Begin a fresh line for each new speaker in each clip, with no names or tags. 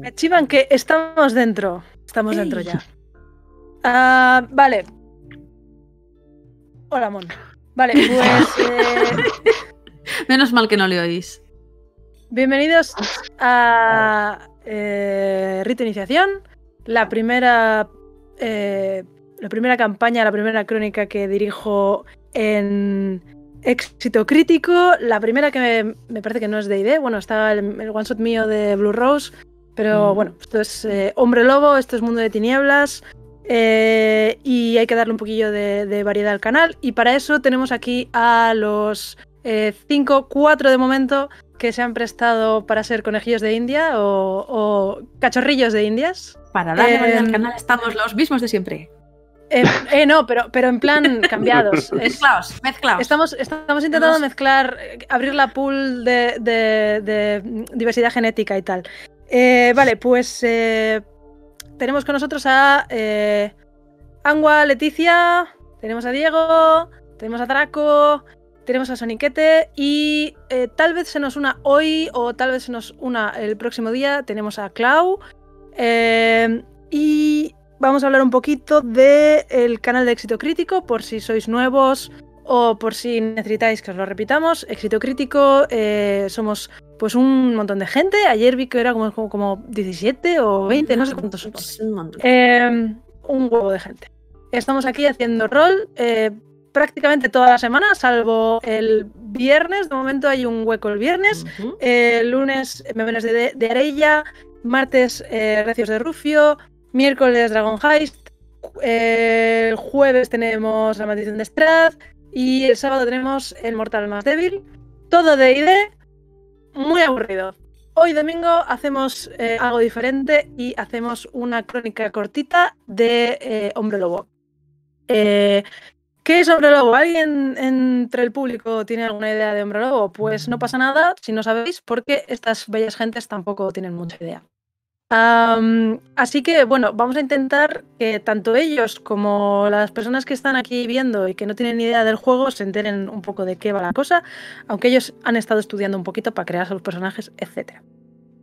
Me chivan que estamos dentro. Estamos dentro ya. Ah, vale. Hola, Mon. Vale, pues eh,
Menos mal que no le oís.
bienvenidos a eh, Rito Iniciación, la primera, eh, la primera campaña, la primera crónica que dirijo en éxito crítico, la primera que me, me parece que no es de ID, bueno, está el, el one shot mío de Blue Rose, pero
Mm.
bueno, esto es eh, Hombre Lobo, esto es Mundo de Tinieblas. eh, y hay que darle un poquillo de, de variedad al canal. Y para eso tenemos aquí a los 5, 4 de momento que se han prestado para ser conejillos de India o, o cachorrillos de Indias.
Para darle variedad al
Em,
canal estamos los mismos de siempre.
Eh, eh, no, pero, pero en plan cambiados. Es-
Mezclaos, mezclaos.
Estamos, estamos intentando mezclar, abrir la pool de, de- de, diversidad genética y tal. Eh, vale, pues eh, tenemos con nosotros a eh, Angua, Leticia, tenemos a Diego, tenemos a Draco, tenemos a Soniquete y eh, tal vez se nos una hoy o tal vez se nos una el próximo día. Tenemos a Clau eh, y vamos a hablar un poquito del canal de éxito crítico por si sois nuevos o por si necesitáis que os lo repitamos. Éxito crítico, eh, somos pues un montón de gente. Ayer vi que era como, como, como 17 o 20, no sé cuántos somos.
Es un montón.
Eh, un huevo de gente. Estamos aquí haciendo rol eh, prácticamente toda la semana, salvo el viernes. De momento hay un hueco el viernes. Eh, lunes Memenes de, de Arella, martes Recios de Rufio, miércoles Dragon Heist, el jueves tenemos La Maldición de Strad y el sábado tenemos El Mortal Más Débil. Todo de ID, muy aburrido. Hoy domingo hacemos eh, algo diferente y hacemos una crónica cortita de eh, Hombre Lobo. Eh, ¿Qué es Hombre Lobo? ¿Alguien entre el público tiene alguna idea de Hombre Lobo? Pues no pasa nada si no sabéis, porque estas bellas gentes tampoco tienen mucha idea. Así que, bueno, vamos a intentar que tanto ellos como las personas que están aquí viendo y que no tienen ni idea del juego se enteren un poco de qué va la cosa, aunque ellos han estado estudiando un poquito para crear a sus personajes, etc.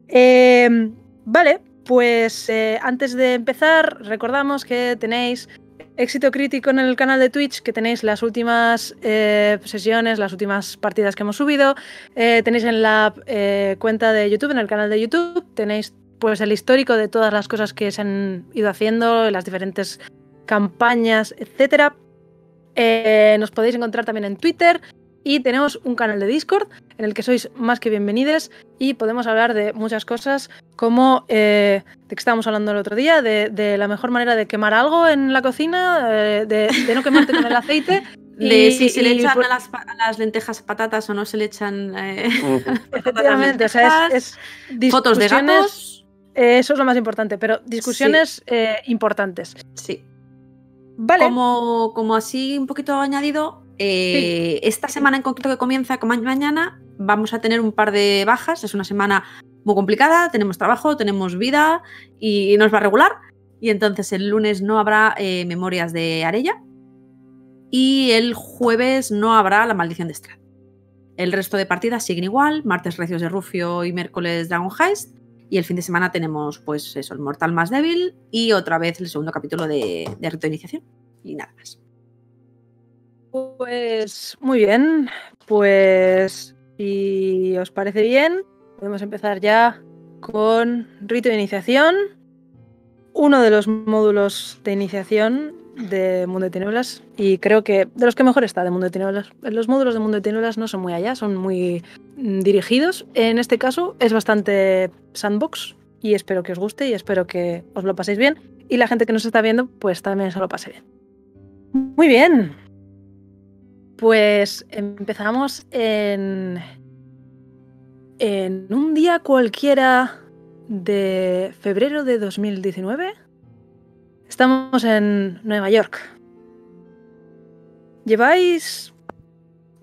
Em, vale, pues eh, antes de empezar, recordamos que tenéis éxito crítico en el canal de Twitch, que tenéis las últimas eh, sesiones, las últimas partidas que hemos subido. Eh, tenéis en la cuenta de YouTube, en el canal de YouTube, tenéis pues el histórico de todas las cosas que se han ido haciendo, las diferentes campañas, etcétera. Eh, nos podéis encontrar también en Twitter y tenemos un canal de Discord en el que sois más que bienvenidos y podemos hablar de muchas cosas como eh, de que estábamos hablando el otro día, de, de la mejor manera de quemar algo en la cocina, eh, de, de no quemarte con el aceite.
De
y-
si se le echan
pues,
a, las, pa- a las lentejas patatas o no se le echan eh,
Efectivamente, o sea, es, es
fotos de
discusiones-
gatos.
Eh, eso es lo más importante, pero discusiones eh, importantes.
Sí.
Vale.
Como, como así un poquito añadido, eh, esta semana en concreto que comienza como mañana, vamos a tener un par de bajas. Es una semana muy complicada, tenemos trabajo, tenemos vida y nos va a regular. Y entonces el lunes no habrá eh, memorias de Arella y el jueves no habrá la maldición de Strad. El resto de partidas siguen igual, martes Recios de Rufio y miércoles Dragon Heist. Y el fin de semana tenemos, pues eso, el Mortal más débil y otra vez el segundo capítulo de, Rito de Iniciación. Y nada más.
Pues muy bien, pues si os parece bien, podemos empezar ya con rito de iniciación, uno de los módulos de iniciación de Mundo de Tinieblas y creo que de los que mejor está de Mundo de Tinieblas. Los módulos de Mundo de Tinieblas no son muy allá, son muy mm, dirigidos. En este caso es bastante sandbox y espero que os guste y espero que os lo paséis bien y la gente que nos está viendo pues también se lo pase bien. Muy bien, pues empezamos en, en un día cualquiera de febrero de 2019. Estamos en Nueva York. Lleváis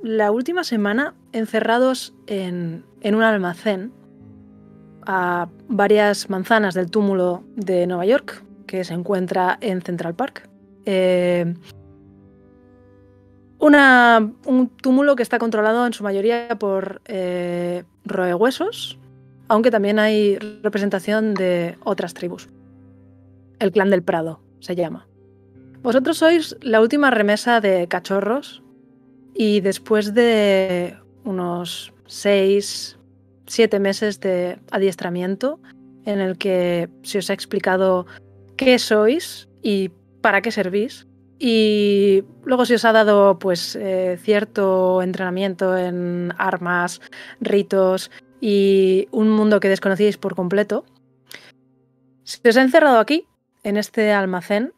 la última semana encerrados en, un almacén a varias manzanas del túmulo de Nueva York, que se encuentra en Central Park. Eh, un túmulo que está controlado en su mayoría por eh, roehuesos, aunque también hay representación de otras tribus. El clan del Prado se llama. Vosotros sois la última remesa de cachorros y después de unos seis, siete meses de adiestramiento en el que se os ha explicado qué sois y para qué servís, y luego se os ha dado pues eh, cierto entrenamiento en armas, ritos y un mundo que desconocíais por completo. Se os ha encerrado aquí, en este almacén,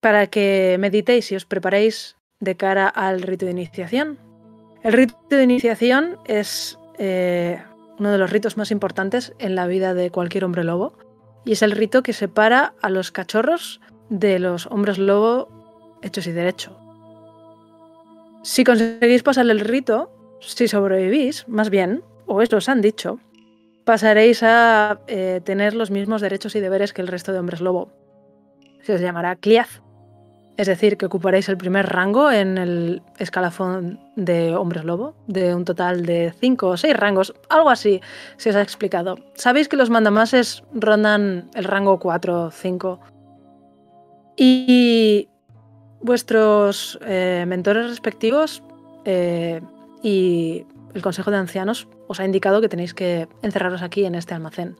para que meditéis y os preparéis de cara al rito de iniciación. El rito de iniciación es eh, uno de los ritos más importantes en la vida de cualquier hombre lobo y es el rito que separa a los cachorros de los hombres lobo hechos y derecho. Si conseguís pasar el rito, si sobrevivís, más bien, o esto os han dicho, pasaréis a eh, tener los mismos derechos y deberes que el resto de hombres lobo. Se os llamará Cliaz. Es decir, que ocuparéis el primer rango en el escalafón de hombres lobo, de un total de 5 o 6 rangos, algo así se os ha explicado. Sabéis que los mandamases rondan el rango 4 o 5 y vuestros eh, mentores respectivos eh, y el Consejo de Ancianos os ha indicado que tenéis que encerraros aquí en este almacén.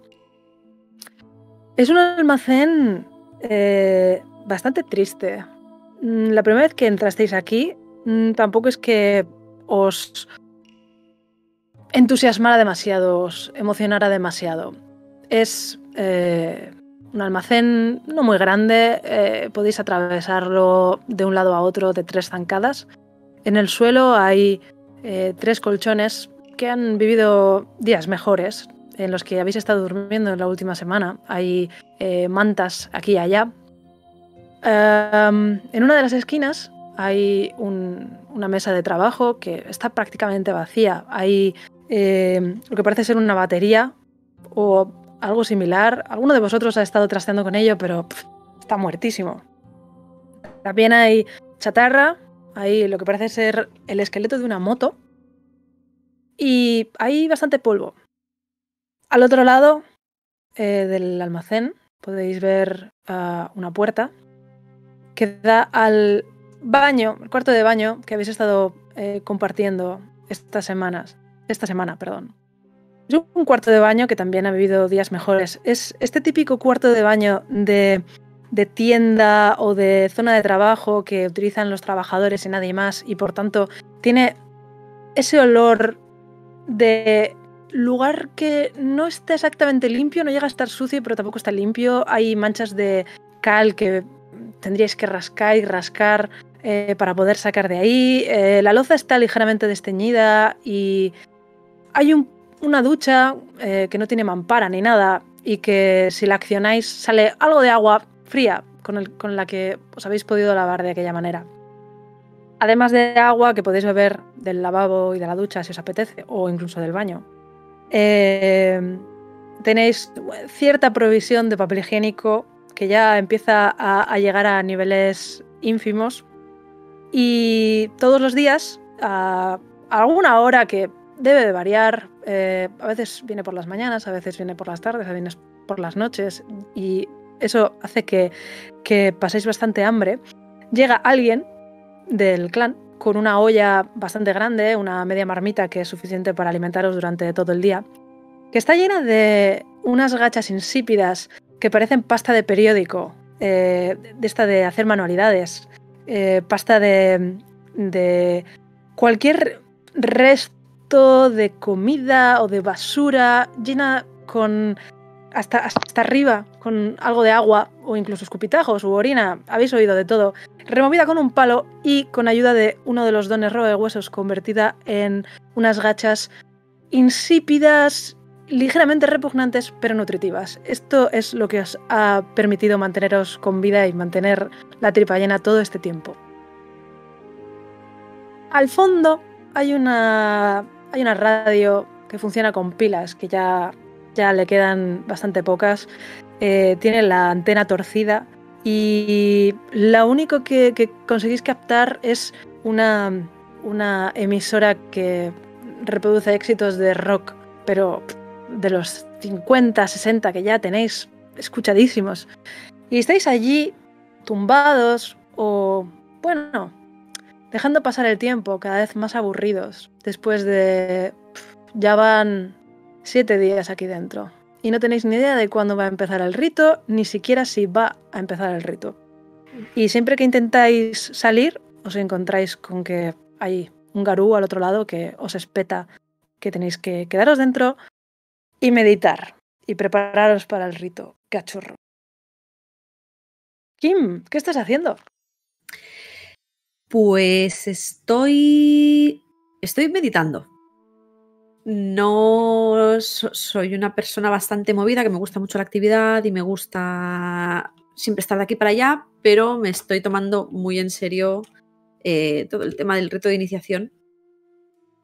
Es un almacén eh, bastante triste. Mm, la primera vez que entrasteis aquí mm, tampoco es que os entusiasmara demasiado, os emocionara demasiado. Es un almacén no muy grande, eh, podéis atravesarlo de un lado a otro de tres zancadas. En el suelo hay eh, tres colchones que han vivido días mejores, en los que habéis estado durmiendo en la última semana. Hay eh, mantas aquí y allá. Em, en una de las esquinas hay una mesa de trabajo que está prácticamente vacía. Hay lo que parece ser una batería o algo similar. Alguno de vosotros ha estado trasteando con ello, pero está muertísimo. También hay chatarra, hay lo que parece ser el esqueleto de una moto. Y hay bastante polvo. Al otro lado eh, del almacén podéis ver ah, una puerta que da al baño, el cuarto de baño que habéis estado eh, compartiendo estas semanas. Esta semana, perdón. Es un cuarto de baño que también ha vivido días mejores. Es este típico cuarto de baño de, tienda o de zona de trabajo que utilizan los trabajadores y nadie más y por tanto tiene ese olor de lugar que no está exactamente limpio, no llega a estar sucio pero tampoco está limpio. Hay manchas de cal que tendríais que rascar y rascar eh, para poder sacar de ahí. Eh, la loza está ligeramente desteñida y hay un una ducha eh, que no tiene mampara ni nada y que si la accionáis sale algo de agua fría con, con la que os habéis podido lavar de aquella manera. Además de agua que podéis beber del lavabo y de la ducha si os apetece, o incluso del baño. Eh, tenéis cierta provisión de papel higiénico que ya empieza a, llegar a niveles ínfimos. Y todos los días, a alguna hora que debe de variar. Eh, a veces viene por las mañanas, a veces viene por las tardes, a veces por las noches. Y eso hace que, que paséis bastante hambre. Llega alguien del clan con una olla bastante grande, una media marmita que es suficiente para alimentaros durante todo el día, que está llena de unas gachas insípidas que parecen pasta de periódico, eh, de esta de hacer manualidades, eh, pasta de, de cualquier resto de comida o de basura llena con hasta, hasta arriba con algo de agua o incluso escupitajos u orina, habéis oído de todo, removida con un palo y con ayuda de uno de los dones roba de huesos convertida en unas gachas insípidas, ligeramente repugnantes pero nutritivas. Esto es lo que os ha permitido manteneros con vida y mantener la tripa llena todo este tiempo. Al fondo hay una hay una radio que funciona con pilas, que ya, ya le quedan bastante pocas. Eh, tiene la antena torcida y lo único que, conseguís captar es una, una emisora que reproduce éxitos de rock, pero de los 50, 60 que ya tenéis escuchadísimos. Y estáis allí tumbados o, bueno, dejando pasar el tiempo, cada vez más aburridos, después de... ya van siete días aquí dentro. Y no tenéis ni idea de cuándo va a empezar el rito, ni siquiera si va a empezar el rito. Y siempre que intentáis salir, os encontráis con que hay un garú al otro lado que os espeta que tenéis que quedaros dentro y meditar y prepararos para el rito. Cachorro. Kim, ¿qué estás haciendo?
Pues estoy. Estoy meditando. No soy una persona bastante movida, que me gusta mucho la actividad y me gusta siempre estar de aquí para allá, pero me estoy tomando muy en serio eh, todo el tema del reto de iniciación.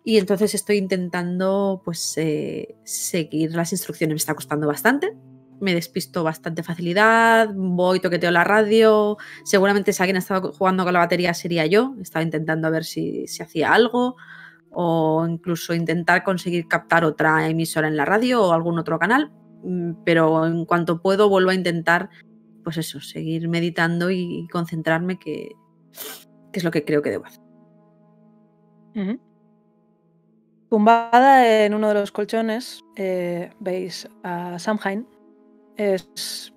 Y entonces estoy intentando pues eh, seguir las instrucciones. Me está costando bastante. Me despisto bastante facilidad. Voy, toqueteo la radio. Seguramente si alguien estaba jugando con la batería sería yo. Estaba intentando a ver si se hacía algo. O incluso intentar conseguir captar otra emisora en la radio o algún otro canal. Mm, pero en cuanto puedo vuelvo a intentar pues eso, seguir meditando y concentrarme, que, es lo que creo que debo hacer.
Tumbada en uno de los colchones, eh, veis a Samhain. Es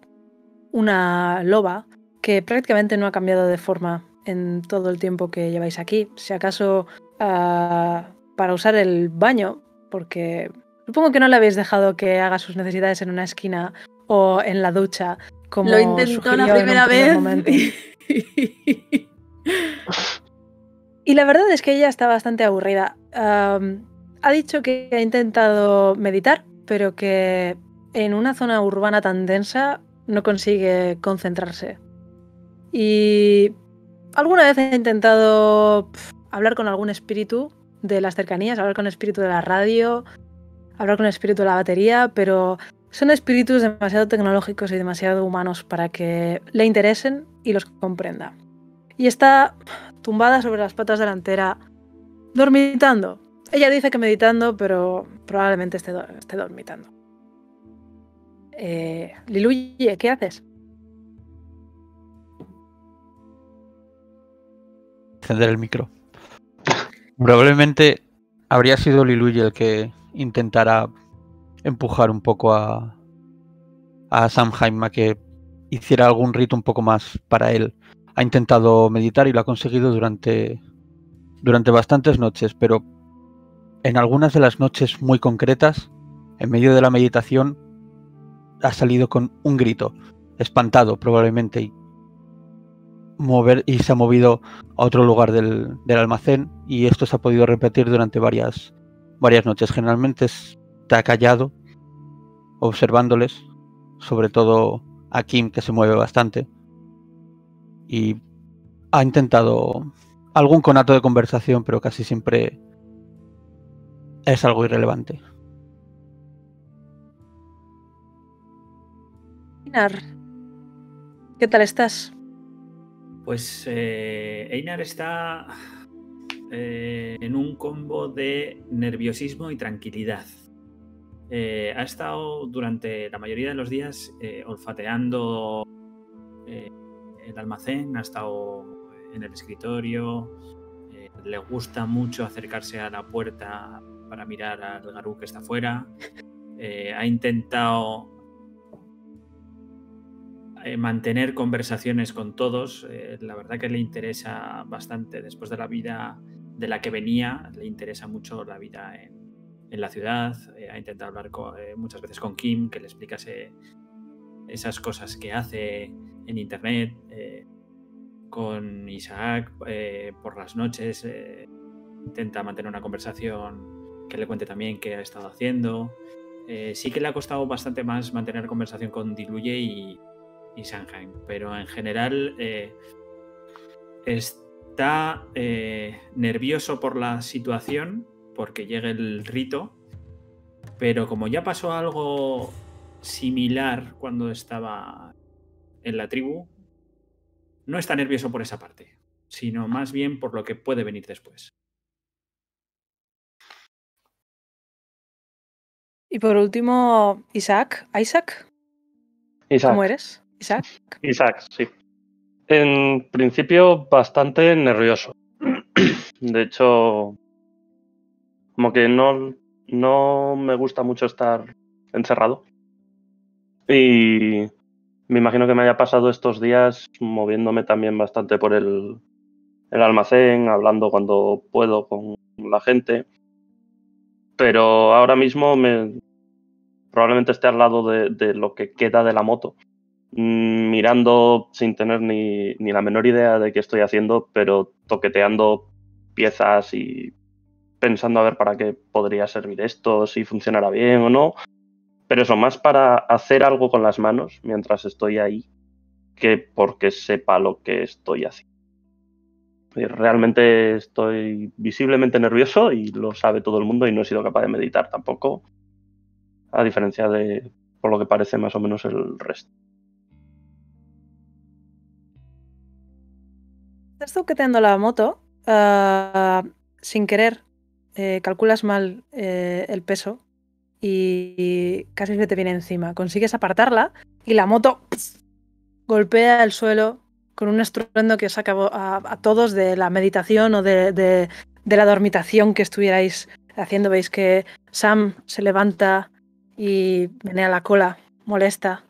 una loba que prácticamente no ha cambiado de forma en todo el tiempo que lleváis aquí. Si acaso ah, para usar el baño, porque supongo que no le habéis dejado que haga sus necesidades en una esquina o en la ducha
lo intentó la primera vez.
y la verdad es que ella está bastante aburrida. ha dicho que ha intentado meditar, pero que en una zona urbana tan densa no consigue concentrarse. Y alguna vez ha intentado hablar con algún espíritu de las cercanías, hablar con el espíritu de la radio, hablar con el espíritu de la batería, pero son espíritus demasiado tecnológicos y demasiado humanos para que le interesen y los comprenda. Y está tumbada sobre las patas delanteras, dormitando. Ella dice que meditando, pero probablemente esté, dormitando. Eh, Liluye, ¿qué haces?
Encender el micro. Probablemente habría sido Liluye el que intentara empujar un poco a, a Samheim a que hiciera algún rito un poco más para él. Ha intentado meditar y lo ha conseguido durante, durante bastantes noches, pero en algunas de las noches muy concretas, en medio de la meditación, ha salido con un grito, espantado probablemente, mover, y se ha movido a otro lugar del, del almacén, y esto se ha podido repetir durante varias, varias noches. Generalmente está callado observándoles, sobre todo a Kim que se mueve bastante. Y ha intentado algún conato de conversación, pero casi siempre es algo irrelevante.
¿qué tal estás?
Pues eh, Einar está eh, en un combo de nerviosismo y tranquilidad. Eh, ha estado durante la mayoría de los días olfateando el almacén, ha estado en el escritorio, le gusta mucho acercarse a la puerta para mirar al garú que está afuera, ha intentado mantener conversaciones con todos, la verdad que le interesa bastante después de la vida de la que venía, le interesa mucho la vida en en la ciudad, eh, ha intentado hablar eh, muchas veces con Kim, que le explicase esas cosas que hace en Internet, eh, con Isaac por las noches, intenta mantener una conversación que le cuente también qué ha estado haciendo. sí que le ha costado bastante más mantener conversación con Diluye y, y Sanheim, pero en general está nervioso por la situación porque llegue el rito, pero como ya pasó algo similar cuando estaba en la tribu, no está nervioso por esa parte, sino más bien por lo que puede venir después.
Y por último, Isaac. ¿Isaac?
Isaac.
¿Cómo eres? Isaac.
Isaac, sí. En principio, bastante nervioso. De hecho, como que no, no me gusta mucho estar encerrado. Y me imagino que me haya pasado estos días moviéndome también bastante por el, el almacén, hablando cuando puedo con la gente. Pero ahora mismo me probablemente esté al lado de, lo que queda de la moto, mirando sin tener ni, ni la menor idea de qué estoy haciendo, pero toqueteando piezas y pensando a ver para qué podría servir esto, si funcionará bien o no. Pero eso, más para hacer algo con las manos mientras estoy ahí que porque sepa lo que estoy haciendo. Realmente estoy visiblemente nervioso y lo sabe todo el mundo y no he sido capaz de meditar tampoco, a diferencia de, por lo que parece, más o menos el resto.
Estás toqueteando la moto ah, sin querer. eh, calculas mal eh, el peso y casi se te viene encima. Consigues apartarla y la moto golpea el suelo con un estruendo que saca vo- a, a todos de la meditación o de la dormitación que estuvierais haciendo. Veis que Sam se levanta y menea la cola, molesta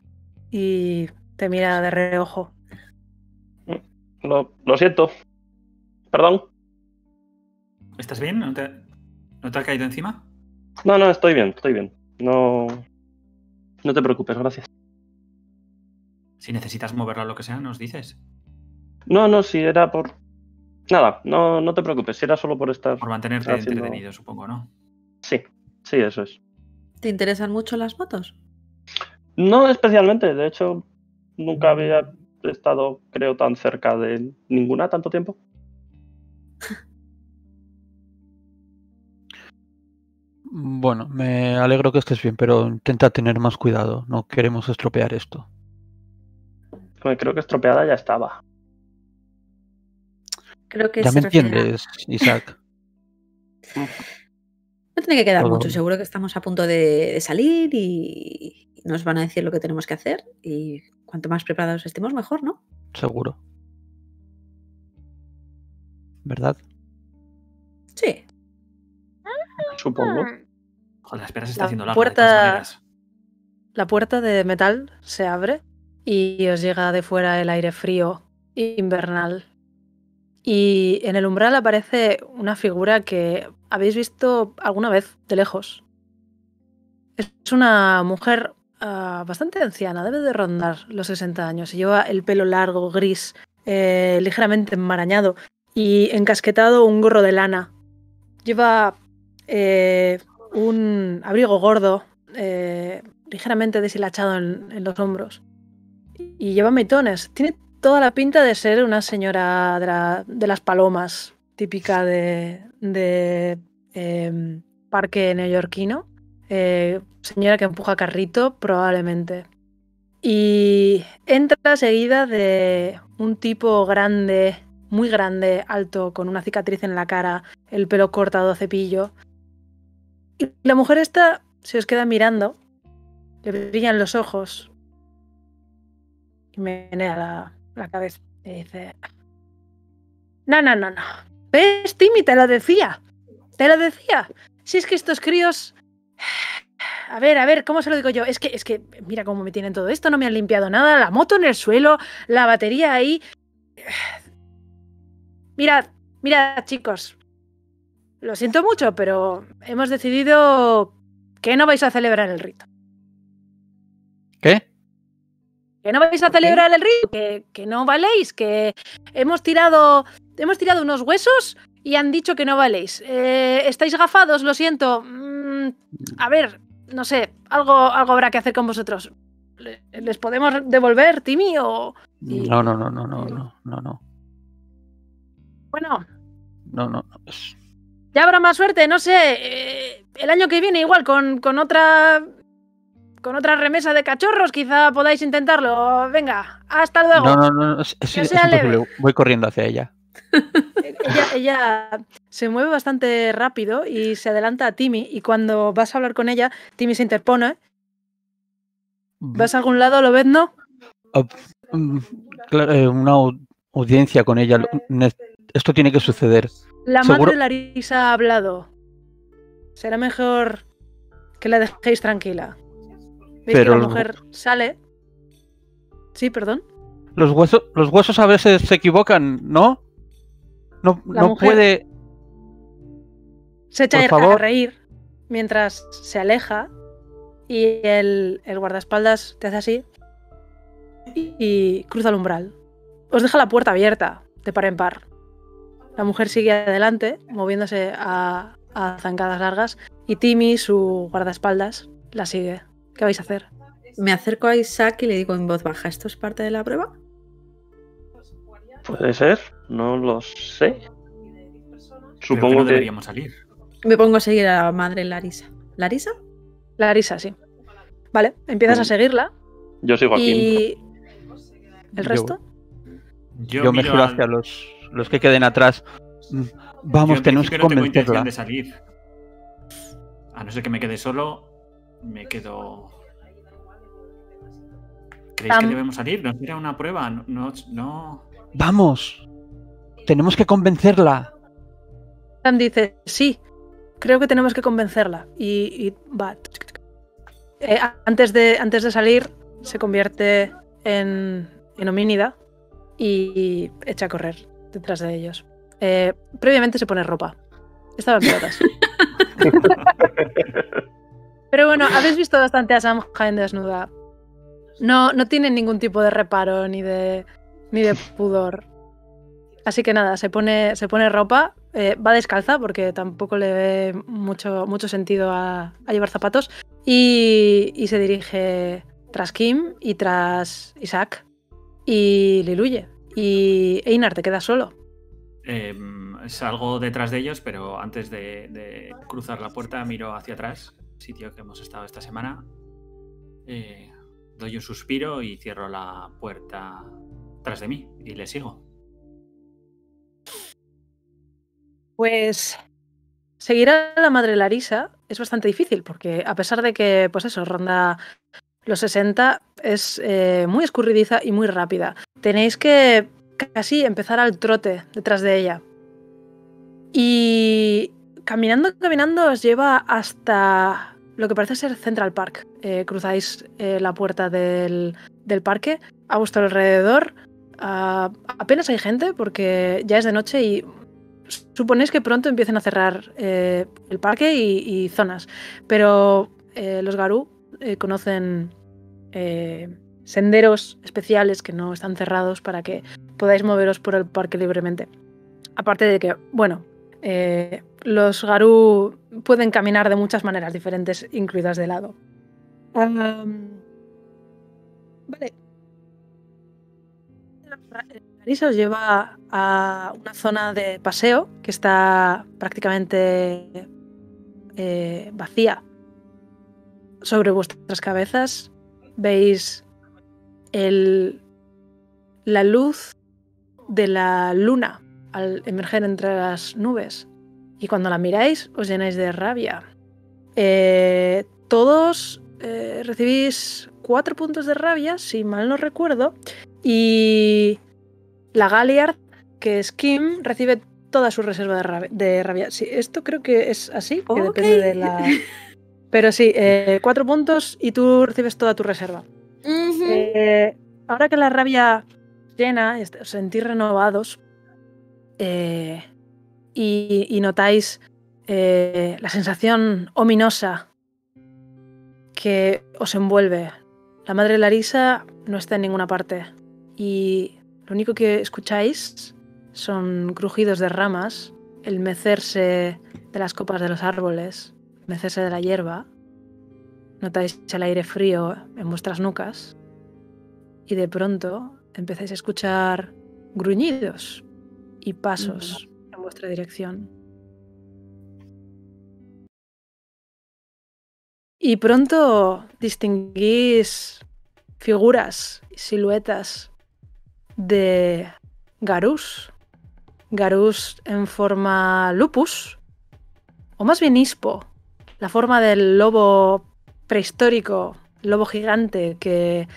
y te mira de reojo.
Lo, lo siento. Perdón.
¿Estás bien? ¿No te, ¿No te ha caído encima?
No, no, estoy bien, estoy bien. No, no te preocupes, gracias.
Si necesitas moverlo o lo que sea, nos dices.
No, no, si era por... Nada, no, no te preocupes, si era solo por estar...
Por mantenerte
Haciendo-
entretenido, supongo, ¿no?
Sí, sí, eso es.
¿Te interesan mucho las motos?
No especialmente, de hecho, nunca había estado, creo, tan cerca de ninguna tanto tiempo.
Bueno, me alegro que estés bien, pero intenta tener más cuidado. No queremos estropear esto.
Creo que estropeada ya estaba.
Creo que
Ya me
refiere
entiendes, Isaac.
No tiene que quedar mucho. Seguro que estamos a punto de, de salir y nos van a decir lo que tenemos que hacer. Y cuanto más preparados estemos, mejor, ¿no?
Seguro. ¿Verdad?
Sí.
Supongo.
Joder, la espera se está
La
haciendo larga
puerta-. La puerta de metal se abre y os llega de fuera el aire frío invernal. Y en el umbral aparece una figura que habéis visto alguna vez de lejos. Es una mujer ah, bastante anciana, debe de rondar los 60 años. Lleva el pelo largo, gris, eh, ligeramente enmarañado y encasquetado un gorro de lana. Lleva eh, un abrigo gordo, eh, ligeramente deshilachado en, en los hombros. Y lleva metones. Tiene toda la pinta de ser una señora de, la- de las palomas, típica de, em, parque neoyorquino. Eh, señora que empuja carrito, probablemente. Y entra seguida de un tipo grande, muy grande, alto, con una cicatriz en la cara, el pelo cortado a cepillo. Y la mujer esta se os queda mirando, le brillan los ojos y me menea la, la cabeza dice: No, no, no, no. ¿Ves, Timmy? Te lo decía. Te lo decía. Si es que estos críos. A ver, a ver, ¿cómo se lo digo yo? Es que, es que, mira cómo me tienen todo esto, no me han limpiado nada, la moto en el suelo, la batería ahí. Mirad, mirad, chicos. Lo siento mucho, pero hemos decidido que no vais a celebrar el rito.
¿Qué?
Que no vais a celebrar el rito, que, que no valéis, que hemos tirado, hemos tirado unos huesos y han dicho que no valéis. Eh, estáis gafados, lo siento. Mm, a ver, no sé, algo, algo habrá que hacer con vosotros. Le- ¿Les podemos devolver, Timmy? O.
No, no, no, no, no, no, no, no,
Bueno,
no, no.
ya habrá más suerte, no sé. eh, el año que viene, igual, con, con otra. Con otra remesa de cachorros, quizá podáis intentarlo. Venga, hasta luego.
No, no, no, es, imposible. Voy corriendo hacia ella.
ella, ella se mueve bastante rápido y se adelanta a Timmy y cuando vas a hablar con ella, Timmy se interpone. ¿Vas a algún lado, lo ves, no?
Mm, claro, eh, una au- audiencia con ella. Esto tiene que suceder.
La
Seguro-
madre de Larisa ha hablado. Será mejor que la dejéis tranquila. ¿Veis
Pero
que la mujer sale? Sí, perdón.
Los huesos, los huesos a veces se equivocan, ¿no? No,
La
no
mujer-
puede.
Se echa
Por
a
favor.
reír mientras se aleja y el, el guardaespaldas te hace así y, y cruza el umbral. Os deja la puerta abierta de par en par. La mujer sigue adelante, moviéndose a, a zancadas largas y Timmy, su guardaespaldas, la sigue. ¿Qué vais a hacer?
Me acerco a Isaac y le digo en voz baja, ¿esto es parte de la prueba?
Puede ser, no lo sé.
Creo que
Supongo
no
que.
deberíamos salir.
Me pongo a seguir a la madre Larisa. ¿Larisa?
Larisa, sí. Vale, empiezas a
Mm.
seguirla
Yo sigo aquí.
y... ¿El
Yo-
resto?
Yo,
Yo, me
miro
giro
al-
hacia los, los que queden atrás. Mm,
yo
Vamos,
en
tenemos que
no tengo intención
convencerla.
de salir. A no ser que me quede solo, me quedo. ¿Creéis
Am-
que debemos salir? ¿Nos era una prueba? No, no, no-
Vamos. Tenemos que convencerla.
Sam dice, sí, creo que tenemos que convencerla. Y, y va. Eh, antes, de, antes de salir, se convierte en, en homínida y echa a correr detrás de ellos. Eh, previamente se pone ropa. Estaba en pelotas. Pero bueno, habéis visto bastante a Sam Hain desnuda. No, no tiene ningún tipo de reparo ni de, ni de pudor. Así que nada, se pone, se pone ropa, eh, va descalza porque tampoco le ve mucho, mucho sentido a, llevar zapatos y, y se dirige tras Kim y tras Isaac y Liluye. Y Einar te queda solo.
Em, salgo detrás de ellos, pero antes de, de cruzar la puerta miro hacia atrás, sitio que hemos estado esta semana. Eh, doy un suspiro y cierro la puerta tras de mí y le sigo.
Pues seguir a la madre Larisa es bastante difícil porque a pesar de que, pues eso, ronda los 60, es eh, muy escurridiza y muy rápida. Tenéis que casi empezar al trote detrás de ella. Y caminando, caminando os lleva hasta lo que parece ser Central Park. Eh, cruzáis eh, la puerta del, del parque a vuestro alrededor. ah, apenas hay gente porque ya es de noche y suponéis que pronto empiecen a cerrar eh, el parque y, y zonas, pero los Garú conocen senderos especiales que no están cerrados para que podáis moveros por el parque libremente. Aparte de que, bueno, eh, los Garú pueden caminar de muchas maneras diferentes, incluidas de lado. Am, vale. Larisa os lleva a una zona de paseo que está prácticamente eh, vacía. Sobre vuestras cabezas veis el, la luz de la luna al emerger entre las nubes. Y cuando la miráis os llenáis de rabia. Eh, todos eh, recibís cuatro puntos de rabia, si mal no recuerdo. Y la Galliard, que es Kim, recibe toda su reserva de rabia. De rabia. Sí, esto creo que es así, que depende de la... Pero sí, eh, cuatro puntos y tú recibes toda tu reserva. Eh, ahora que la rabia llena, os sentís renovados eh, y, notáis eh, la sensación ominosa que os envuelve. La madre Larisa no está en ninguna parte y lo único que escucháis son crujidos de ramas, el mecerse de las copas de los árboles, el mecerse de la hierba. Notáis el aire frío en vuestras nucas y de pronto empezáis a escuchar gruñidos y pasos vuestra dirección. Y pronto distinguís figuras y siluetas de Garús Garus en forma lupus, o más bien ispo, la forma del lobo prehistórico, lobo gigante que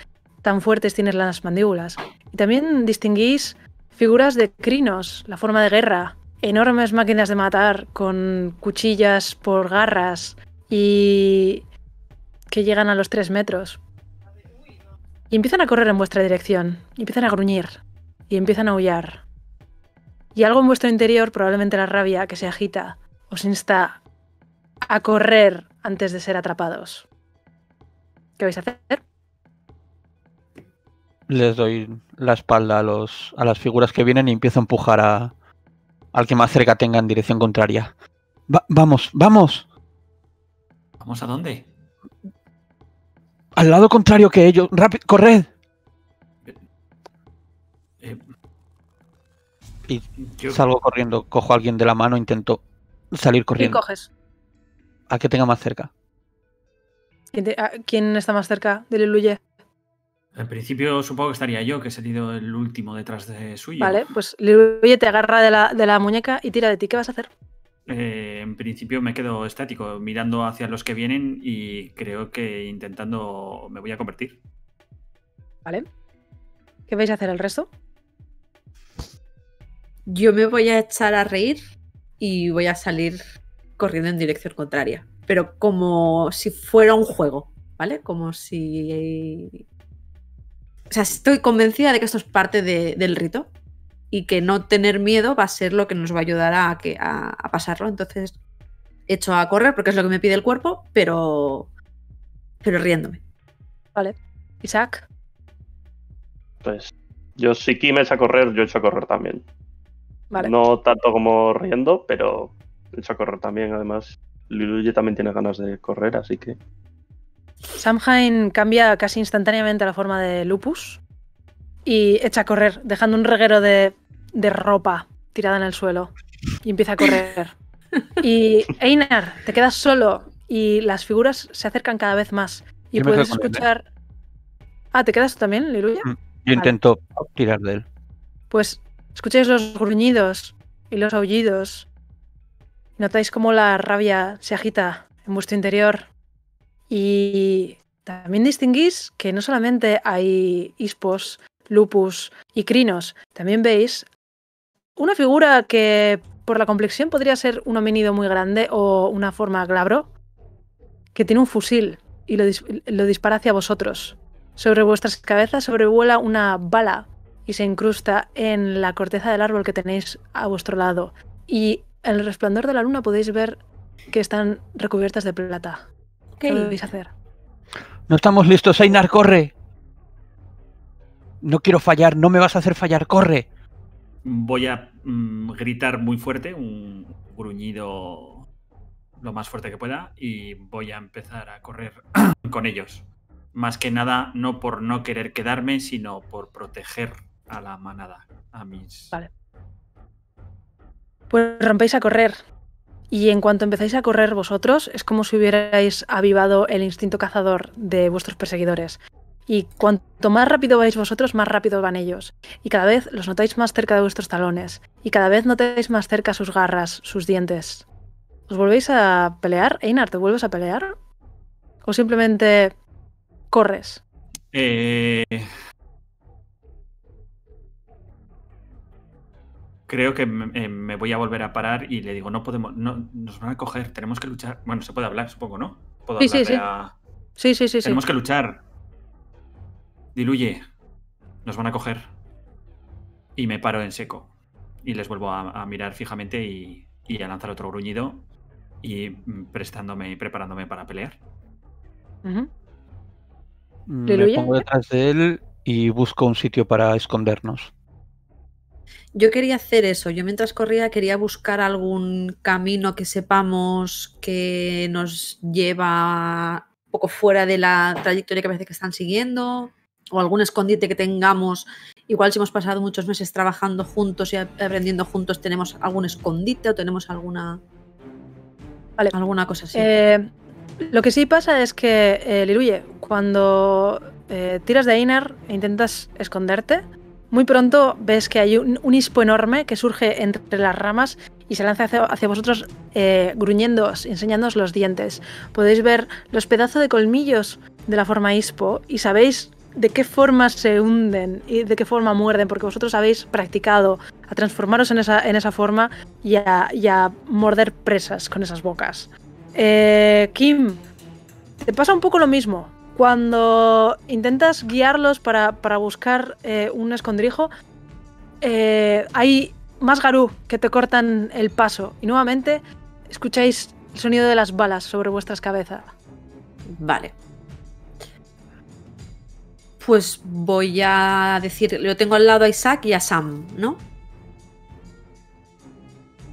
tan fuertes tienen las mandíbulas. Y también distinguís figuras de crinos, la forma de guerra, enormes máquinas de matar con cuchillas por garras y que llegan a los tres metros. Y empiezan a correr en vuestra dirección, y empiezan a gruñir, y empiezan a aullar. Y algo en vuestro interior, probablemente la rabia que se agita, os insta a correr antes de ser atrapados. ¿Qué vais a hacer?
Les doy la espalda a, los, a las figuras que vienen y empiezo a empujar a, al que más cerca tenga en dirección contraria. Va- vamos, vamos.
¿Vamos a dónde?
Al lado contrario que ellos. Rápido, corred.
Eh,
Y
yo-
Salgo corriendo, cojo a alguien de la mano, intento salir
¿Quién
corriendo.
coges?
A que tenga más cerca.
¿Quién, te- a- quién está más cerca de Liluye?
En principio supongo que estaría yo, que he salido el último detrás de suyo.
Vale, pues Liluye te agarra de la, de la muñeca y tira de ti. ¿Qué vas a hacer?
Eh, en principio me quedo estático, mirando hacia los que vienen y creo que intentando me voy a convertir.
Vale. ¿Qué vais a hacer el resto?
Yo me voy a echar a reír y voy a salir corriendo en dirección contraria. Pero como si fuera un juego, ¿vale? Como si. O sea, estoy convencida de que esto es parte de- del rito y que no tener miedo va a ser lo que nos va a ayudar a, que, a, a pasarlo. Entonces, echo a correr porque es lo que me pide el cuerpo, pero. Pero riéndome.
Isaac.
Pues yo si Kim echa a correr, yo echo a correr también.
Vale.
No tanto como riendo, pero echo a correr también. Además, Liluye también tiene ganas de correr, así que
Samhain cambia casi instantáneamente la forma de Lupus y echa a correr, dejando un reguero de, de ropa tirada en el suelo. Y empieza a correr. Y Einar, te quedas solo y las figuras se acercan cada vez más. Y
Yo
puedes
él, ¿eh?
escuchar. Ah, ¿te quedas tú también, Liluya?
Mm. Yo intento tirar de él.
Pues escucháis los gruñidos y los aullidos. Notáis cómo la rabia se agita en vuestro interior. Y también distinguís que no solamente hay ispos, lupus y crinos, también veis una figura que por la complexión podría ser un homínido muy grande o una forma glabro, que tiene un fusil y lo, lo dispara hacia vosotros. Sobre vuestras cabezas sobrevuela una bala y se incrusta en la corteza del árbol que tenéis a vuestro lado. Y en el resplandor de la luna podéis ver que están recubiertas de plata. ¿Qué vais a hacer?
No estamos listos, Einar, corre. No quiero fallar, no me vas a hacer fallar, corre.
Voy a mm, gritar muy fuerte, un gruñido lo más fuerte que pueda y voy a empezar a correr con ellos. Más que nada, no por no querer quedarme, sino por proteger a la manada, a mis...
Vale. Pues rompéis a correr. Y en cuanto empezáis a correr vosotros, es como si hubierais avivado el instinto cazador de vuestros perseguidores. Y cuanto más rápido vais vosotros, más rápido van ellos. Y cada vez los notáis más cerca de vuestros talones. Y cada vez notáis más cerca sus garras, sus dientes. ¿Os volvéis a pelear? Einar, ¿te vuelves a pelear? ¿O simplemente corres?
Eh, Creo que me, eh, me voy a volver a parar y le digo, no podemos, no, nos van a coger, tenemos que luchar. Bueno, se puede hablar, supongo, ¿no? Puedo
Sí, sí, sí.
a-
Sí, sí, sí, sí.
Tenemos que luchar. Diluye. Nos van a coger. Y me paro en seco. Y les vuelvo a, a mirar fijamente y, y a lanzar otro gruñido. Y mm, prestándome y preparándome para pelear.
Ujú.
Me pongo detrás de él y busco un sitio para escondernos.
Yo quería hacer eso. Yo mientras corría quería buscar algún camino que sepamos que nos lleva un poco fuera de la trayectoria que parece que están siguiendo. O algún escondite que tengamos. Igual si hemos pasado muchos meses trabajando juntos y aprendiendo juntos, tenemos algún escondite o tenemos alguna. Alguna cosa así.
Eh, lo que sí pasa es que, eh, Liruye, cuando eh, tiras de Einar e intentas esconderte, muy pronto ves que hay un, un ispo enorme que surge entre las ramas y se lanza hacia, vosotros eh, gruñéndoos, enseñándoos los dientes. Podéis ver los pedazos de colmillos de la forma ispo y sabéis de qué forma se hunden y de qué forma muerden, porque vosotros habéis practicado a transformaros en esa, en esa forma y a, y a morder presas con esas bocas. Eh, Kim, te pasa un poco lo mismo. Cuando intentas guiarlos para, para buscar eh, un escondrijo, eh, hay más garú que te cortan el paso y nuevamente escucháis el sonido de las balas sobre vuestras cabezas.
Vale. Pues voy a decir, lo tengo al lado a Isaac y a Sam, ¿no?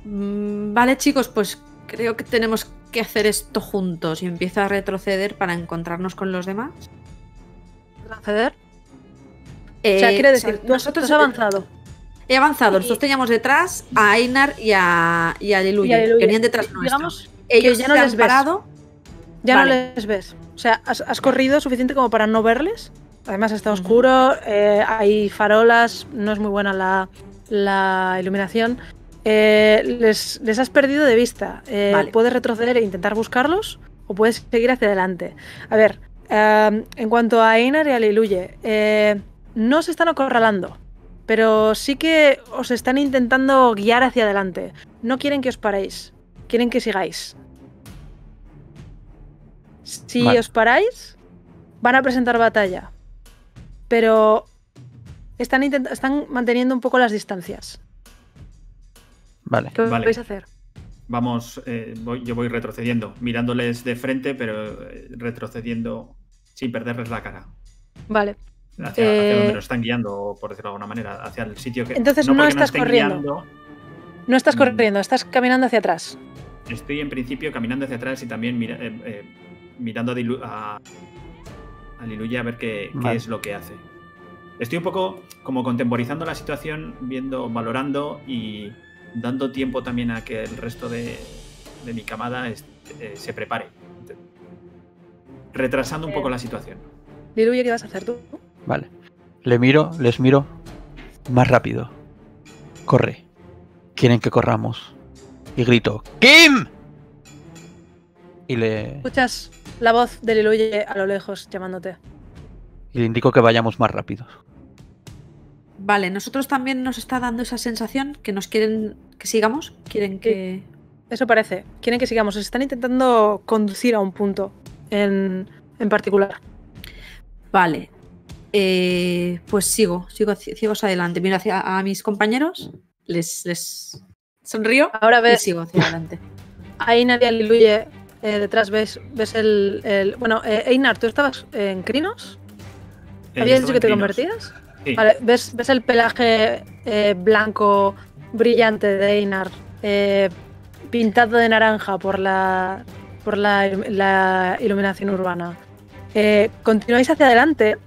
Mm, Vale, chicos, pues creo que tenemos que hacer esto juntos y empiezo a retroceder para encontrarnos con los demás.
¿Retroceder? o sea,
Eh,
quiere
o
decir,
sea,
tú has- tú has avanzado.
He avanzado,
Y-
nosotros teníamos detrás a Einar y a, y a Aleluya,
Y a Aleluya.
que venían detrás nuestros. Ellos
ya no
se
les
han
ves.
parado.
Ya
Vale.
no les ves. O sea, has, has corrido suficiente como para no verles. Además está oscuro, eh, hay farolas, no es muy buena la, la iluminación. Eh, les, les has perdido de vista. Eh,
Vale.
Puedes retroceder e intentar buscarlos o puedes seguir hacia adelante. A ver, eh, en cuanto a Einar y a Liluye, eh, no se están acorralando, pero sí que os están intentando guiar hacia adelante. No quieren que os paréis, quieren que sigáis. Si
Vale.
os paráis, van a presentar batalla. Pero están manteniendo un poco las distancias.
Vale.
¿Qué
Vale.
vais a hacer?
Vamos, eh, voy- yo voy retrocediendo, mirándoles de frente, pero eh, retrocediendo sin perderles la cara.
Vale.
Hacia, hacia
Eh,
donde nos están guiando, por decirlo de alguna manera, hacia el sitio que.
Entonces no estás corriendo.
guiando,
No estás
Mm.
corriendo, estás caminando hacia atrás.
estoy en principio caminando hacia atrás y también mira- eh, eh, mirando a, Dilu- a, a Liluya a ver qué, qué es lo que hace. Estoy un poco como contemporizando la situación, viendo, valorando y dando tiempo también a que el resto de, de mi camada es- eh, se prepare. Retrasando un poco
Eh.
la situación.
Liluye, ¿qué vas a hacer tú?
Vale. Le miro, les miro. Más rápido. Corre. Quieren que corramos. Y grito. ¡Kim! Y le,
Escuchas la voz de Liluye a lo lejos llamándote.
y le indico que vayamos más rápidos.
Vale, nosotros también nos está dando esa sensación que nos quieren que sigamos, quieren que...
Eso parece. Quieren que sigamos. Os están intentando conducir a un punto en, en particular.
Vale. Eh, pues sigo, sigo, sigo hacia adelante. Miro hacia a mis compañeros, les, les sonrío
Ahora
y
ves
sigo hacia adelante.
a Einar y a Liluye eh, detrás. Ves, ves el, el- Bueno, eh, Einar, ¿tú estabas en Crinos?
Eh,
¿Habías dicho que te
Crinos.
convertías?
Sí.
Vale, ¿ves, ves el pelaje eh, blanco brillante de Einar eh, pintado de naranja por la, por la, la iluminación urbana. Eh, continuáis hacia adelante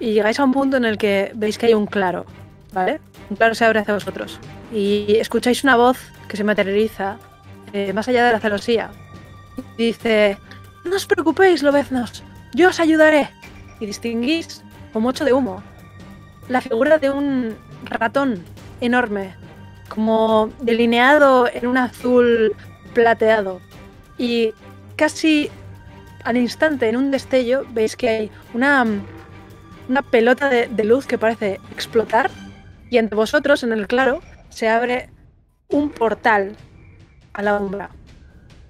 y llegáis a un punto en el que veis que hay un claro, ¿vale? Un claro se abre hacia vosotros y escucháis una voz que se materializa eh, más allá de la celosía. Dice, no os preocupéis, lobeznos, yo os ayudaré. Y distinguís, como ocho de humo, la figura de un ratón enorme, como delineado en un azul plateado. Y casi al instante, en un destello, veis que hay una, una pelota de, luz que parece explotar. Y ante vosotros, en el claro, se abre un portal a la umbra.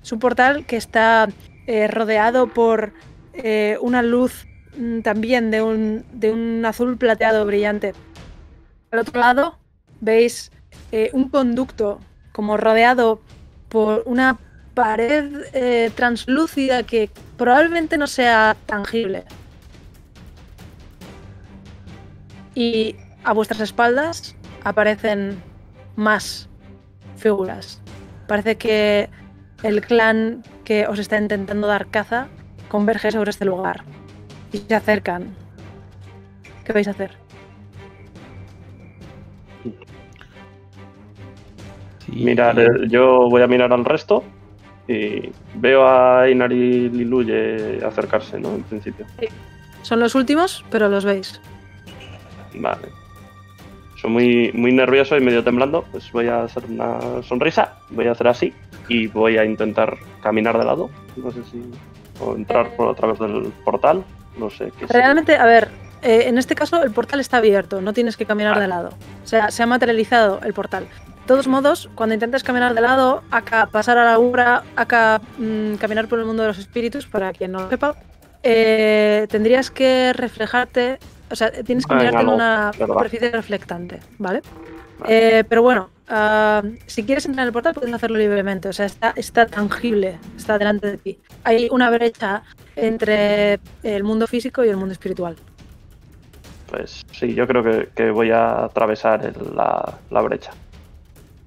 Es un portal que está eh, rodeado por eh, una luz mm, también de un, de un azul plateado brillante. Al otro lado veis eh, un conducto como rodeado por una pared eh, translúcida que probablemente no sea tangible. Y a vuestras espaldas aparecen más figuras. Parece que el clan que os está intentando dar caza converge sobre este lugar y se acercan. ¿Qué vais a hacer?
Sí,
Mirar, eh, yo voy a mirar al resto y veo a Einar y Liluye acercarse, ¿no? En principio.
Son los últimos, pero los veis.
Vale. eso, muy, muy nervioso y medio temblando, pues voy a hacer una sonrisa, voy a hacer así y voy a intentar caminar de lado. No sé si. O entrar por a través del portal. No sé qué. sea.
Realmente, a ver, eh, en este caso el portal está abierto, no tienes que caminar de lado. O sea, se ha materializado el portal. Todos modos, cuando intentes caminar de lado, acá pasar a la umbra, acá mm, caminar por el mundo de los espíritus, para quien no lo sepa, eh, tendrías que reflejarte, o sea, tienes que
Ah,
mirarte en una
verdad.
superficie reflectante, ¿vale?
Vale.
Eh, pero bueno, ah, si quieres entrar en el portal puedes hacerlo libremente, o sea, está, está tangible, está delante de ti. Hay una brecha entre el mundo físico y el mundo espiritual.
Pues sí, yo creo que, que voy a atravesar el- la, la brecha.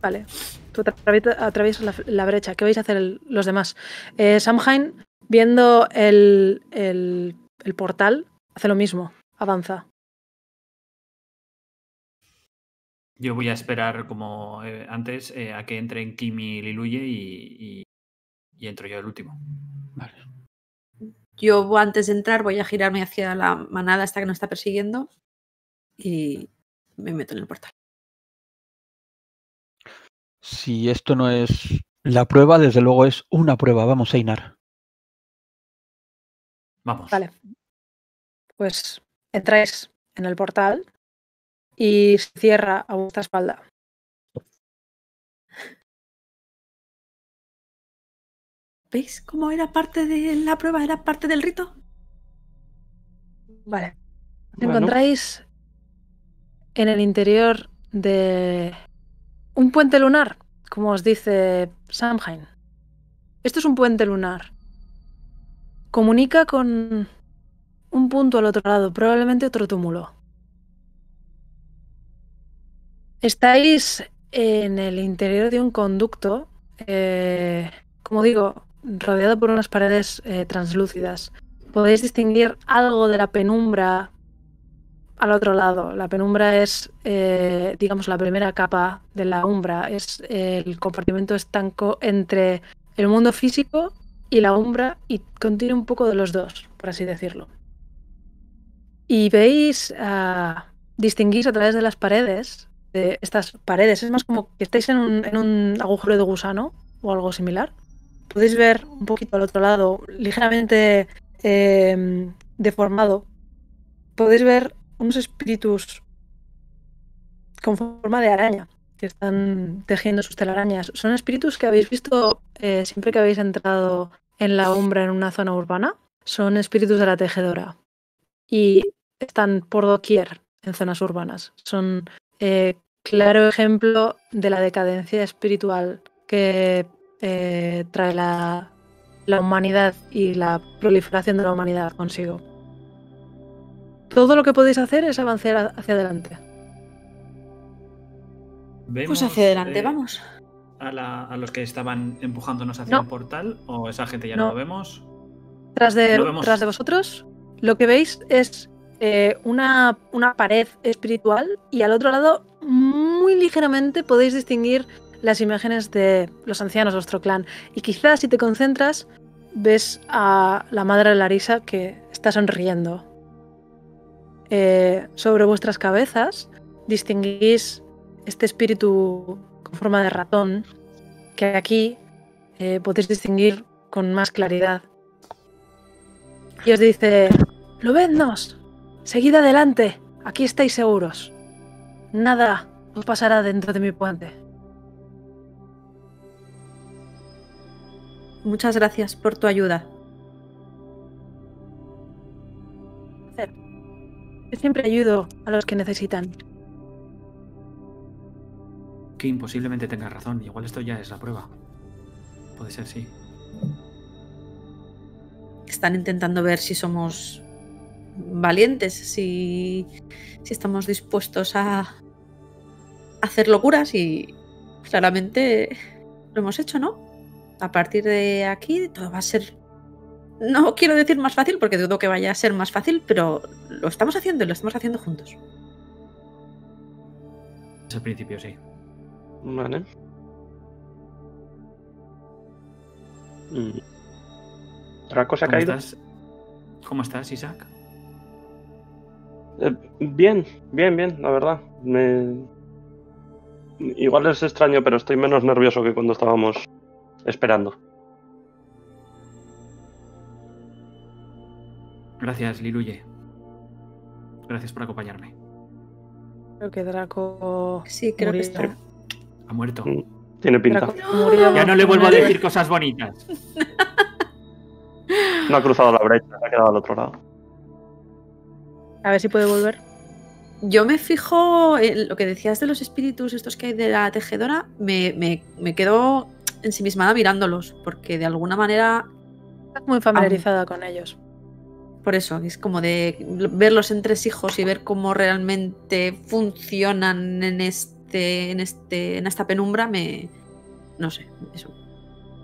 Vale, tú atravi- atraviesas la, la brecha. ¿Qué vais a hacer el- los demás? Eh, Samhain, viendo el, el- el portal, hace lo mismo, avanza.
Yo voy a esperar, como eh, antes, eh, a que entren Kimi y Liluye y, y- y entro yo el último.
Vale.
Yo antes de entrar voy a girarme hacia la manada esta que nos está persiguiendo y me meto en el portal.
Si esto no es la prueba, desde luego es una prueba. Vamos, Einar.
Vamos.
Vale. Pues entráis en el portal y se cierra a vuestra espalda.
¿Veis cómo era parte de la prueba? ¿Era parte del rito?
Vale. Os
Bueno.
encontráis en el interior de un puente lunar, como os dice Samhain. Esto es un puente lunar. Comunica con un punto al otro lado, probablemente otro túmulo. Estáis en el interior de un conducto, eh, como digo, rodeado por unas paredes eh, translúcidas podéis distinguir algo de la penumbra al otro lado. La penumbra es, eh, digamos, la primera capa de la umbra. Es eh, el compartimento estanco entre el mundo físico y la umbra y contiene un poco de los dos, por así decirlo. Y veis, ah, distinguís a través de las paredes, de estas paredes, es más como que estáis en un, agujero de gusano o algo similar. Podéis ver un poquito al otro lado, ligeramente eh, deformado, podéis ver unos espíritus con forma de araña que están tejiendo sus telarañas. Son espíritus que habéis visto eh, siempre que habéis entrado en la umbra en una zona urbana. Son espíritus de la tejedora y están por doquier en zonas urbanas. Son eh, claro ejemplo de la decadencia espiritual que eh, trae la, la humanidad y la proliferación de la humanidad consigo. Todo lo que podéis hacer es avanzar hacia adelante.
Pues
¿Vemos,
hacia adelante,
eh,
vamos.
A, la- a los que estaban empujándonos hacia
No.
el portal o esa gente ya no,
No.
lo vemos.
Tras de,
Lo vemos.
tras de vosotros, lo que veis es eh, una, una pared espiritual y al otro lado, muy ligeramente, podéis distinguir las imágenes de los ancianos de vuestro clan. Y quizás si te concentras, ves a la madre de Larisa que está sonriendo. Eh, sobre vuestras cabezas distinguís este espíritu con forma de ratón que aquí eh, podéis distinguir con más claridad. Y os dice, Lubednos, seguid adelante, aquí estáis seguros. Nada os pasará dentro de mi puente.
Muchas gracias por tu ayuda.
Yo siempre ayudo a los que necesitan.
Que imposiblemente tengas razón. Igual esto ya es la prueba. Puede ser, sí.
Están intentando ver si somos valientes, si, si estamos dispuestos a hacer locuras y claramente lo hemos hecho, ¿no? A partir de aquí todo va a ser, no quiero decir más fácil porque dudo que vaya a ser más fácil, pero lo estamos haciendo y lo estamos haciendo juntos.
Es el principio, sí.
Vale. Mm. ¿Otra cosa ha
¿Cómo
caído?
estás? ¿Cómo estás, Isaac?
Eh, bien, bien, bien, la verdad. Me... Igual es extraño, pero estoy menos nervioso que cuando estábamos esperando.
Gracias, Liluye. Gracias por acompañarme.
Creo que Draco.
Sí, creo que está.
Ha muerto.
Mm, Tiene pinta.
Draco murió
Ya no le vuelvo a decir cosas bonitas.
No ha cruzado la brecha, se ha quedado al otro lado.
A ver si puede volver.
Yo me fijo en lo que decías de los espíritus estos que hay de la tejedora, me, me, me quedo ensimismada mirándolos, porque de alguna manera,
Estás muy familiarizada con ellos.
Por eso, es como de verlos entre hijos y ver cómo realmente funcionan en este, en este, en esta penumbra, me, no sé, eso.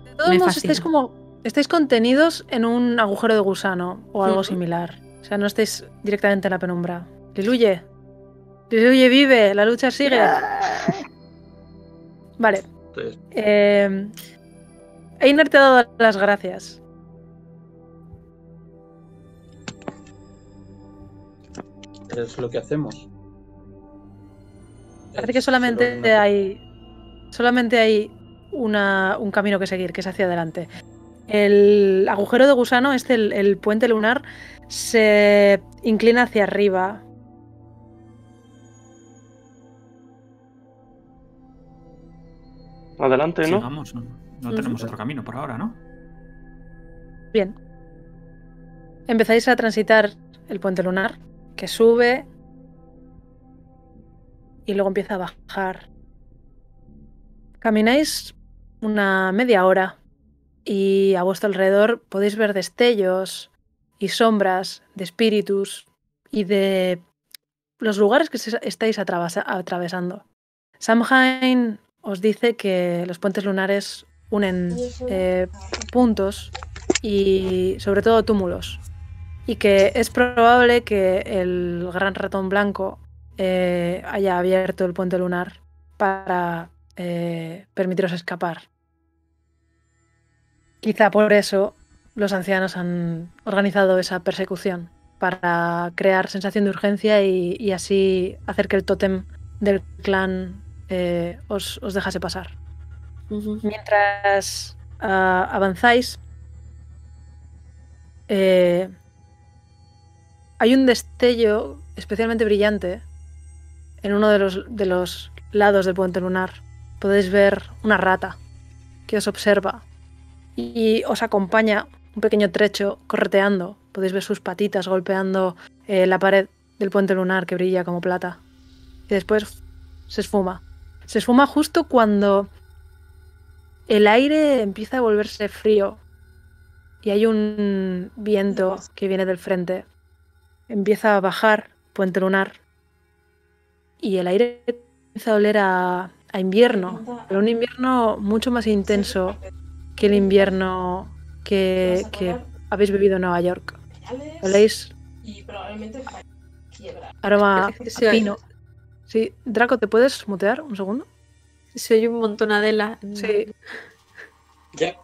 De todos
Me
modos, estáis como. Estáis contenidos en un agujero de gusano o algo similar. O sea, no estáis directamente en la penumbra. Liluye. Liluye vive, la lucha sigue. Vale. Eh, Einar te ha dado las gracias.
Es lo que hacemos.
Parece que solamente hay. Solamente hay una- un camino que seguir, que es hacia adelante. El agujero de gusano, este, el, el puente lunar, se inclina hacia arriba.
Adelante, ¿no?
Sigamos, no, no tenemos otro camino por ahora, ¿no?
Bien. Empezáis a transitar el puente lunar, que sube y luego empieza a bajar. Camináis una media hora y a vuestro alrededor podéis ver destellos y sombras de espíritus y de los lugares que estáis atravesa- atravesando. Samhain os dice que los puentes lunares unen eh, puntos y sobre todo túmulos. Y que es probable que el gran ratón blanco eh, haya abierto el puente lunar para eh, permitiros escapar. Quizá por eso los ancianos han organizado esa persecución, para crear sensación de urgencia y, y así hacer que el tótem del clan eh, os, os dejase pasar. Mientras ah, avanzáis, eh, hay un destello especialmente brillante en uno de los, de los lados del puente lunar. Podéis ver una rata que os observa y os acompaña un pequeño trecho correteando. Podéis ver sus patitas golpeando eh, la pared del puente lunar que brilla como plata. Y después se esfuma. Se esfuma justo cuando el aire empieza a volverse frío y hay un viento que viene del frente. Empieza a bajar puente lunar y el aire empieza a oler a, a invierno, pero un invierno mucho más intenso que el invierno que, que habéis vivido en Nueva York. Oléis
y probablemente
aroma a pino. Sí, Draco, ¿te puedes mutear un segundo?
Se oye un montón Adela.
Sí.
Ya.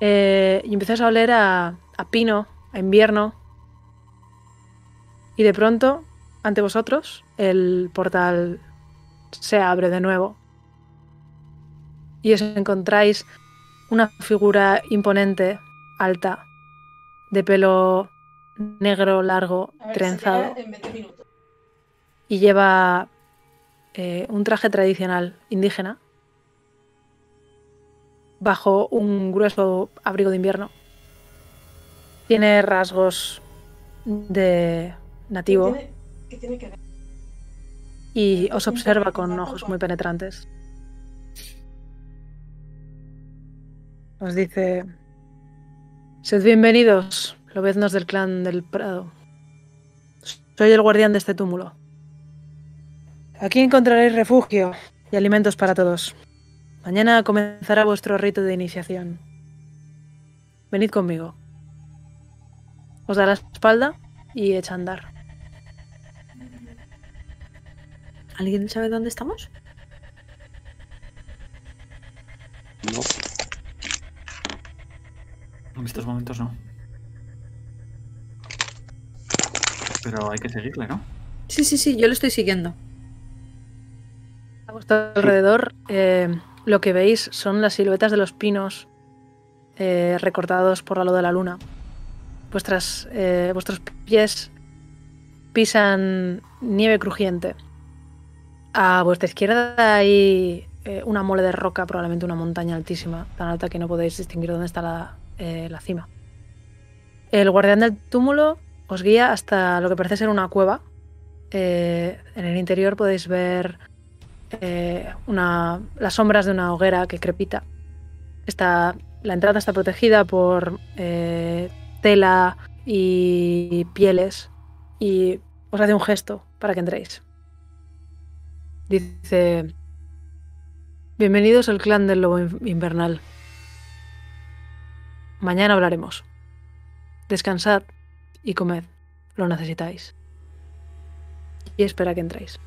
Eh, y empiezas a oler a, a pino, a invierno. Y de pronto, ante vosotros, el portal se abre de nuevo. Y os encontráis una figura imponente, alta, de pelo negro, largo,
ver,
trenzado.
se queda en 20 minutos.
y lleva eh, un traje tradicional indígena bajo un grueso abrigo de invierno. Tiene rasgos de nativo
¿Qué tiene, qué tiene que ver?
y os observa con ojos muy penetrantes. Os dice, sed bienvenidos, lobeznos del clan del Prado. Soy el guardián de este túmulo. Aquí encontraréis refugio y alimentos para todos. Mañana comenzará vuestro rito de iniciación. Venid conmigo. Os da la espalda y echa a andar.
¿Alguien sabe dónde estamos?
No.
En estos momentos no. Pero hay que seguirle, ¿no?
Sí, sí, sí, yo lo estoy siguiendo.
A vuestro alrededor, eh, lo que veis son las siluetas de los pinos eh, recortados por la luz de la luna. Vuestras, eh, vuestros pies pisan nieve crujiente. A vuestra izquierda hay eh, una mole de roca, probablemente una montaña altísima, tan alta que no podéis distinguir dónde está la, eh, cima. El guardián del túmulo os guía hasta lo que parece ser una cueva. Eh, en el interior podéis ver las sombras de una hoguera que crepita. Está, la entrada está protegida por tela y pieles y os hace un gesto para que entréis. Dice, bienvenidos al clan del lobo in- invernal. Mañana hablaremos. Descansad y comed, lo necesitáis. Y espera que entréis.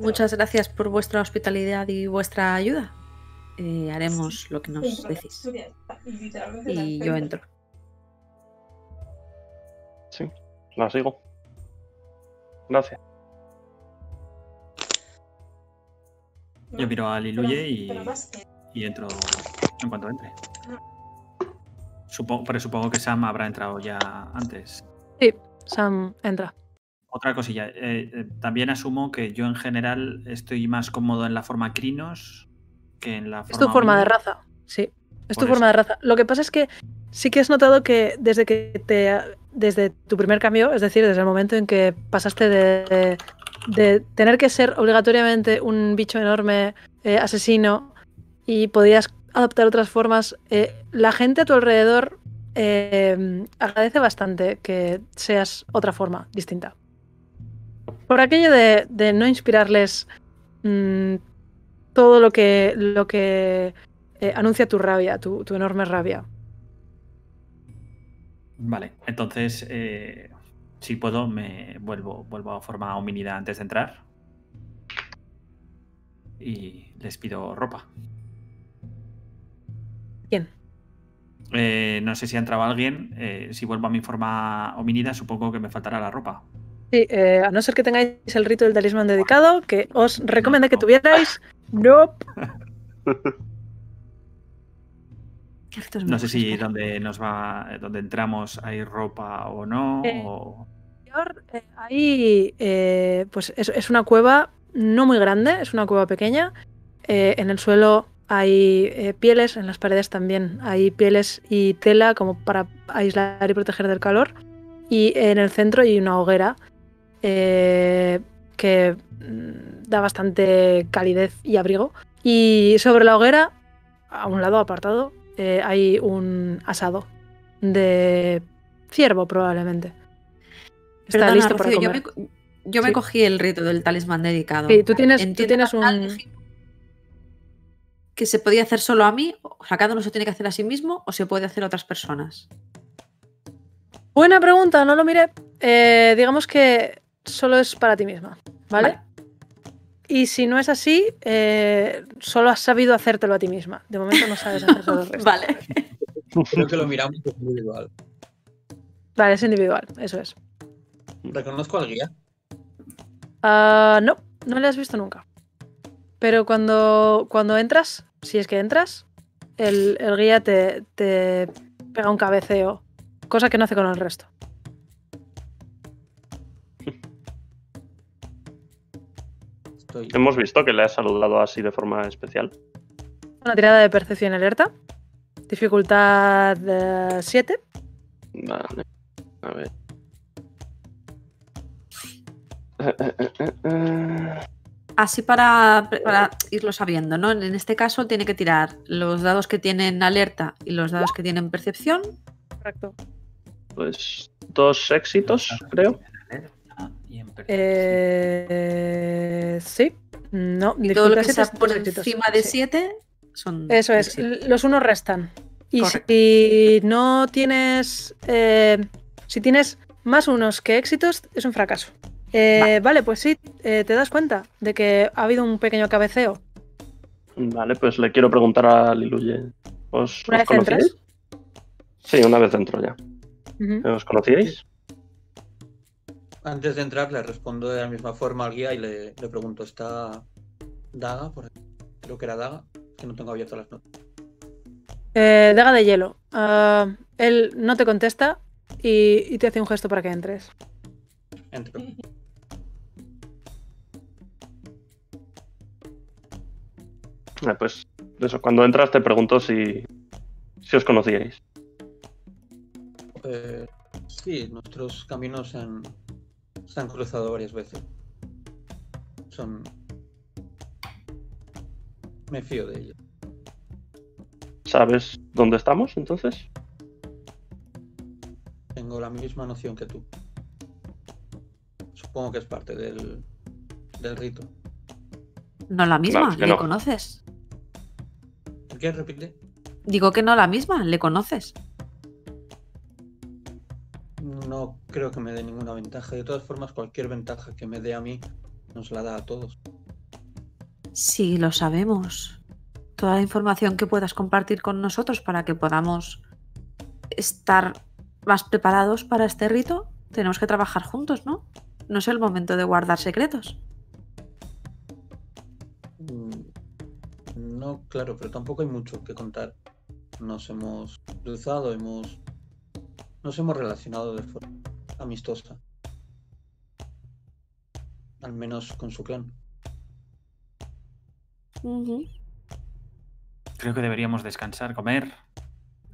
Muchas gracias por vuestra hospitalidad y vuestra ayuda. Eh, haremos lo que nos decís.
Y
yo entro.
Sí, la sigo. Gracias.
Yo miro a Liluye y, y entro en cuanto entre. Supongo, pero supongo que Sam habrá entrado ya antes.
Sam, entra.
Otra cosilla, eh, eh, también asumo que yo en general estoy más cómodo en la forma crinos que en la forma.
Es tu forma de raza, sí. Es
Por
tu forma de raza. Lo que pasa es que sí que has notado que desde que te. Desde tu primer cambio, es decir, desde el momento en que pasaste de, de tener que ser obligatoriamente un bicho enorme, eh, asesino, y podías adoptar otras formas, eh, la gente a tu alrededor eh, agradece bastante que seas otra forma distinta. Por aquello de, de no inspirarles mm, todo lo que, lo que anuncia tu rabia, tu, tu enorme rabia.
Vale, entonces, eh, si puedo, me vuelvo, vuelvo a forma homínida antes de entrar. Y les pido ropa.
¿Quién?
Eh, no sé si ha entrado alguien. eh, si vuelvo a mi forma homínida, supongo que me faltará la ropa.
Sí, eh, a no ser que tengáis el rito del talismán dedicado, que os recomendé que tuvierais. Nope.
¿Qué ritos
No sé si donde nos va, donde entramos hay ropa o no.
Eh,
o-
eh, Ahí, eh, pues es, es una cueva no muy grande, es una cueva pequeña. Eh, en el suelo hay pieles, en las paredes también hay pieles y tela como para aislar y proteger del calor. Y en el centro hay una hoguera que mm, da bastante calidez y abrigo. Y sobre la hoguera, a un lado apartado, eh, hay un asado de ciervo probablemente. Está
Perdona,
listo para
Rocío, yo
comer.
me, co- yo me cogí el rito del talismán dedicado.
Sí, tú tienes, tú tienes un...
Que se podía hacer solo a mí, o sea, cada uno se tiene que hacer a sí mismo, o se puede hacer a otras personas.
Buena pregunta, no lo miré. Eh, digamos que solo es para ti misma, ¿vale?
Vale.
Y si no es así, eh, solo has sabido hacértelo a ti misma. De momento no sabes hacerlo al resto.
Vale.
Creo que lo miramos es individual.
Vale, es individual, eso es.
Reconozco al guía.
Ah, no, no le has visto nunca. Pero cuando, cuando entras, si es que entras, el, el guía te, te pega un cabeceo, cosa que no hace con el resto.
Estoy.
Hemos visto que le has saludado así de forma especial.
Una tirada de percepción alerta. Dificultad 7.
Vale. A ver. Eh, eh, eh, eh, eh.
Así para, para irlo sabiendo, ¿no? En este caso tiene que tirar los dados que tienen alerta y los dados que tienen percepción.
Correcto.
Pues dos éxitos, creo.
Y en percepción.
Eh, sí. No,
Y todo lo que
siete
sea
es
por encima de
Sí.
7 son.
Eso es,
siete.
los unos restan. Y
Correcto.
si no tienes. eh, si tienes más unos que éxitos, es un fracaso. Eh, vale, pues sí, eh, te das cuenta de que ha habido un pequeño cabeceo.
Vale, pues le quiero preguntar a Liluye. ¿Os,
Una
os
vez entras.
conocíais? Sí, una vez dentro ya.
Ujú.
¿Os conocíais?
Antes de entrar le respondo de la misma forma al guía y le, le pregunto, ¿está Daga? Por aquí? Creo que era Daga, que no tengo abiertas las notas.
Eh, daga de hielo. Ah, él no te contesta y, y te hace un gesto para que entres.
Entro.
Eh, pues eso, cuando entras te pregunto si, si os conocíais.
Eh, sí, nuestros caminos se han, se han cruzado varias veces. Son... Me fío de ellos.
¿Sabes dónde estamos entonces?
Tengo la misma noción que tú. Supongo que es parte del, del rito.
No la misma, le
no.
conoces.
¿Qué repite?
Digo que no la misma, le conoces.
No creo que me dé ninguna ventaja. De todas formas, cualquier ventaja que me dé a mí nos la da a todos.
Sí, lo sabemos. Toda la información que puedas compartir con nosotros para que podamos estar más preparados para este rito, tenemos que trabajar juntos, ¿no? No es el momento de guardar secretos.
Mm, No, claro, pero tampoco hay mucho que contar. Nos hemos cruzado, hemos. Nos hemos relacionado de forma amistosa. Al menos con su clan.
Creo que deberíamos descansar, comer,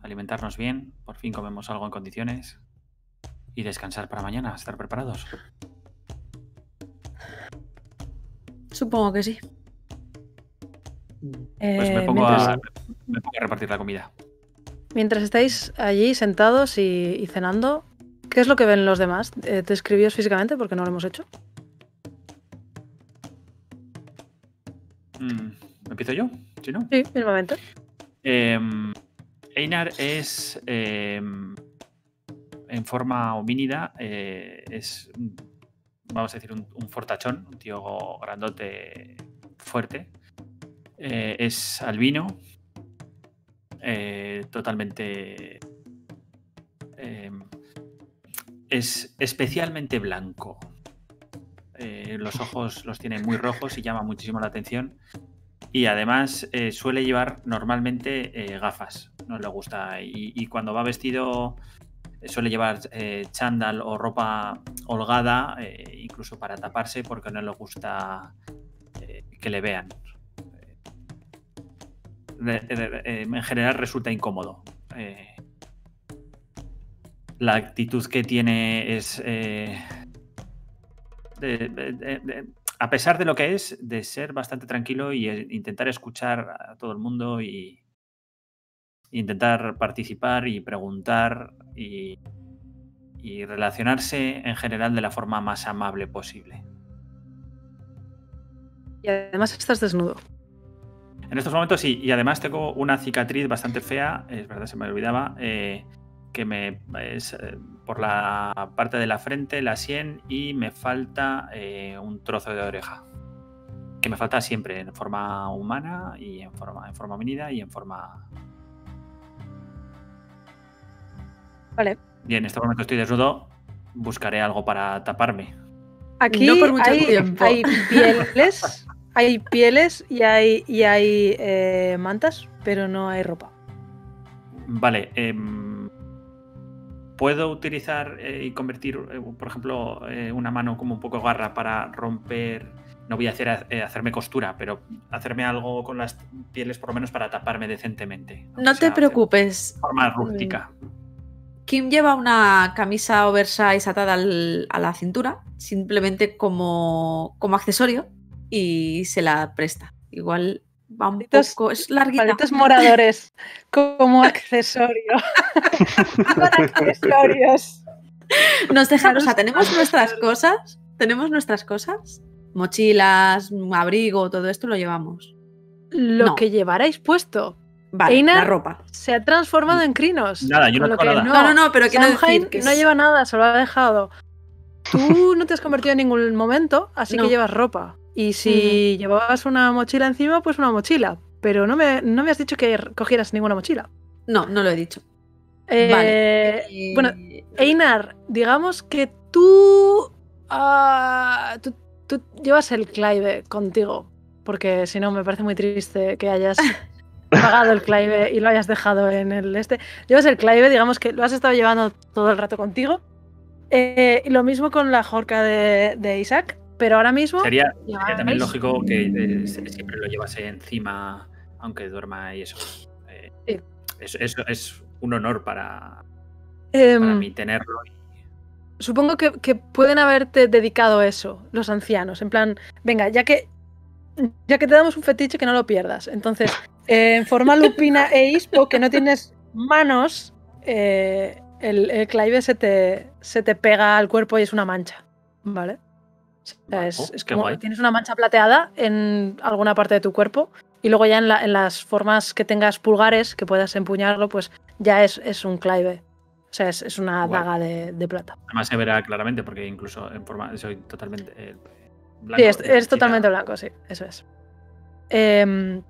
alimentarnos bien. Por fin comemos algo en condiciones. Y descansar para mañana, estar preparados.
Supongo que sí.
Pues me
Eh,
pongo,
mientras,
a, me pongo a repartir la comida.
Mientras estáis allí sentados y, y cenando, ¿qué es lo que ven los demás? Eh, ¿Te escribíos físicamente? Porque no lo hemos hecho.
Mm, ¿Empiezo yo? Si no.
Sí, mismamente.
Em, Einar es em, en forma homínida, eh, es, vamos a decir, un, un fortachón, un tío grandote, fuerte. Eh, es albino, eh, totalmente... em, es especialmente blanco. Eh, los ojos los tiene muy rojos y llama muchísimo la atención. Y además eh, suele llevar normalmente eh, gafas. No le gusta. Y, y cuando va vestido eh, suele llevar eh, chándal o ropa holgada, eh, incluso para taparse, porque no le gusta eh, que le vean. Eh, en general resulta incómodo. Eh, la actitud que tiene es. eh, a pesar de lo que es, de ser bastante tranquilo y eh, intentar escuchar a todo el mundo y intentar participar y preguntar y relacionarse en general de la forma más amable posible.
Y además estás desnudo.
En estos momentos sí, y además tengo una cicatriz bastante fea, es verdad, se me olvidaba, eh, que me es eh, por la parte de la frente, la sien, y me falta eh, un trozo de oreja. Que me falta siempre en forma humana y en forma, en forma venida y en forma.
Vale.
Y en este momento estoy desnudo, buscaré algo para taparme.
Aquí
No por mucho
hay,
tiempo.
hay pieles, hay pieles y hay, y hay eh, mantas, pero no hay ropa.
Vale. em, ¿Puedo utilizar eh, y convertir, eh, por ejemplo, una mano como un poco garra para romper? No voy a hacer, eh, hacerme costura, pero hacerme algo con las pieles por lo menos para taparme decentemente.
No
sea
te preocupes.
De forma rústica.
Kim lleva una camisa oversize atada al- a la cintura, simplemente como, como accesorio, y se la presta. Igual va un poco. Es larguita.
Malditos moradores como accesorio. Con accesorios.
Nos dejan, o sea, tenemos nuestras cosas, tenemos nuestras cosas, mochilas, abrigo, todo esto lo llevamos.
Lo
No.
que llevarais puesto
Vale,
Einar-
la ropa.
se ha transformado en crinos.
Nada, yo no
lo
nada.
No, no, no, pero quiero
Samhain
decir que
no
es-
lleva nada, se lo ha dejado. Tú no te has convertido en ningún momento, así
No.
que llevas ropa. Y si llevabas una mochila encima, pues una mochila. Pero no me, no me has dicho que cogieras ninguna mochila.
No, no lo he dicho.
Eh,
Vale.
Bueno,
Eh,
Einar, digamos que tú, ah, tú, tú llevas el Clive contigo, porque si no me parece muy triste que hayas pagado el Clive y lo hayas dejado en el este. Llevas el Clive, digamos que lo has estado llevando todo el rato contigo. Eh, y lo mismo con la Jorca de, de Isaac, pero ahora mismo
Sería, también lógico que eh, siempre lo llevase encima, aunque duerma y eso. Eh,
Sí.
eso, eso es un honor para,
em,
para mí tenerlo.
supongo que, que pueden haberte dedicado eso, los ancianos. En plan, venga, ya que ya que te damos un fetiche, que no lo pierdas. Entonces, eh, en forma lupina e ispo, que no tienes manos, eh, el, el Clive se te, se te pega al cuerpo y es una mancha. ¿Vale? O sea,
Vale,
es,
oh,
es como
guay.
tienes una mancha plateada en alguna parte de tu cuerpo y luego ya en, la- en las formas que tengas pulgares, que puedas empuñarlo, pues ya es, es un Clive. O sea, es, es una
Guay.
daga de, de plata.
Además se verá claramente porque incluso en forma soy totalmente eh, blanco.
Sí, es, totalmente blanco, sí, eso es. Em,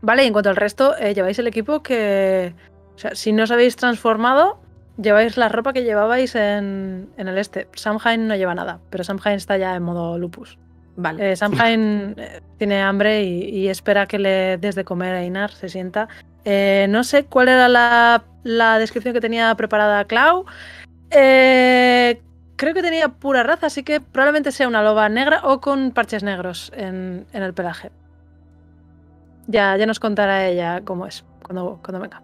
vale, y en cuanto al resto, eh, lleváis el equipo que. O sea, si no os habéis transformado, lleváis la ropa que llevabais en, en el este. Samhain no lleva nada, pero Samhain está ya en modo lupus.
Vale.
Eh, Samhain eh, tiene hambre y, y espera que le des de comer a Einar, se sienta. Eh, no sé cuál era la, la descripción que tenía preparada Clau. Eh, creo que tenía pura raza, así que probablemente sea una loba negra o con parches negros en, en el pelaje. Ya, ya nos contará ella cómo es cuando, cuando venga.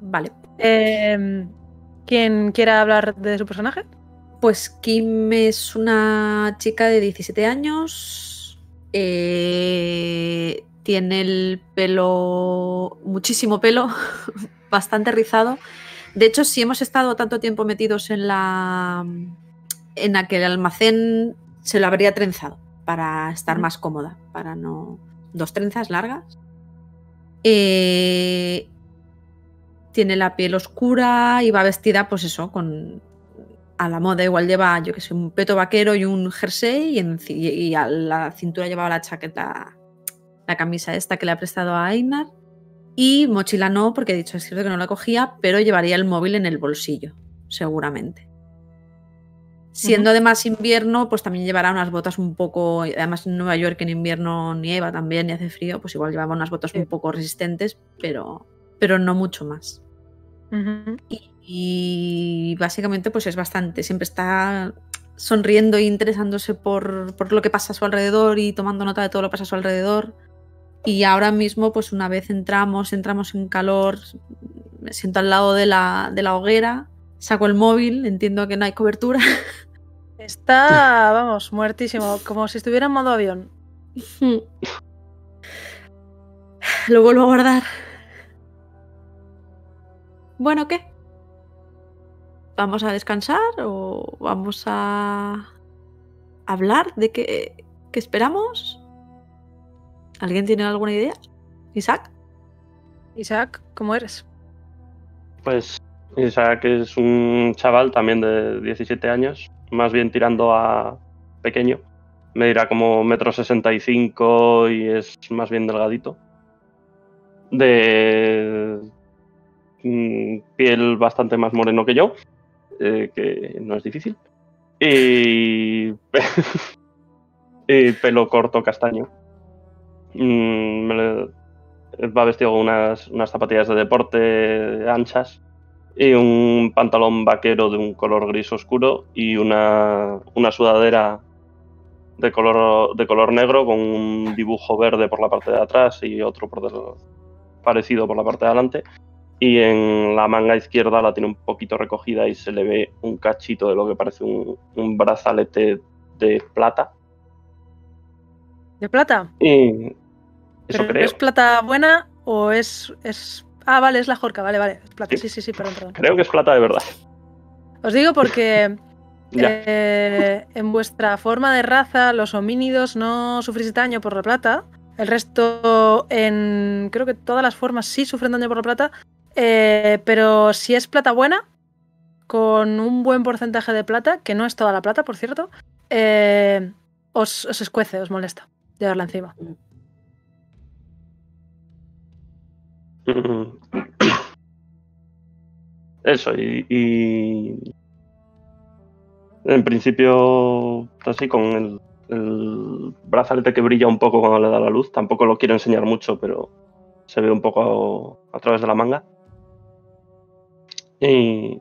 Vale.
Eh, ¿Quién quiera hablar de su personaje?
Pues Kim es una chica de 17 años. eh, tiene el pelo, muchísimo pelo, bastante rizado. De hecho, si hemos estado tanto tiempo metidos en la en aquel almacén, se lo habría trenzado para estar más cómoda, para no dos trenzas largas. Eh, tiene la piel oscura y va vestida, pues eso, con a la moda. Igual lleva, yo que sé, un peto vaquero y un jersey y, en y a la cintura llevaba la chaqueta, la camisa esta que le ha prestado a Einar. Y mochila no, porque he dicho, es cierto que no la cogía, pero llevaría el móvil en el bolsillo, seguramente. Siendo además invierno, pues también llevará unas botas un poco. Además, en Nueva York en invierno nieva también y hace frío, pues igual llevaba unas botas
Sí.
un poco resistentes, pero, pero no mucho más. Y básicamente, pues es bastante. Siempre está sonriendo e interesándose por, por lo que pasa a su alrededor y tomando nota de todo lo que pasa a su alrededor. Y ahora mismo, pues una vez entramos, entramos en calor, me siento al lado de la, de la hoguera, saco el móvil, entiendo que no hay cobertura.
Está, vamos, muertísimo, como si estuviera en modo avión.
Lo vuelvo a guardar. Bueno, ¿qué? ¿Vamos a descansar o vamos a hablar de qué, qué esperamos? ¿Alguien tiene alguna idea? ¿Isaac?
Isaac, ¿cómo eres?
Pues Isaac es un chaval también de 17 años, más bien tirando a pequeño. Me dirá como metro sesenta y cinco y es más bien delgadito. De piel bastante más moreno que yo, eh, que no es difícil. Y, y pelo corto castaño. Mm, va vestido con unas, unas zapatillas de deporte anchas y un pantalón vaquero de un color gris oscuro y una, una sudadera de color, de color negro con un dibujo verde por la parte de atrás y otro por parecido por la parte de adelante. Y en la manga izquierda la tiene un poquito recogida y se le ve un cachito de lo que parece un, un brazalete de plata.
¿De plata?
Y eso
¿Pero
creo.
¿Es plata buena o es, es... Ah, vale, es la jorca, vale, vale. Es plata.
Sí.
Sí, sí, sí, perdón, perdón.
Creo que es plata de verdad.
Os digo porque eh, en vuestra forma de raza los homínidos no sufrís daño por la plata. El resto, en creo que todas las formas sí sufren daño por la plata. Eh, pero si es plata buena, con un buen porcentaje de plata, que no es toda la plata, por cierto, eh, os, escuece, os molesta llevarla encima.
Eso, y, En principio, así con el, brazalete que brilla un poco cuando le da la luz. Tampoco lo quiero enseñar mucho, pero se ve un poco a través de la manga. Y.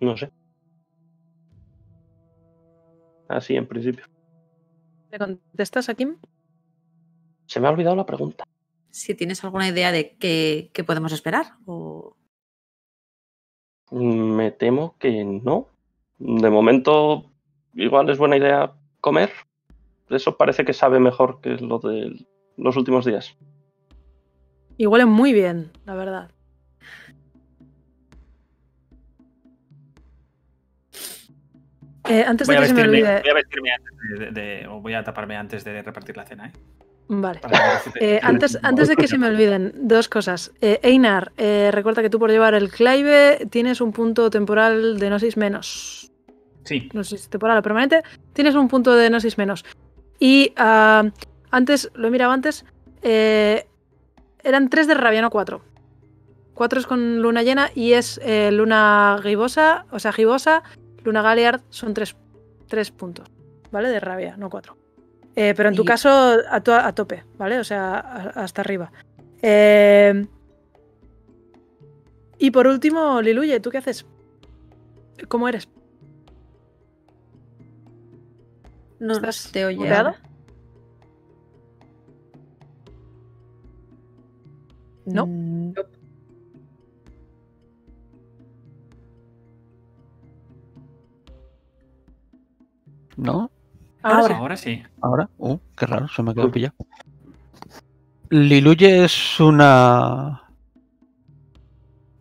No sé. Así en principio.
¿Le contestas a Kim?
Se me ha olvidado la pregunta.
Si tienes alguna idea de qué, qué podemos esperar. O...
Me temo que no. De momento, igual es buena idea comer. Eso parece que sabe mejor que lo de los últimos días.
Y huele muy bien, la verdad. Eh, antes
Voy
de que se me olvide.
voy a vestirme antes de, de- o voy a taparme antes de repartir la cena, ¿eh?
Vale.
No
Eh, antes, antes de que se me olviden, dos cosas. Eh, Einar, eh, recuerda que tú por llevar el Clive tienes un punto temporal de Gnosis menos.
Sí,
Gnosis temporal o permanente, tienes un punto de Gnosis menos. Y ah, antes, lo he mirado antes, eran tres de rabia, no cuatro. Cuatro es con luna llena y es luna gibosa, o sea, gibosa, luna Galliard, son tres, tres puntos, ¿vale? De rabia, no cuatro. Eh, pero en tu
Y-
caso, a, to- a tope, ¿vale? O sea, hasta arriba. Eh, y por último, Liluye, ¿tú qué haces? ¿Cómo eres?
No,
¿Estás
te oye.
No.
Mm,
¿No?
Ahora,
Ahora.
sí.
ahora.
Uh, qué raro, se me ha quedado
Uy.
pillado. Liluye es una.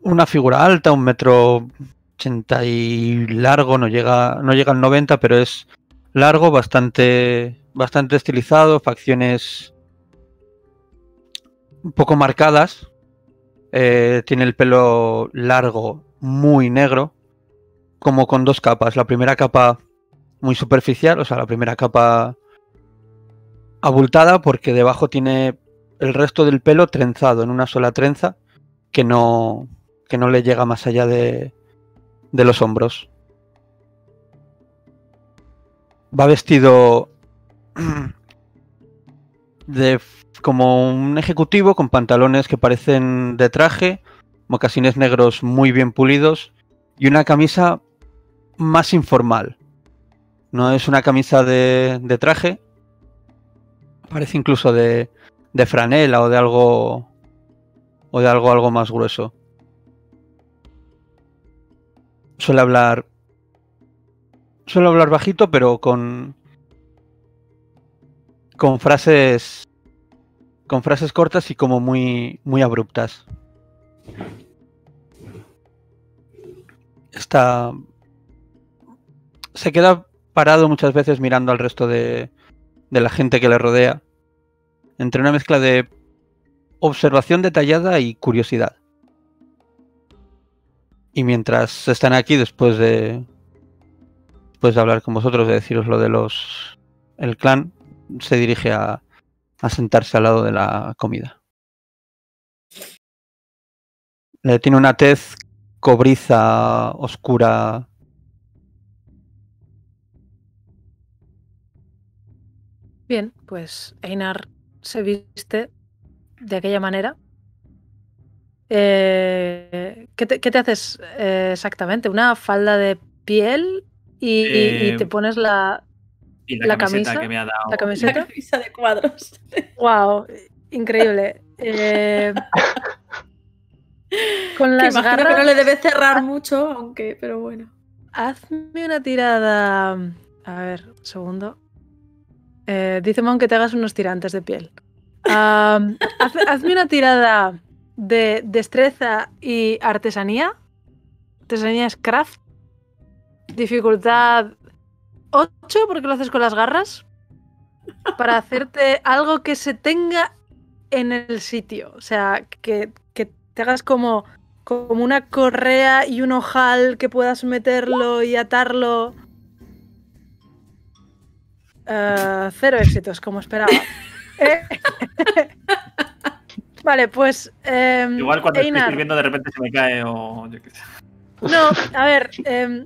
Una figura alta, un metro ochenta y largo, no llega, no llega al 90, pero es largo, bastante, bastante estilizado, facciones un poco marcadas. eh, tiene el pelo largo, muy negro, como con dos capas. La primera capa muy superficial, o sea, la primera capa abultada porque debajo tiene el resto del pelo trenzado en una sola trenza que no, que no le llega más allá de, de los hombros. Va vestido de como un ejecutivo con pantalones que parecen de traje, mocasines negros muy bien pulidos y una camisa más informal. No es una camisa de, traje. Parece incluso de, de franela o de algo. O de algo algo más grueso. Suele hablar. Suele hablar bajito, pero con. Con frases. Con frases cortas y como muy. muy abruptas. Está. Se queda parado muchas veces mirando al resto de, la gente que le rodea. Entre una mezcla de observación detallada y curiosidad. Y mientras están aquí, después de. Después de hablar con vosotros, de deciros lo de los. el clan, se dirige a, a sentarse al lado de la comida. Le tiene una tez cobriza, oscura,
Bien, pues Einar se viste de aquella manera. Eh, ¿qué, te, qué te haces eh, exactamente? ¿Una falda de piel y,
Eh,
te pones la,
Y la,
¿La
camiseta
camisa?
que me ha dado.
la
La
camiseta?
camisa de cuadros.
¡Wow! Increíble. Eh, con
Que
las
imagino
garras.
que no le debe cerrar mucho, aunque, pero bueno.
Hazme una tirada. A ver, un segundo. Eh, dice Mon que te hagas unos tirantes de piel. Hazme una tirada de destreza y artesanía. Artesanía es craft. Dificultad 8, porque lo haces con las garras. Para hacerte algo que se tenga en el sitio. O sea, que, que te hagas como como una correa y un ojal que puedas meterlo y atarlo. Eh, cero éxitos, como esperaba. Eh, vale, pues. em,
Igual cuando estoy escribiendo de repente se me cae o yo qué sé.
No, a ver. em,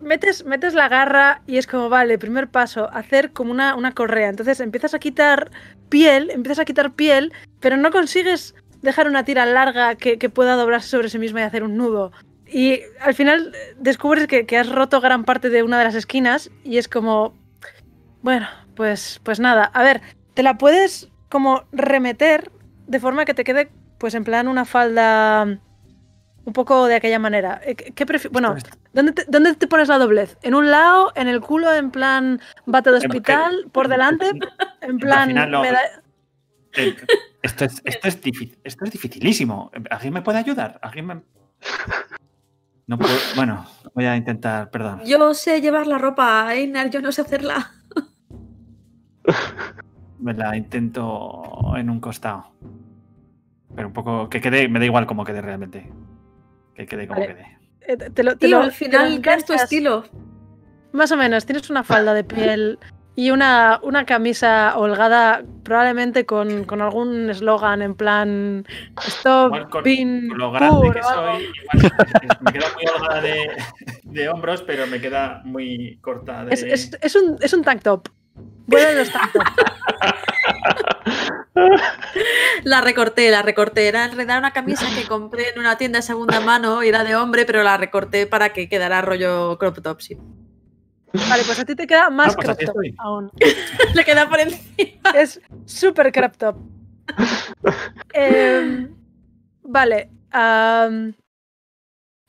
metes, metes la garra y es como, vale, primer paso, hacer como una, una correa. Entonces empiezas a quitar piel, empiezas a quitar piel, pero no consigues dejar una tira larga que, que pueda doblarse sobre sí misma y hacer un nudo. Y al final descubres que, que has roto gran parte de una de las esquinas y es como, bueno, pues, pues nada. A ver, te la puedes como remeter de forma que te quede, pues en plan una falda un poco de aquella manera. Eh, ¿Qué, bueno, ¿dónde te, dónde te pones la doblez? ¿En un lado? ¿En el culo? ¿En plan bate de
que-
hospital? ¿Por delante? En plan...
Eh, Esto es, esto, es difí- esto es dificilísimo. ¿Alguien me puede ayudar? ¿Alguien me... No puedo... Bueno, voy a intentar, perdón.
Yo sé llevar la ropa, Einar, yo no sé hacerla.
Me la intento en un costado. Pero un poco... Que quede... Me da igual cómo quede realmente. Que quede como
Vale.
quede.
eh, te lo- te
Tío,
lo-
al
te lo
final, ¿qué es tu estilo?
Más o menos, tienes una falda de piel y una, una camisa holgada, probablemente con, con algún eslogan en plan Stop
con, con lo grande que soy, igual me queda muy holgada de, de hombros, pero me queda muy corta de...
Es, es- es un, es un tank top. Vuelven los tank top.
La recorté, la recorté. Era en realidad una camisa que compré en una tienda de segunda mano y era de hombre, pero la recorté para que quedara rollo crop top, sí.
Vale, pues a ti te queda más
Ah, pues
crop top aún.
Le queda por encima.
Es súper crop top. Em, vale.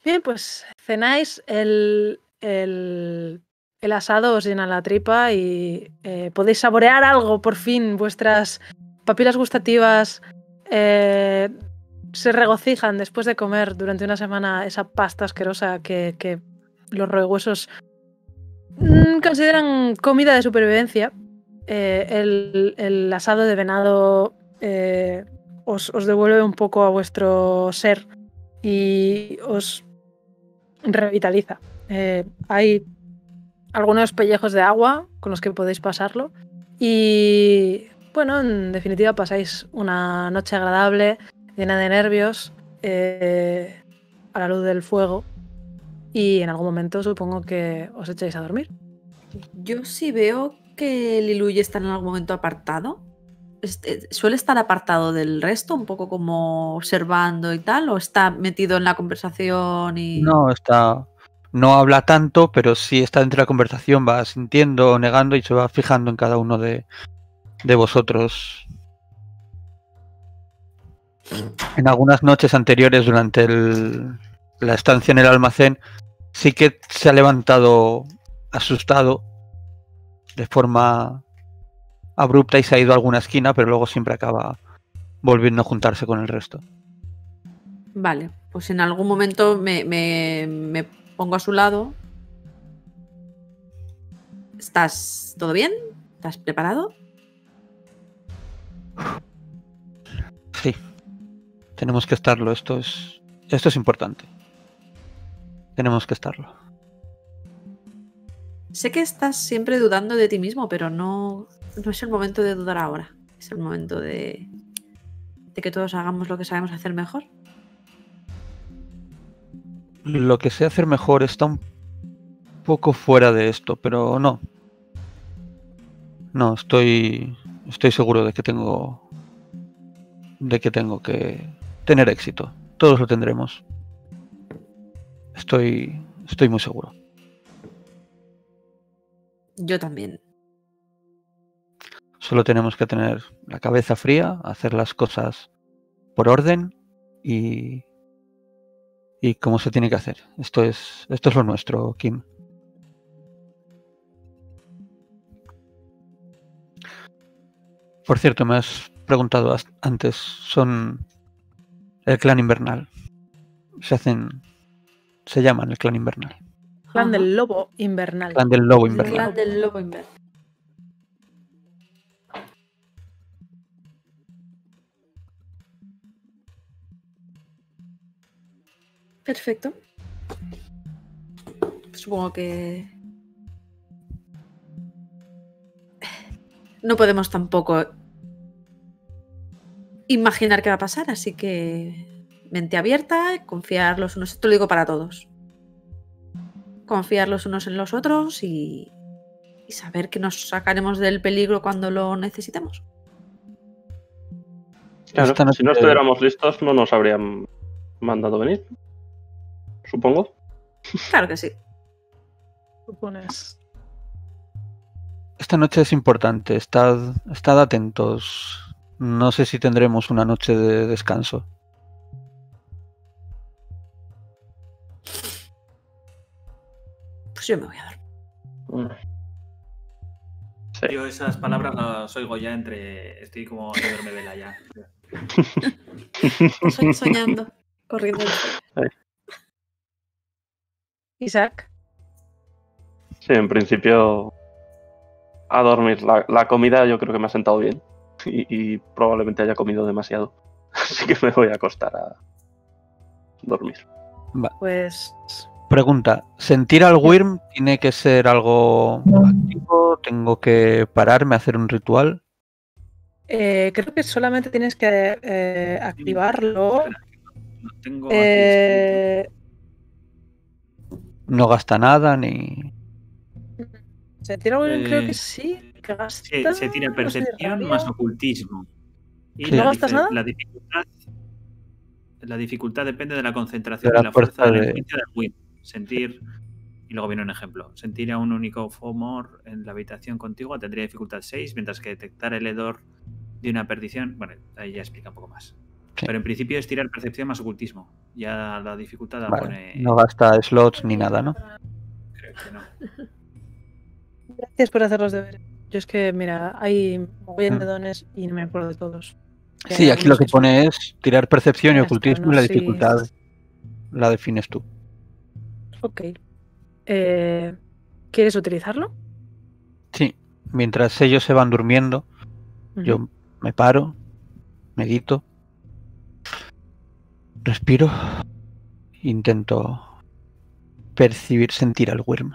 bien, pues cenáis el, el, el asado, os llena la tripa y eh, podéis saborear algo por fin. Vuestras papilas gustativas eh, se regocijan después de comer durante una semana esa pasta asquerosa que, los roehuesos mm, consideran comida de supervivencia. Eh, el, asado de venado os, devuelve un poco a vuestro ser y os revitaliza. Hay algunos pellejos de agua con los que podéis pasarlo y bueno, en definitiva pasáis una noche agradable, llena de nervios, eh, a la luz del fuego y en algún momento supongo que os echéis a dormir.
Yo sí veo que Liluy está en algún momento apartado. Este, ¿Suele estar apartado del resto, un poco como observando y tal? ¿O está metido en la conversación y.?
No, está. No habla tanto, pero sí está dentro de la conversación, va sintiendo, negando y se va fijando en cada uno de, de vosotros. En algunas noches anteriores, durante el- la estancia en el almacén, sí que se ha levantado asustado de forma abrupta y se ha ido a alguna esquina, pero luego siempre acaba volviendo a juntarse con el resto.
Vale, pues en algún momento me, me- me pongo a su lado. ¿Estás todo bien? ¿Estás preparado?
Sí, tenemos que estarlo. Esto es, esto es importante. Tenemos que estarlo.
Sé que estás siempre dudando de ti mismo, pero no, no es el momento de dudar ahora. Es el momento de, de que todos hagamos lo que sabemos hacer mejor.
Lo que sé hacer mejor está un poco fuera de esto, pero no. No, estoy, estoy seguro de que tengo, de que tengo que tener éxito. Todos lo tendremos. Estoy, estoy muy seguro.
Yo también.
Solo tenemos que tener la cabeza fría, hacer las cosas por orden y, y como se tiene que hacer. Esto es, esto es lo nuestro, Kim. Por cierto, me has preguntado antes, son el clan invernal. Se hacen, se llaman el clan invernal.
Plan
Ajá.
del lobo invernal.
Clan del lobo invernal.
clan del lobo invernal. Perfecto. Supongo que. No podemos tampoco imaginar qué va a pasar, así que mente abierta, confiar los unos. Esto lo digo para todos. confiar los unos en los otros y, y saber que nos sacaremos del peligro cuando lo necesitemos.
Claro, si no estuviéramos listos, no nos habrían mandado venir. Supongo.
Claro que sí.
Supones.
Esta noche es importante, estad, estad atentos. No sé si tendremos una noche de descanso.
Pues yo me voy a dar.
Sí.
Yo esas palabras las oigo ya entre. Estoy como me vela ya.
Estoy soñando, corriendo.
Isaac.
Sí, en principio a dormir. La, la comida yo creo que me ha sentado bien y, y probablemente haya comido demasiado. Así que me voy a acostar a dormir.
Pues
Pregunta, ¿sentir al Wyrm tiene que ser algo activo? ¿Tengo que pararme a hacer un ritual?
eh, creo que solamente tienes que eh, activarlo.
Lo tengo aquí
Eh,
No gasta nada ni...
algo creo
Eh,
que sí. Que gasta,
Se, se tira
no sé,
percepción más ocultismo. Y
Sí.
la,
¿No gastas nada?
la dificultad. La dificultad depende de la concentración
De
y
la
la fuerza
fuerza
de la influencia del win. Sentir. Y luego viene un ejemplo. Sentir a un único fomor en la habitación contigua tendría dificultad 6, mientras que detectar el hedor de una perdición. Bueno, ahí ya explica un poco más.
Sí.
Pero en principio es tirar percepción más ocultismo. Ya la dificultad la
Vale,
pone.
no gasta slots ni nada, ¿no?
creo que no.
Gracias por hacer los deberes. Yo es que, mira, hay mogollón de
Mm.
dones y no me acuerdo de todos. Que
Sí,
hay
aquí lo que pone es tirar percepción y ocultismo
no
y la dificultad la defines tú.
Ok. Eh, ¿Quieres utilizarlo?
Sí, mientras ellos se van durmiendo, yo me paro, medito, respiro, intento percibir, sentir al Wyrm.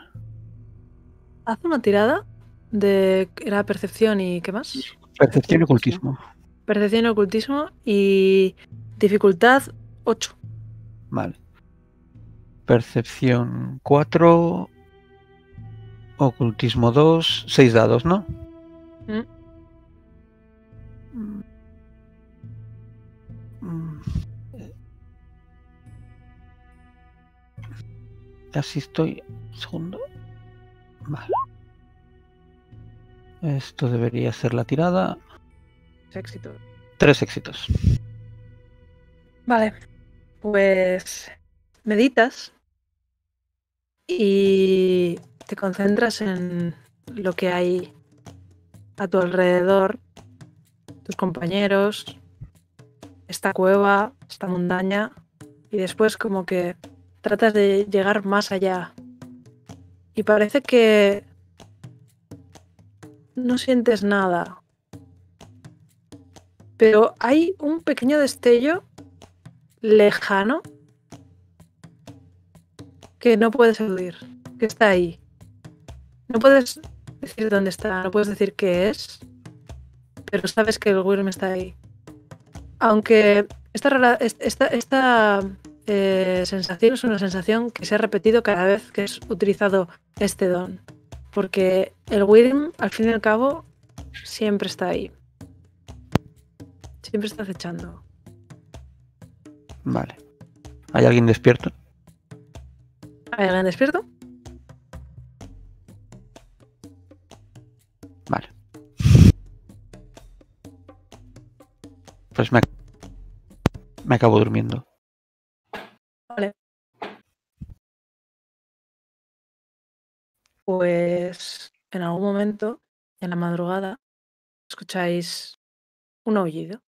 Haz una tirada de. Era percepción y. ¿Qué más?
Percepción y ocultismo.
Percepción y ocultismo y. Dificultad 8.
Vale. Percepción 4. Ocultismo 2. 6 dados, ¿no?
Mm.
Mm. Así estoy. Un segundo. Vale. Esto debería ser la tirada.
Éxito.
Tres éxitos.
Vale. Pues. Meditas. Y. Te concentras en lo que hay a tu alrededor. Tus compañeros. Esta cueva, esta montaña. Y después, como que tratas de llegar más allá. Y parece que. No sientes nada. Pero hay un pequeño destello lejano que no puedes eludir, que está ahí. No puedes decir dónde está, no puedes decir qué es, pero sabes que el Wyrm está ahí. Aunque esta, esta, esta, eh, sensación es una sensación que se ha repetido cada vez que es utilizado este don. Porque el Wyrm, al fin y al cabo, siempre está ahí. Siempre está acechando.
Vale. ¿Hay alguien despierto?
¿Hay alguien despierto?
Vale. Pues me, ac- me acabo durmiendo.
Pues en algún momento, en la madrugada, escucháis un aullido.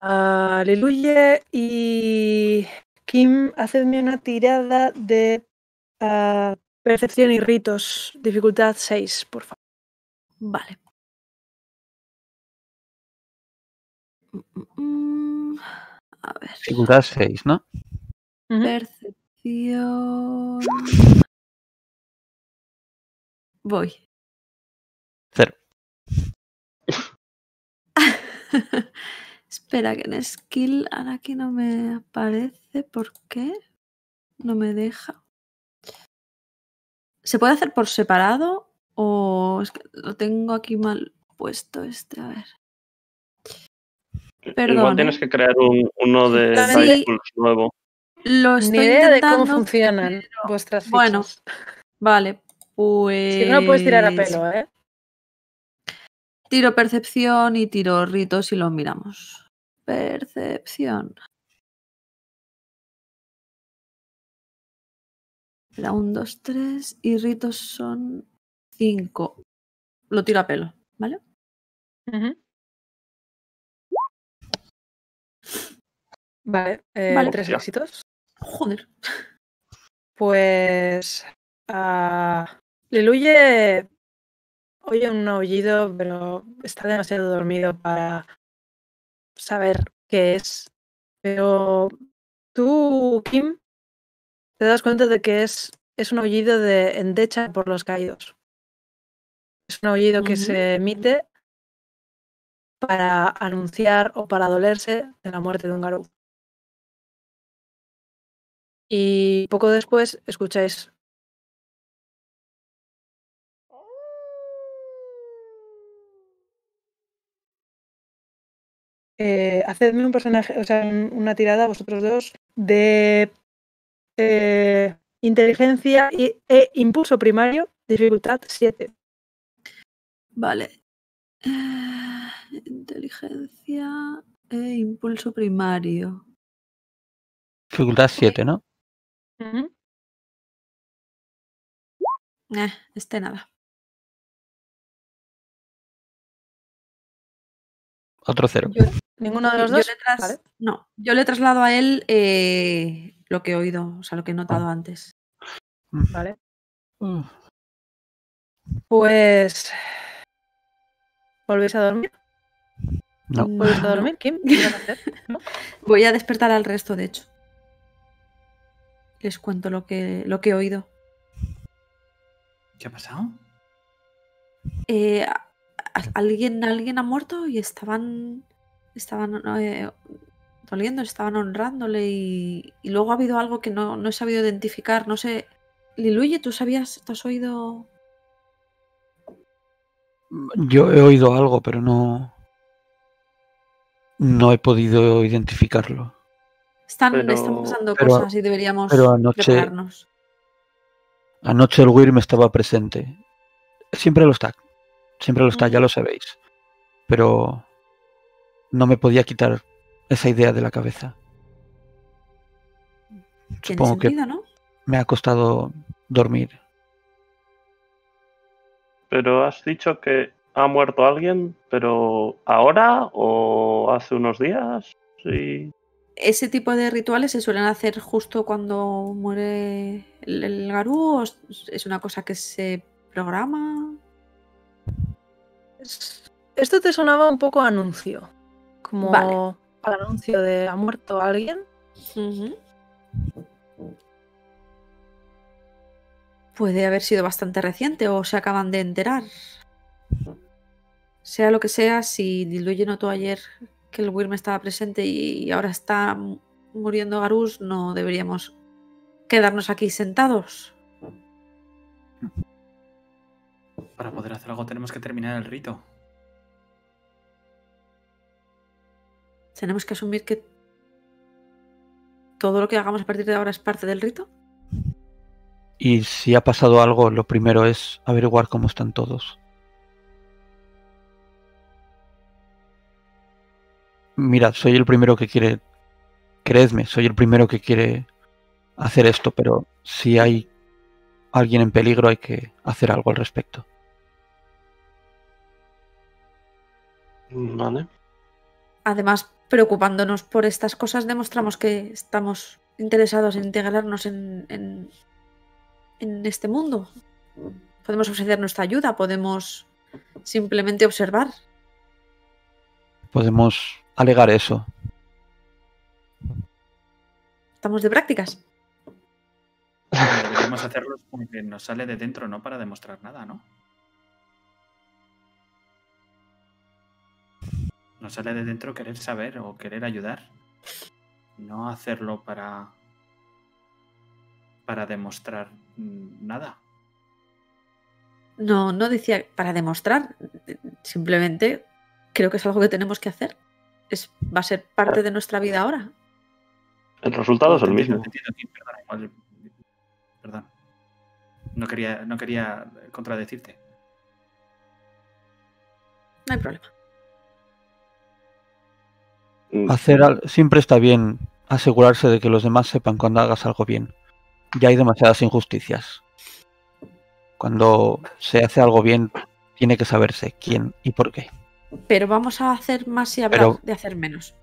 Aleluya y Kim, hacedme una tirada de ah, percepción y ritos, dificultad 6, por favor.
Vale. A ver.
Dificultad 6, ¿no?
Percepción. Voy.
Cero.
Espera, que en skill ahora aquí no me aparece. ¿Por qué? No me deja. ¿Se puede hacer por separado? O es que lo tengo aquí mal puesto este, a ver. Perdón,
Igual
¿eh?
tienes que crear un- uno de
Sí.
Nuevo.
Lo
Ni idea de cómo funcionan vuestras fichas.
bueno, Vale, pues.
Si no, puedes tirar a pelo, ¿eh?
Tiro percepción y tiro ritos y lo miramos. Percepción. Era un, dos, tres y ritos son cinco. Lo tiro a pelo, ¿vale?
Vale, eh,
Vale.
tres éxitos.
Joder.
Pues. ah, Liluye oye un aullido, pero está demasiado dormido para saber qué es. Pero tú, Kim, te das cuenta de que es, es un aullido de endecha por los caídos. Es un aullido que se emite para anunciar o para dolerse de la muerte de un garú. Y poco después escucháis Eh, hacedme un personaje, o sea, un- una tirada vosotros dos de eh, inteligencia y- e impulso primario, dificultad 7.
Vale. Eh, inteligencia e impulso primario.
Dificultad 7, ¿no?
Eh, este nada.
Otro cero.
Yo- Ninguno de los
Yo
dos.
le tras-
Vale.
No, yo le traslado a él eh, lo que he oído, o sea, lo que he notado antes.
Vale.
Uh,
Pues. ¿Volvéis a dormir?
No.
¿Volvéis a
No.
dormir? Kim? ¿Qué vas a hacer?
Voy a despertar al resto, de hecho. Les cuento lo que, lo que he oído.
¿Qué ha pasado?
Eh, alguien, alguien ha muerto y estaban. Estaban eh, doliendo, estaban honrándole y, y luego ha habido algo que no, no he sabido identificar. No sé. Liluye, ¿tú sabías? ¿Te has oído?
Yo he oído algo, pero no. No he podido identificarlo.
Están,
Pero-
están pasando
pero-
cosas y deberíamos
pero anoche-
prepararnos.
Anoche el Wyrm estaba presente. Siempre lo está. Siempre lo está, ya lo sabéis. Pero no me podía quitar esa idea de la cabeza.
Tiene
Supongo que me ha costado dormir.
Pero has dicho que ha muerto alguien, pero ¿ahora o hace unos días? Sí.
¿Ese tipo de rituales se suelen hacer justo cuando muere el, el garú? ¿O es- una cosa que se programa?
Es- Esto te sonaba un poco a anuncio. Como
Vale.
al anuncio de ha muerto alguien.
Puede haber sido bastante reciente o se acaban de enterar. Sea lo que sea, si Diluye notó ayer que el Wyrm estaba presente y ahora está mu- muriendo Garús, no deberíamos quedarnos aquí sentados.
Para poder hacer algo tenemos que terminar el rito.
Tenemos que asumir que todo lo que hagamos a partir de ahora es parte del rito.
Y si ha pasado algo, lo primero es averiguar cómo están todos. Mirad, soy el primero que quiere, creedme, soy el primero que quiere hacer esto, pero si hay alguien en peligro hay que hacer algo al respecto.
Vale.
Además, preocupándonos por estas cosas, demostramos que estamos interesados en integrarnos en, en- en este mundo. Podemos ofrecer nuestra ayuda, podemos simplemente observar.
Podemos alegar eso.
Estamos de prácticas.
Pero Deberíamos hacerlo porque nos sale de dentro, no para demostrar nada, ¿no? Nos sale de dentro querer saber o querer ayudar. No hacerlo para. para demostrar nada.
No, no decía para demostrar. Simplemente creo que es algo que tenemos que hacer. Es, va a ser parte de nuestra vida ahora.
El resultado es el mismo.
Perdón. No quería, no quería contradecirte.
No hay problema.
Mm,
Hacer al- siempre está bien asegurarse de que los demás sepan cuando hagas algo bien. Ya hay demasiadas injusticias. Cuando se hace algo bien, tiene que saberse quién y por qué.
Pero vamos a hacer más y hablar
Pero-
de hacer menos.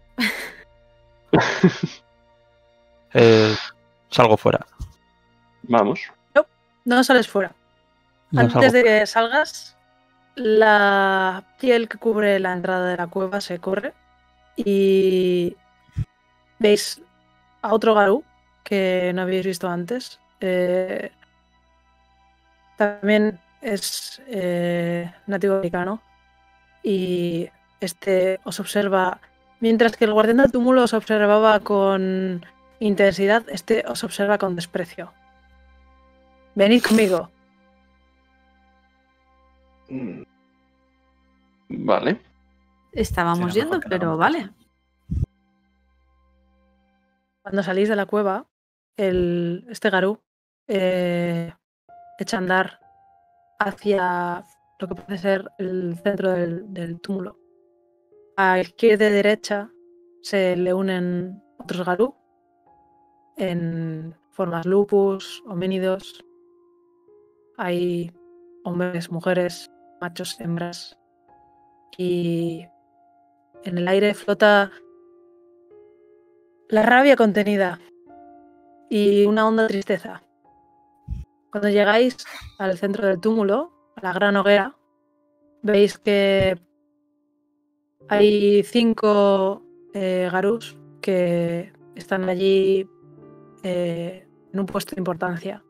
Eh, salgo fuera.
Vamos.
No sales fuera.
No
Antes
salgo
de que salgas, la piel que cubre la entrada de la cueva se corre y veis a otro Garú que no habéis visto antes. Eh, también es eh, nativo americano y este os observa, mientras que el guardián del túmulo os observaba con intensidad, este os observa con desprecio. Venid conmigo.
Mm. Vale.
Estábamos yendo, pero vale.
Cuando salís de la cueva, el, este Garú eh, echa a andar hacia que puede ser el centro del, del túmulo. A izquierda y derecha se le unen otros Garú en formas lupus, homínidos. Hay hombres, mujeres, machos, hembras. Y en el aire flota la rabia contenida y una honda tristeza. Cuando llegáis al centro del túmulo, la gran hoguera, veis que hay cinco eh, garús que están allí eh, en un puesto de importancia.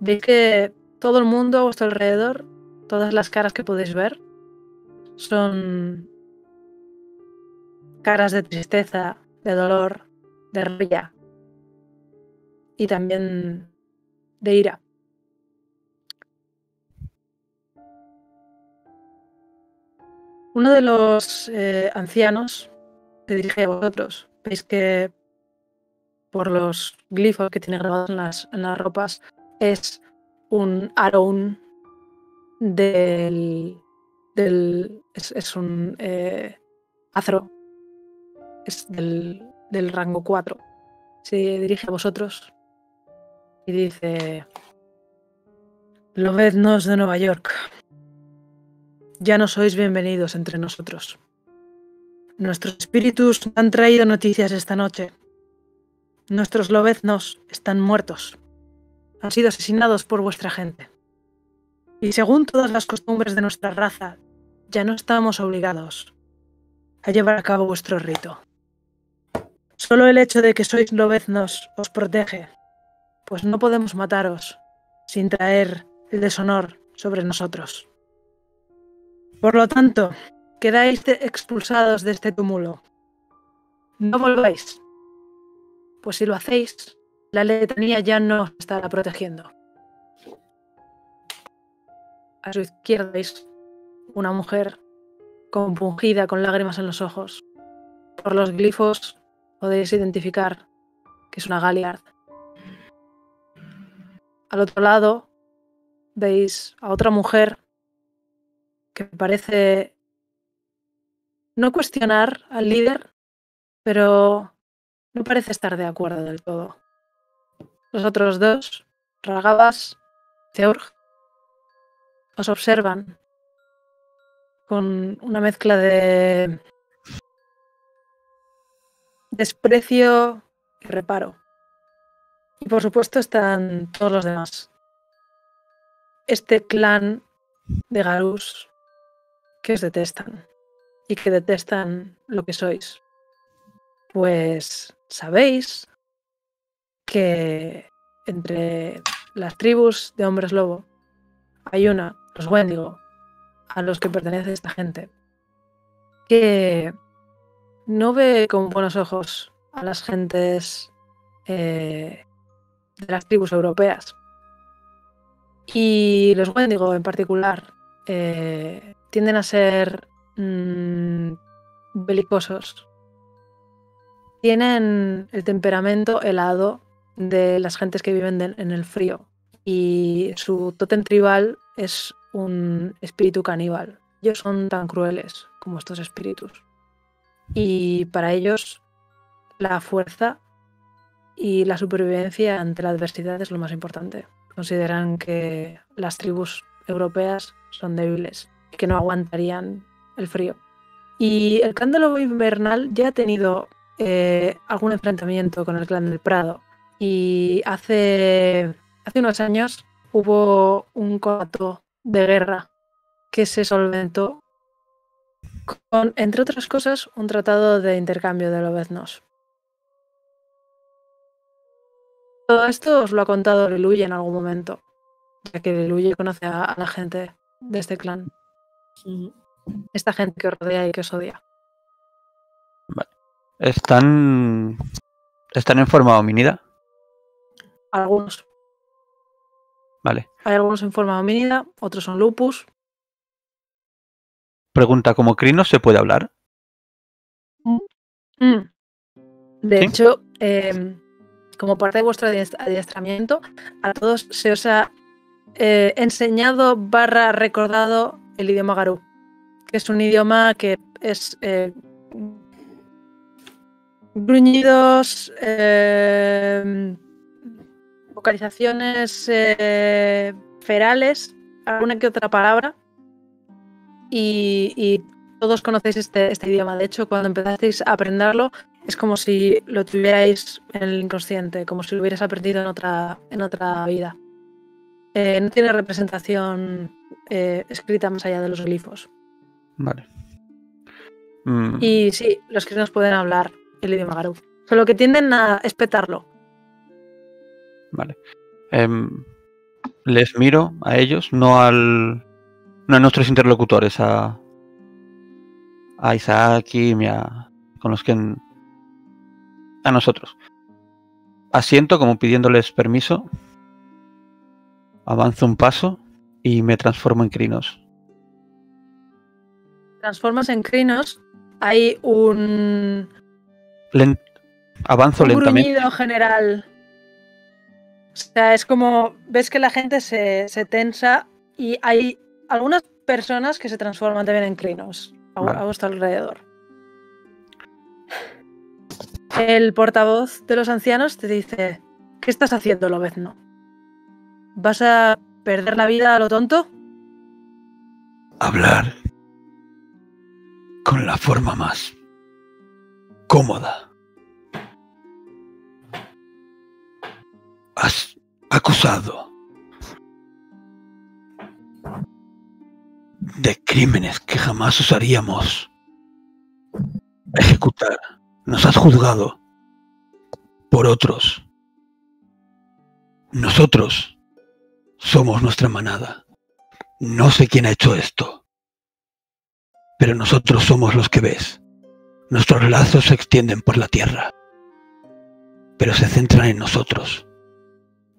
Veis que todo el mundo a vuestro alrededor, todas las caras que podéis ver, son caras de tristeza, de dolor, de rabia y también de ira. Uno de los eh, ancianos se dirige a vosotros. Veis que por los glifos que tiene grabados en las, en las ropas es un Aroun del. del es, un eh, Azro. Es del, del rango 4. Se dirige a vosotros y dice: Lobeznos de Nueva York. Ya no sois bienvenidos entre nosotros. Nuestros espíritus han traído noticias esta noche. Nuestros lobeznos están muertos. Han sido asesinados por vuestra gente. Y según todas las costumbres de nuestra raza, ya no estamos obligados a llevar a cabo vuestro rito. Solo el hecho de que sois lobeznos os protege, pues no podemos mataros sin traer el deshonor sobre nosotros. Por lo tanto, quedáis expulsados de este túmulo. No volváis, pues si lo hacéis, la letanía ya no os estará protegiendo. A su izquierda veis una mujer compungida con lágrimas en los ojos. Por los glifos podéis identificar que es una Galiard. Al otro lado veis a otra mujer que parece no cuestionar al líder, pero no parece estar de acuerdo del todo. Los otros dos, Ragabas, Theurg, os observan con una mezcla de desprecio y reparo. Y por supuesto están todos los demás. Este clan de Garus que os detestan y que detestan lo que sois. Pues sabéis que entre las tribus de hombres lobo hay una, los Wendigo, a los que pertenece esta gente, que no ve con buenos ojos a las gentes eh, de las tribus europeas. Y los Wendigo en particular eh, tienden a ser mm, belicosos. Tienen el temperamento helado de las gentes que viven en el frío. Y su tótem tribal es un espíritu caníbal. Ellos son tan crueles como estos espíritus. Y para ellos la fuerza y la supervivencia ante la adversidad es lo más importante. Consideran que las tribus europeas son débiles, no aguantarían el frío. Y el clan del lobo invernal ya ha tenido eh, algún enfrentamiento con el clan del Prado. Y hace, hace unos años hubo un conato de guerra que se solventó con, entre otras cosas, un tratado de intercambio de lobeznos. Todo esto os lo ha contado Liluye en algún momento, ya que Liluye conoce a la gente de este clan, esta gente que os rodea y que os odia.
¿Están, ¿Están en forma homínida?
Algunos.
Vale.
Hay algunos en forma homínida, otros son lupus.
Pregunta, ¿como Crinos se puede hablar?
Mm. De
¿Sí?
hecho, eh, como parte de vuestro adiest- adiestramiento, a todos se os ha eh, enseñado barra recordado el idioma Garú, que es un idioma que es eh, gruñidos, eh, vocalizaciones eh, ferales, alguna que otra palabra, y, todos conocéis este, este idioma. De hecho, cuando empezasteis a aprenderlo, es como si lo tuvierais en el inconsciente, como si lo hubierais aprendido en otra, en otra vida. No tiene representación eh, escrita más allá de los glifos.
Vale. Mm,
Y sí, los que nos pueden hablar el idioma Garú. Solo que tienden a espetarlo.
Vale. Em, les miro a ellos, no al. no a nuestros interlocutores, a. a Isaac y a. con los que. en- a nosotros. Asiento como pidiéndoles permiso. Avanzo un paso y me transformo en Crinos.
Transformas en crinos. Hay un,
Len- avanzo
un
lentamente.
gruñido general. O sea, es como ves que la gente se, se tensa y hay algunas personas que se transforman también en crinos a,
Vale.
a vuestro alrededor. El portavoz de los ancianos te dice, ¿qué estás haciendo, Lobezno? ¿Vas a perder la vida a lo tonto?
hablar con la forma más cómoda. Has acusado de crímenes que jamás osaríamos ejecutar. Nos has juzgado por otros. Nosotros somos nuestra manada. No sé quién ha hecho esto, pero nosotros somos los que ves. Nuestros lazos se extienden por la tierra, pero se centran en nosotros.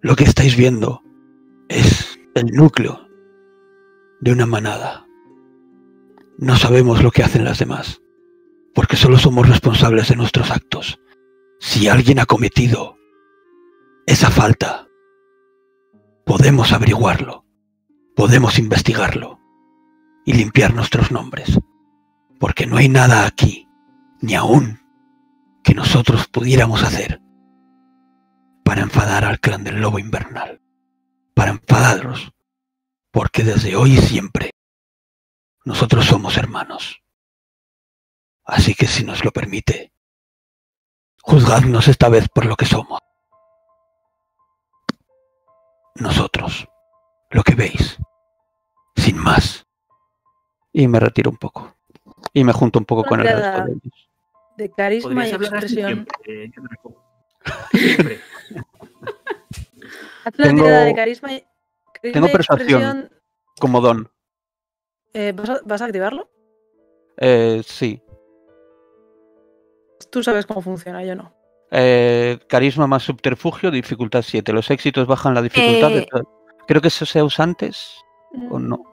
Lo que estáis viendo es el núcleo de una manada. No sabemos lo que hacen las demás, porque solo somos responsables de nuestros actos. Si alguien ha cometido esa falta, podemos averiguarlo podemos investigarlo y limpiar nuestros nombres, porque no hay nada aquí, ni aún, que nosotros pudiéramos hacer para enfadar al clan del lobo invernal, para enfadaros, porque desde hoy y siempre nosotros somos hermanos. Así que si nos lo permite, juzgadnos esta vez por lo que somos. Nosotros lo que veis. Sin más.
Y me retiro un poco. Y me junto un poco con el resto de ellos.
De carisma y expresión.
siempre, Draco. Siempre.
Haz una
Tengo-
tirada de carisma y, carisma
tengo persuasión.
expresión.
Como don.
Eh, ¿vas, a, vas a activarlo?
Eh, sí.
tú sabes cómo funciona, yo no.
Eh, carisma más subterfugio, dificultad 7. Los éxitos bajan la dificultad.
Eh.
Creo que eso se usa antes o no.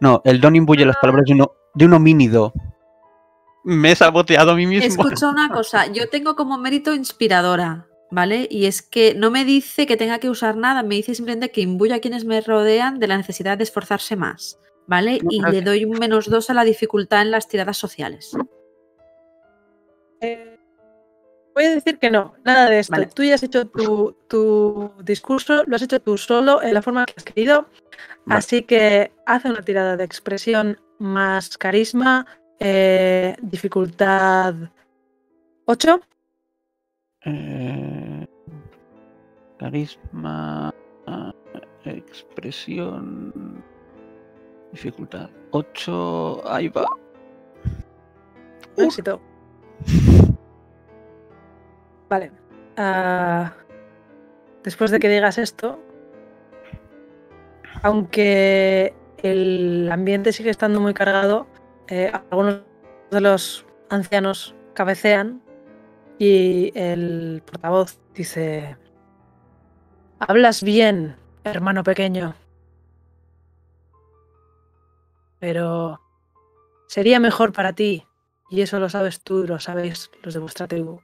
No, el don imbuye las palabras de, uno, de un homínido. Me he saboteado a mí mismo.
Escucha una cosa, yo tengo como mérito inspiradora, ¿vale? Y es que no me dice que tenga que usar nada, me dice simplemente que imbuya a quienes me rodean de la necesidad de esforzarse más, ¿vale?
No,
y le doy un menos dos a la dificultad en las tiradas sociales.
Eh, voy a decir que no, nada de esto.
Vale.
Tú ya has hecho tu, tu discurso, lo has hecho tú solo en la forma que has querido.
Vale.
Así que hace una tirada de expresión más carisma, eh, dificultad 8.
Eh, carisma, expresión, dificultad 8. Ahí va. Uh.
Vale. ah, después de que digas esto, aunque el ambiente sigue estando muy cargado, eh, algunos de los ancianos cabecean y el portavoz dice, hablas bien, hermano pequeño, pero sería mejor para ti y eso lo sabes tú y lo sabéis los de vuestra tribu.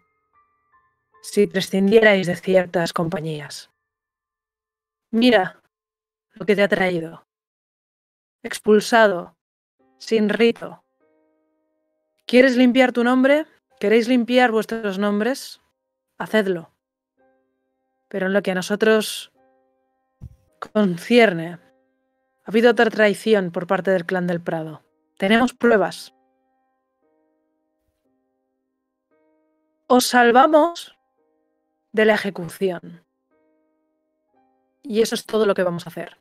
Si prescindierais de ciertas compañías. Mira lo que te ha traído. Expulsado, sin rito. ¿Quieres limpiar tu nombre? ¿Queréis limpiar vuestros nombres? Hacedlo. Pero en lo que a nosotros concierne, ha habido otra traición por parte del clan del Prado. Tenemos pruebas. os salvamos de la ejecución. Y eso es todo lo que vamos a hacer.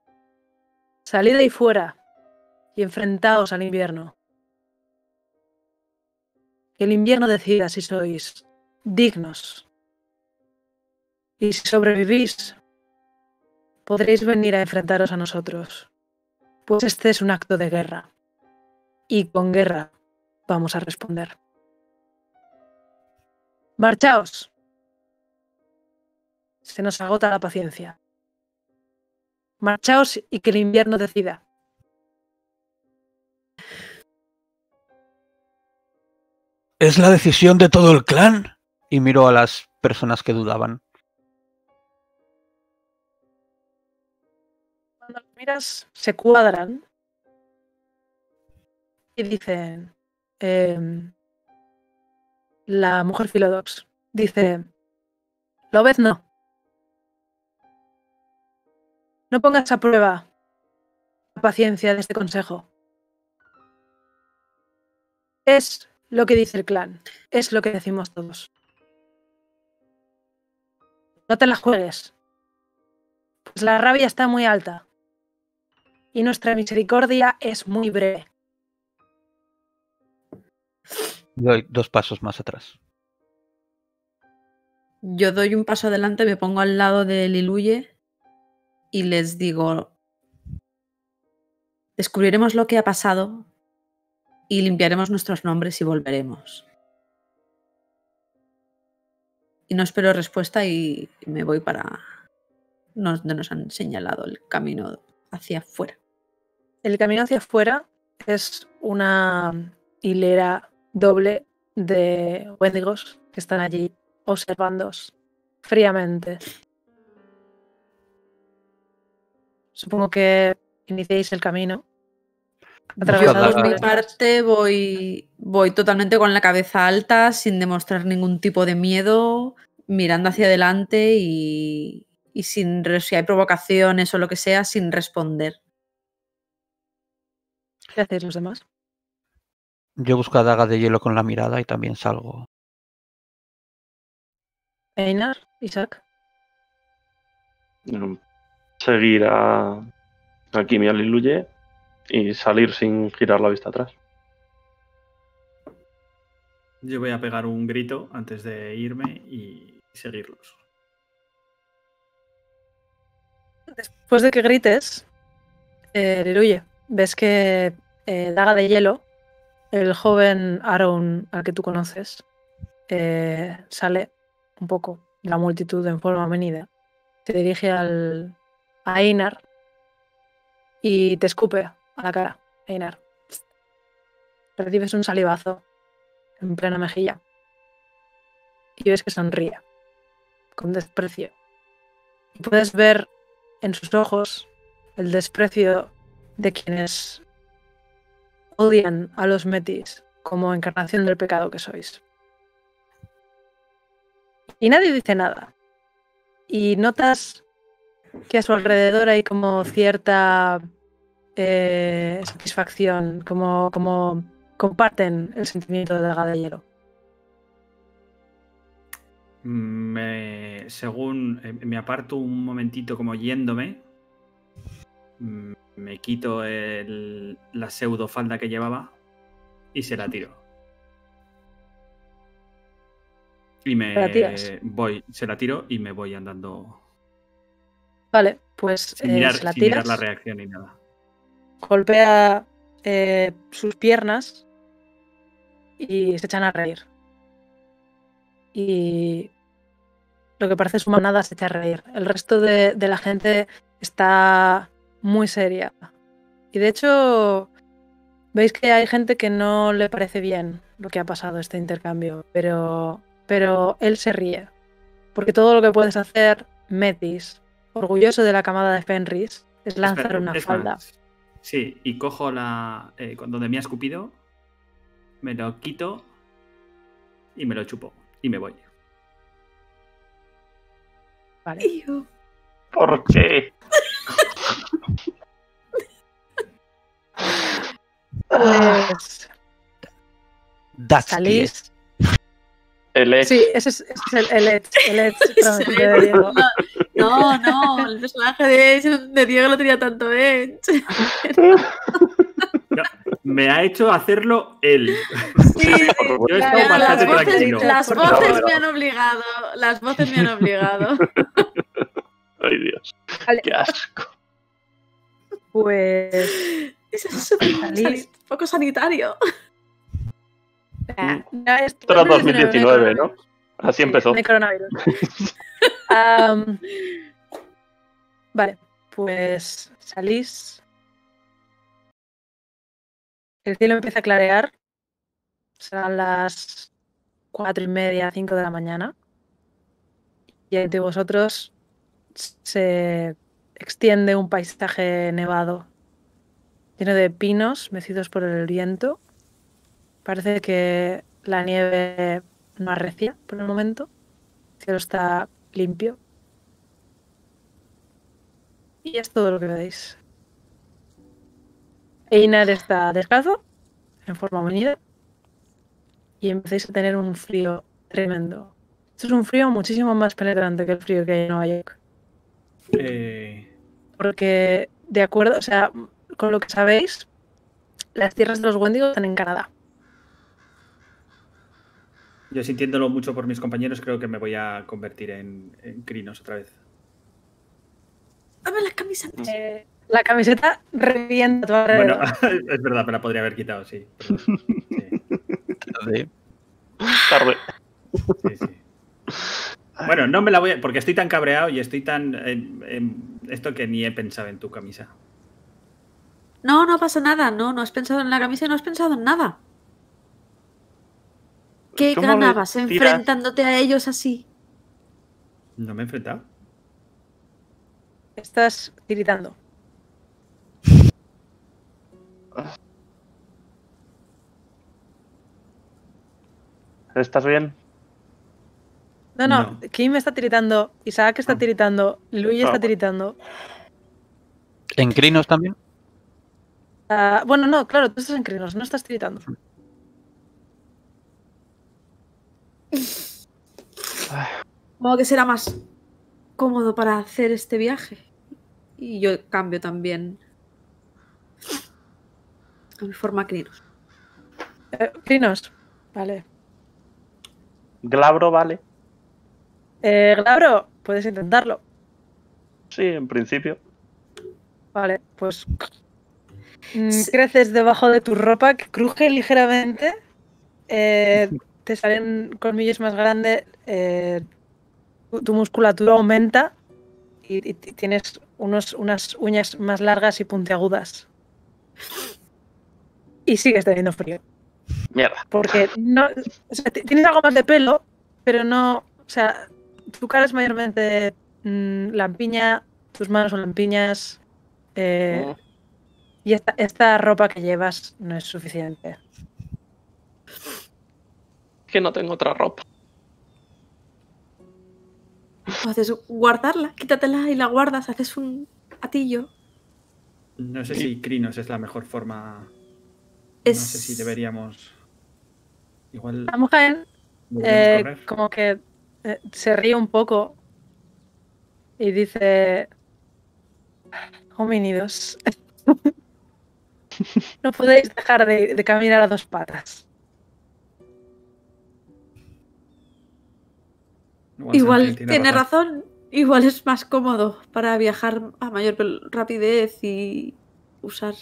Salid ahí fuera y enfrentaos al invierno. Que el invierno decida si sois dignos. Y si sobrevivís, podréis venir a enfrentaros a nosotros. Pues este es un acto de guerra. Y con guerra vamos a responder. Marchaos. Se nos agota la paciencia. Marchaos y que el invierno decida.
¿Es la decisión de todo el clan?
Y miró a las personas que dudaban.
Cuando los miras, se cuadran y dicen, em, la mujer Filodox dice, lo ves no. No pongas a prueba la paciencia de este consejo. Es lo que dice el clan, es lo que decimos todos. No te la juegues, pues la rabia está muy alta y nuestra misericordia es muy breve.
Doy dos pasos más atrás.
Yo doy un paso adelante, me pongo al lado de Liluye y les digo, descubriremos lo que ha pasado y limpiaremos nuestros nombres y volveremos. Y no espero respuesta y me voy para donde nos han señalado el camino hacia afuera.
El camino hacia afuera es una hilera doble de wendigos que están allí observándoos fríamente. Supongo que iniciéis el camino.
Yo
atravesados
por mi parte voy, voy totalmente con la cabeza alta, sin demostrar ningún tipo de miedo, mirando hacia adelante y, y sin re- si hay provocaciones o lo que sea, sin responder.
¿Qué hacéis los demás?
Yo busco a Daga de hielo con la mirada y también salgo.
Einar, Isaac.
Mm, Seguir a, a Kimi Aliluye y salir sin girar la vista atrás.
Yo voy a pegar un grito antes de irme y seguirlos.
Después de que grites, eh, Liruye, ves que eh, Daga de Hielo, el joven Aaron al que tú conoces, eh, sale un poco de la multitud en forma venida. Se dirige al, a Einar y te escupe a la cara. Einar. Recibes un salivazo en plena mejilla. Y ves que sonríe con desprecio. Y puedes ver en sus ojos el desprecio de quienes odian a los metis como encarnación del pecado que sois. Y nadie dice nada. Y notas que a su alrededor hay como cierta eh, satisfacción, como, como comparten el sentimiento de la de hielo.
Me, según eh, me aparto un momentito como yéndome, mm, me quito el- la pseudo falda que llevaba y se la tiro. Y me
¿Se la tiras?
voy, se la tiro y me voy andando
Vale, pues
sin,
eh, se la
sin mirar
tiras,
la reacción ni nada.
golpea eh, sus piernas y se echan a reír. Y lo que parece su manada se echa a reír. El resto de, de la gente está muy seria. Y de hecho, veis que hay gente que no le parece bien lo que ha pasado este intercambio, pero, pero él se ríe. Porque todo lo que puedes hacer, Metis, orgulloso de la camada de Fenris, es lanzar
Espera,
una
es
falda.
más, Sí, y cojo la. eh, donde me ha escupido, me lo quito y me lo chupo. Y me voy.
Vale.
¿Por qué?
Pues
That's
salís.
El ex.
Sí, ese es, ese es el, el Edge, el Edge
Se No, no, el personaje de, de Diego lo tenía tanto edge.
No, me ha hecho hacerlo él.
Sí.
Yo he estado
las voces,
tranquilo.
las
Por
voces
favor.
me han obligado. Las voces me han obligado.
Ay, Dios.
Vale.
Qué asco.
Pues
Eso es poco sanitario.
es
Esto era
2019,
2019, ¿no? Así empezó.
Hay coronavirus. Vale, pues salís. El cielo empieza a clarear. Serán las cuatro y media, cinco de la mañana. Y ante vosotros se extiende un paisaje nevado, lleno de pinos mecidos por el viento. Parece que la nieve no arrecia por el momento. El cielo está limpio. Y es todo lo que veis. Einar está descalzo, en forma unida, y empezáis a tener un frío tremendo. Esto es un frío muchísimo más penetrante que el frío que hay en Nueva York.
Eh,
Porque, de acuerdo, o sea, con lo que sabéis, las tierras de los Wendigos están en Canadá.
Yo sintiéndolo mucho por mis compañeros, creo que me voy a convertir en, en Crinos otra vez.
Dame la camisa.
Eh, la camiseta revienta tu alrededor.
Bueno, es verdad, me la podría haber quitado, sí. Sí,
Tarde.
sí, sí. Bueno, no me la voy a. Porque estoy tan cabreado y estoy tan. en- en esto que ni he pensado en tu camisa.
No, no pasa nada. No, no has pensado en la camisa y no has pensado en nada. ¿Qué
¿Cómo le
ganabas
tiras?
enfrentándote a ellos así?
No me he enfrentado.
Estás tiritando.
¿Estás bien?
No, no,
No.
Kim está tiritando, Isaac está tiritando, Luigi
Ah,
está
bueno.
tiritando.
¿En Crinos también?
Ah, bueno, no, claro, tú estás en Crinos, no estás tiritando.
Supongo que será más cómodo para hacer este viaje. Y yo cambio también a mi forma Crinos.
Eh, Crinos, vale.
Glabro, vale.
Eh, Glabro, puedes intentarlo.
Sí, en principio.
Vale, pues mm, creces debajo de tu ropa que cruje ligeramente. Eh, te salen colmillos más grandes, eh, tu, tu musculatura aumenta y, tienes unos, unas uñas más largas y puntiagudas. Y sigues teniendo frío.
Mierda.
Porque no, o sea, ti- tienes algo más de pelo, pero no. O sea, tu cara es mayormente mm, lampiña, tus manos son lampiñas. eh,
Mm.
y esta, esta ropa que llevas no es suficiente.
Que no tengo otra ropa.
Puedes guardarla, quítatela y la guardas, haces un atillo.
No sé si Crinos es la mejor forma.
Es...
No sé si deberíamos. Igual.
La mujer eh, como que eh, se ríe un poco y dice: Homínidos, no podéis dejar de, de caminar a dos patas.
Igual tiene razón. Igual es más cómodo para viajar a mayor rapidez y usar,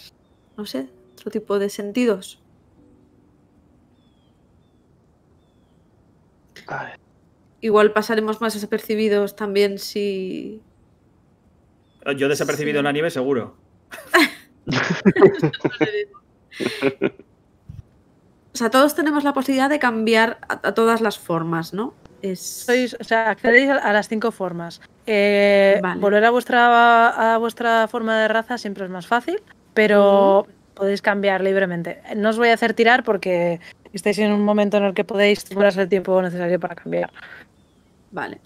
no sé, otro tipo de sentidos.
Ay,
Igual pasaremos más desapercibidos también si...
Yo desapercibido
Sí.
en la nieve, seguro.
O sea, todos tenemos la posibilidad de cambiar a, a todas las formas, ¿no? Es...
Sois, o sea, accedéis a, las cinco formas. Eh,
Vale.
Volver a vuestra, a vuestra forma de raza siempre es más fácil, pero podéis cambiar libremente. No os voy a hacer tirar porque estáis en un momento en el que podéis tomaros el tiempo necesario para cambiar.
Vale.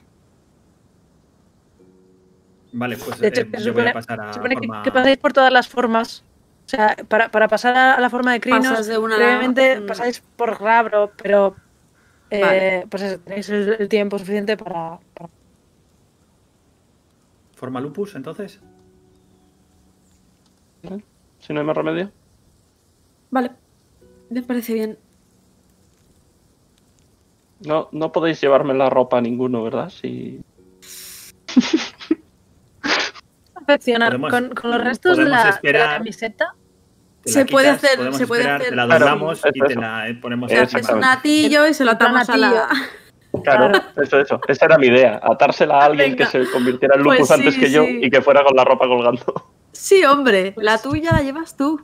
Vale, pues
De hecho,
eh, yo voy a pasar a
Se supone que,
forma.
que pasáis por todas las formas. O sea, para, para pasar a, la forma de Crinos,
Pasas de una
pasáis por Grabro, pero eh, pues eso, tenéis el, el tiempo suficiente para, para-
¿Forma lupus, entonces?
Si no hay más remedio.
Vale. Me parece bien.
No, no podéis llevarme la ropa ninguno, ¿verdad? Si...
Podemos-
con, con los restos de la, de la
esperar.
camiseta.
Se puede hacer- se puede
esperar,
hacer-
Te la
Claro,
doblamos
eso,
y te
eso.
la eh, ponemos encima.
un atillo y se lo
En
atamos a la...
Claro,
Claro.
eso, eso. Esa era mi idea. Atársela a alguien
Venga.
que se convirtiera en
Pues
lupus antes
sí,
que yo y que fuera con la ropa colgando.
Sí, hombre, la tuya la llevas tú.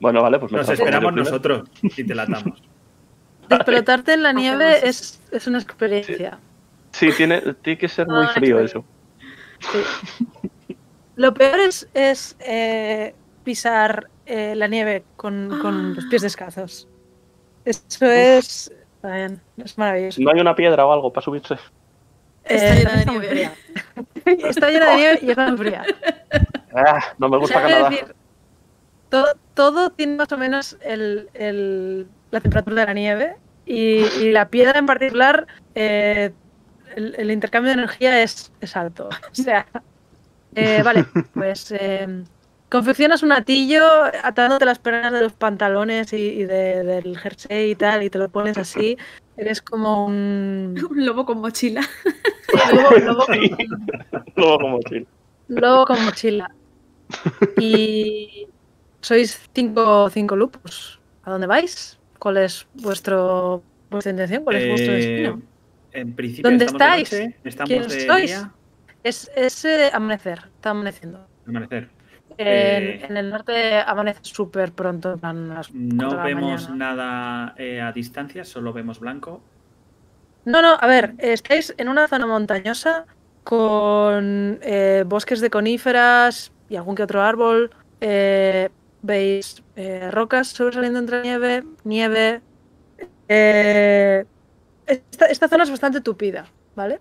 Bueno, vale, pues me
Nos esperamos nosotros y te la atamos.
Desplotarte en la nieve es, es una experiencia.
Sí, tiene, tiene que ser muy
Ah,
frío eso.
Sí. Lo peor es, es, eh, pisar eh, la nieve con, con los pies descalzos. Eso es. está bien, es maravilloso.
No hay una piedra o algo para subirse.
Está
Eh,
llena de nieve.
Está llena de nieve y está muy fría.
Ah, no me
O
gusta
sea,
Canadá.
decir, todo, todo tiene más o menos el, el- la temperatura de la nieve y, y la piedra en particular, eh, el, el intercambio de energía es, es alto. O sea, eh, vale, pues eh, confeccionas un atillo atándote las pernas de los pantalones y, y de- del jersey y tal y te lo pones así. Eres como un
Un lobo con mochila.
lobo, lobo con-
Sí. Luego como sí.
lobo con mochila. Y sois cinco, cinco lupus. ¿A dónde vais? ¿Cuál es vuestro, vuestra intención? ¿Cuál es vuestro
Eh,
destino?
En principio,
¿Dónde
estamos de
estáis?
noche, estamos
¿Quién
de
sois?
día,
Es, es eh, amanecer, está amaneciendo.
amanecer.
En,
Eh,
en el norte amanece súper pronto, las
No vemos nada eh, a distancia, solo vemos blanco.
No, no, a ver, estáis en una zona montañosa con eh, bosques de coníferas y algún que otro árbol. veis rocas sobresaliendo entre nieve, nieve. eh, esta, esta zona es bastante tupida, ¿vale?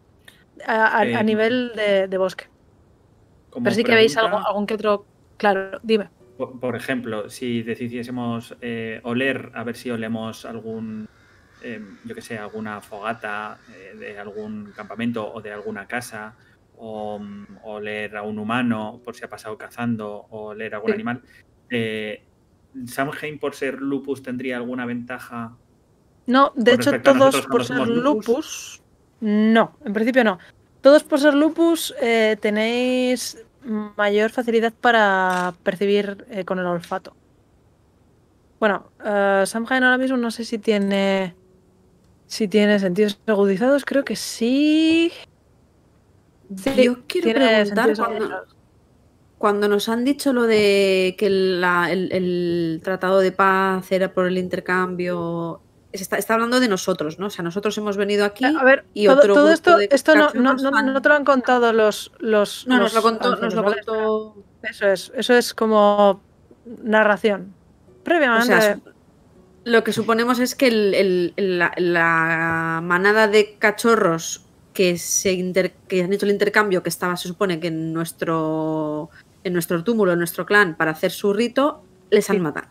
A, a- a nivel de, de bosque. Pero sí que veis algo, algún que otro. Claro, dime.
Por, por ejemplo, si decidiésemos eh, oler, a ver si olemos algún, eh, yo que sé, alguna fogata eh, de algún campamento o de alguna casa, o mm, oler a un humano por si ha pasado cazando, o oler a algún
Sí.
animal. Eh, ¿Samhain, por ser lupus, tendría alguna ventaja?
No, de hecho, todos por ser lupus.
lupus.
No, en principio no. Todos por ser lupus eh, tenéis mayor facilidad para percibir eh, con el olfato. Bueno, eh, Samhain ahora mismo no sé si tiene Si tiene sentidos agudizados, creo que sí. Sí,
Yo quiero preguntar cuando, cuando nos han dicho lo de que la- el, el tratado de paz era por el intercambio. Está, está hablando de nosotros, ¿no? O sea, nosotros hemos venido aquí.
A ver,
y
todo,
otro
todo esto,
de
esto no, no, no- no te lo han contado los. los
No,
los
nos lo contó, nos
ancianos,
lo
¿vale?
contó.
Eso es, eso es como narración.
O
Previamente.
sea, su- lo que suponemos es que el- el- la, la manada de cachorros que se inter- que han hecho el intercambio, que estaba, se supone que en nuestro en nuestro túmulo, en nuestro clan, para hacer su rito, les
Sí.
han matado.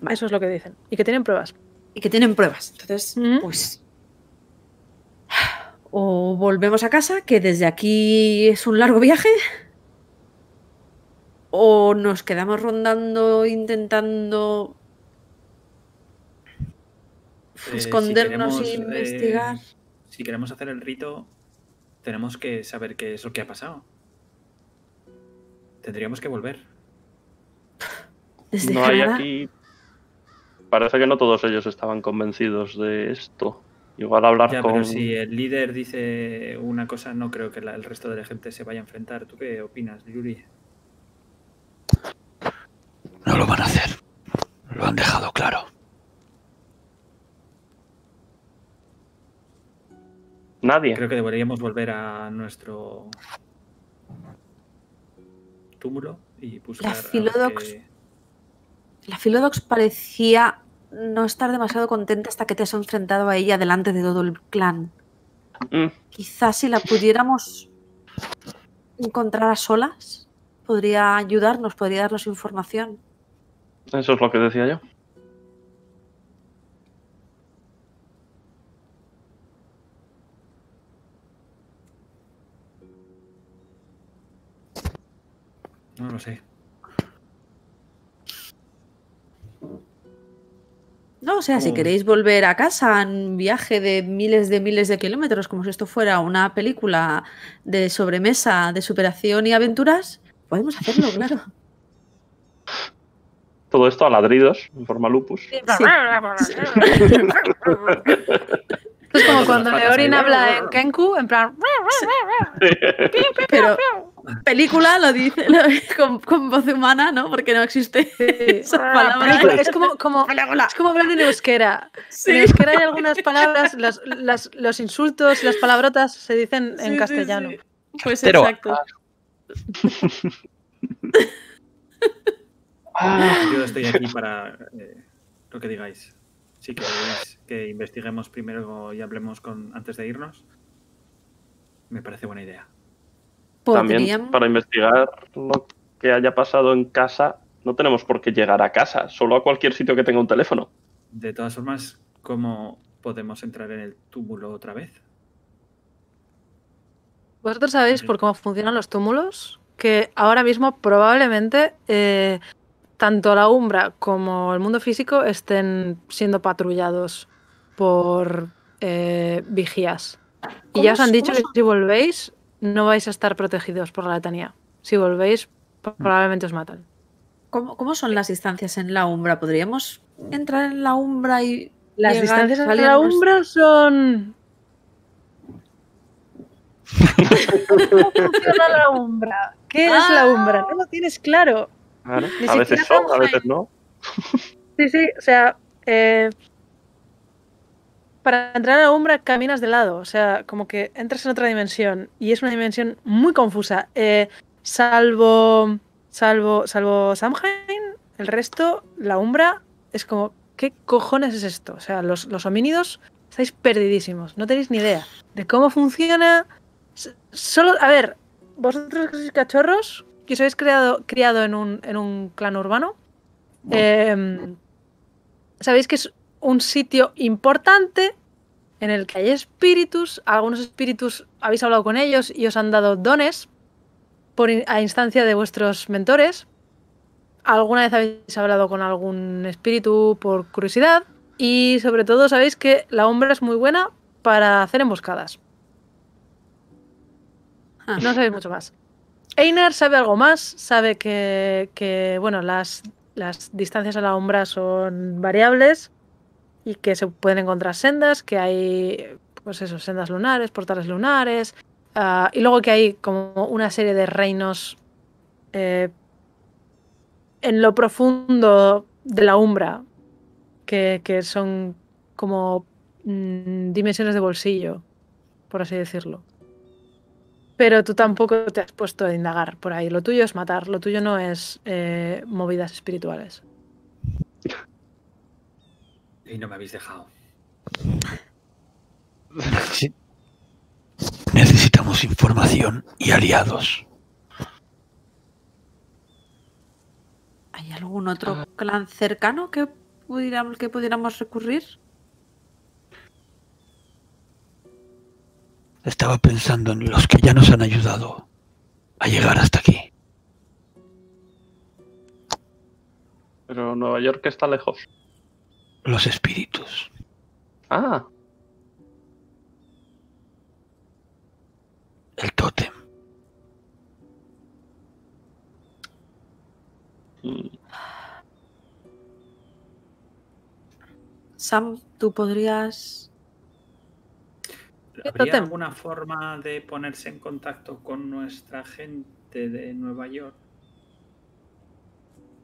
vale.
Eso es lo que dicen. Y que tienen pruebas.
Y que tienen pruebas. Entonces,
Ujú.
pues. O volvemos a casa, que desde aquí es un largo viaje. O nos quedamos rondando, intentando
Eh, si
escondernos
queremos,
e
eh,
investigar.
si queremos hacer el rito, tenemos que saber qué es lo que ha pasado. Tendríamos que volver.
Desde
No hay aquí. Parece que no todos ellos estaban convencidos de esto. Igual hablar
Ya,
con.
pero si el líder dice una cosa, no creo que la- el resto de la gente se vaya a enfrentar. ¿Tú qué opinas, Yuri?
No lo van a hacer. Lo han dejado claro.
Nadie.
Creo que deberíamos volver a nuestro túmulo y buscar. a ver
Philodox. La Philodox parecía no estar demasiado contenta hasta que te has enfrentado a ella delante de todo el clan.
Mm,
Quizás si la pudiéramos encontrar a solas, podría ayudarnos, podría darnos información.
eso es lo que decía yo.
No lo sé.
No, o sea, si queréis volver a casa en un viaje de miles de miles de kilómetros, como si esto fuera una película de sobremesa de superación y aventuras, podemos hacerlo, claro.
Todo esto a ladridos, en forma lupus.
Es como cuando Leorin habla en Kenku, en plan.
Pero película lo dice lo- con, con voz humana, ¿no? Porque no existe esa palabra.
Es como, como, es como hablar en euskera.
Sí.
En euskera hay algunas palabras, las- las- los insultos y las palabrotas se dicen
Sí,
en
sí,
castellano.
sí. Pues
Pero-
exacto.
Ah,
Yo estoy aquí para eh, lo que digáis. Si queréis que investiguemos primero y hablemos con antes de irnos, me parece buena idea.
También para investigar lo que haya pasado en casa, no tenemos por qué llegar a casa, solo a cualquier sitio que tenga un teléfono.
De todas formas, ¿cómo podemos entrar en el túmulo otra vez?
¿Vosotros sabéis por cómo funcionan los túmulos? Que ahora mismo probablemente eh, tanto la Umbra como el mundo físico estén siendo patrullados por eh, vigías. Y
¿Cómo
ya os han dicho que si volvéis no vais a estar protegidos por la letanía. Si volvéis probablemente os matan.
¿Cómo, cómo son las distancias en la umbra? ¿Podríamos entrar en la umbra y
Las
llegar,
distancias entre la? Umbra son... ¿Cómo funciona la Umbra? ¿Qué es la Umbra? No lo tienes claro.
A veces son, a veces no.
Sí, sí, o sea, eh, para entrar a la Umbra caminas de lado, o sea, como que entras en otra dimensión y es una dimensión muy confusa. Eh, salvo, salvo, salvo Samhain, el resto, la Umbra es como, ¿qué cojones es esto? O sea, los, los homínidos estáis perdidísimos, no tenéis ni idea de cómo funciona. Solo, a ver, vosotros que sois cachorros, que os habéis creado, criado en un, en un clan urbano, eh, sabéis que es un sitio importante en el que hay espíritus. Algunos espíritus habéis hablado con ellos y os han dado dones por, a instancia de vuestros mentores. Alguna vez habéis hablado con algún espíritu por curiosidad. Y sobre todo sabéis que la Umbra es muy buena para hacer emboscadas.
Ah.
No sabéis mucho más. Einar sabe algo más, sabe que, que, bueno, las, las distancias a la Umbra son variables y que se pueden encontrar sendas, que hay, pues eso, sendas lunares, portales lunares, ah, y luego que hay como una serie de reinos eh, en lo profundo de la umbra, que, que son como mm, dimensiones de bolsillo, por así decirlo. Pero tú tampoco te has puesto a indagar por ahí. Lo tuyo es matar, lo tuyo no es eh, movidas espirituales.
Y no me habéis dejado.
Sí. Necesitamos información y aliados.
¿Hay algún otro clan cercano que pudiéramos, que pudiéramos recurrir?
Estaba pensando en los que ya nos han ayudado a llegar hasta aquí.
Pero Nueva York está lejos.
Los espíritus.
Ah,
El tótem.
Sam, tú podrías.
¿Qué
¿Habría
tótem?
alguna forma de ponerse en contacto con nuestra gente de Nueva York?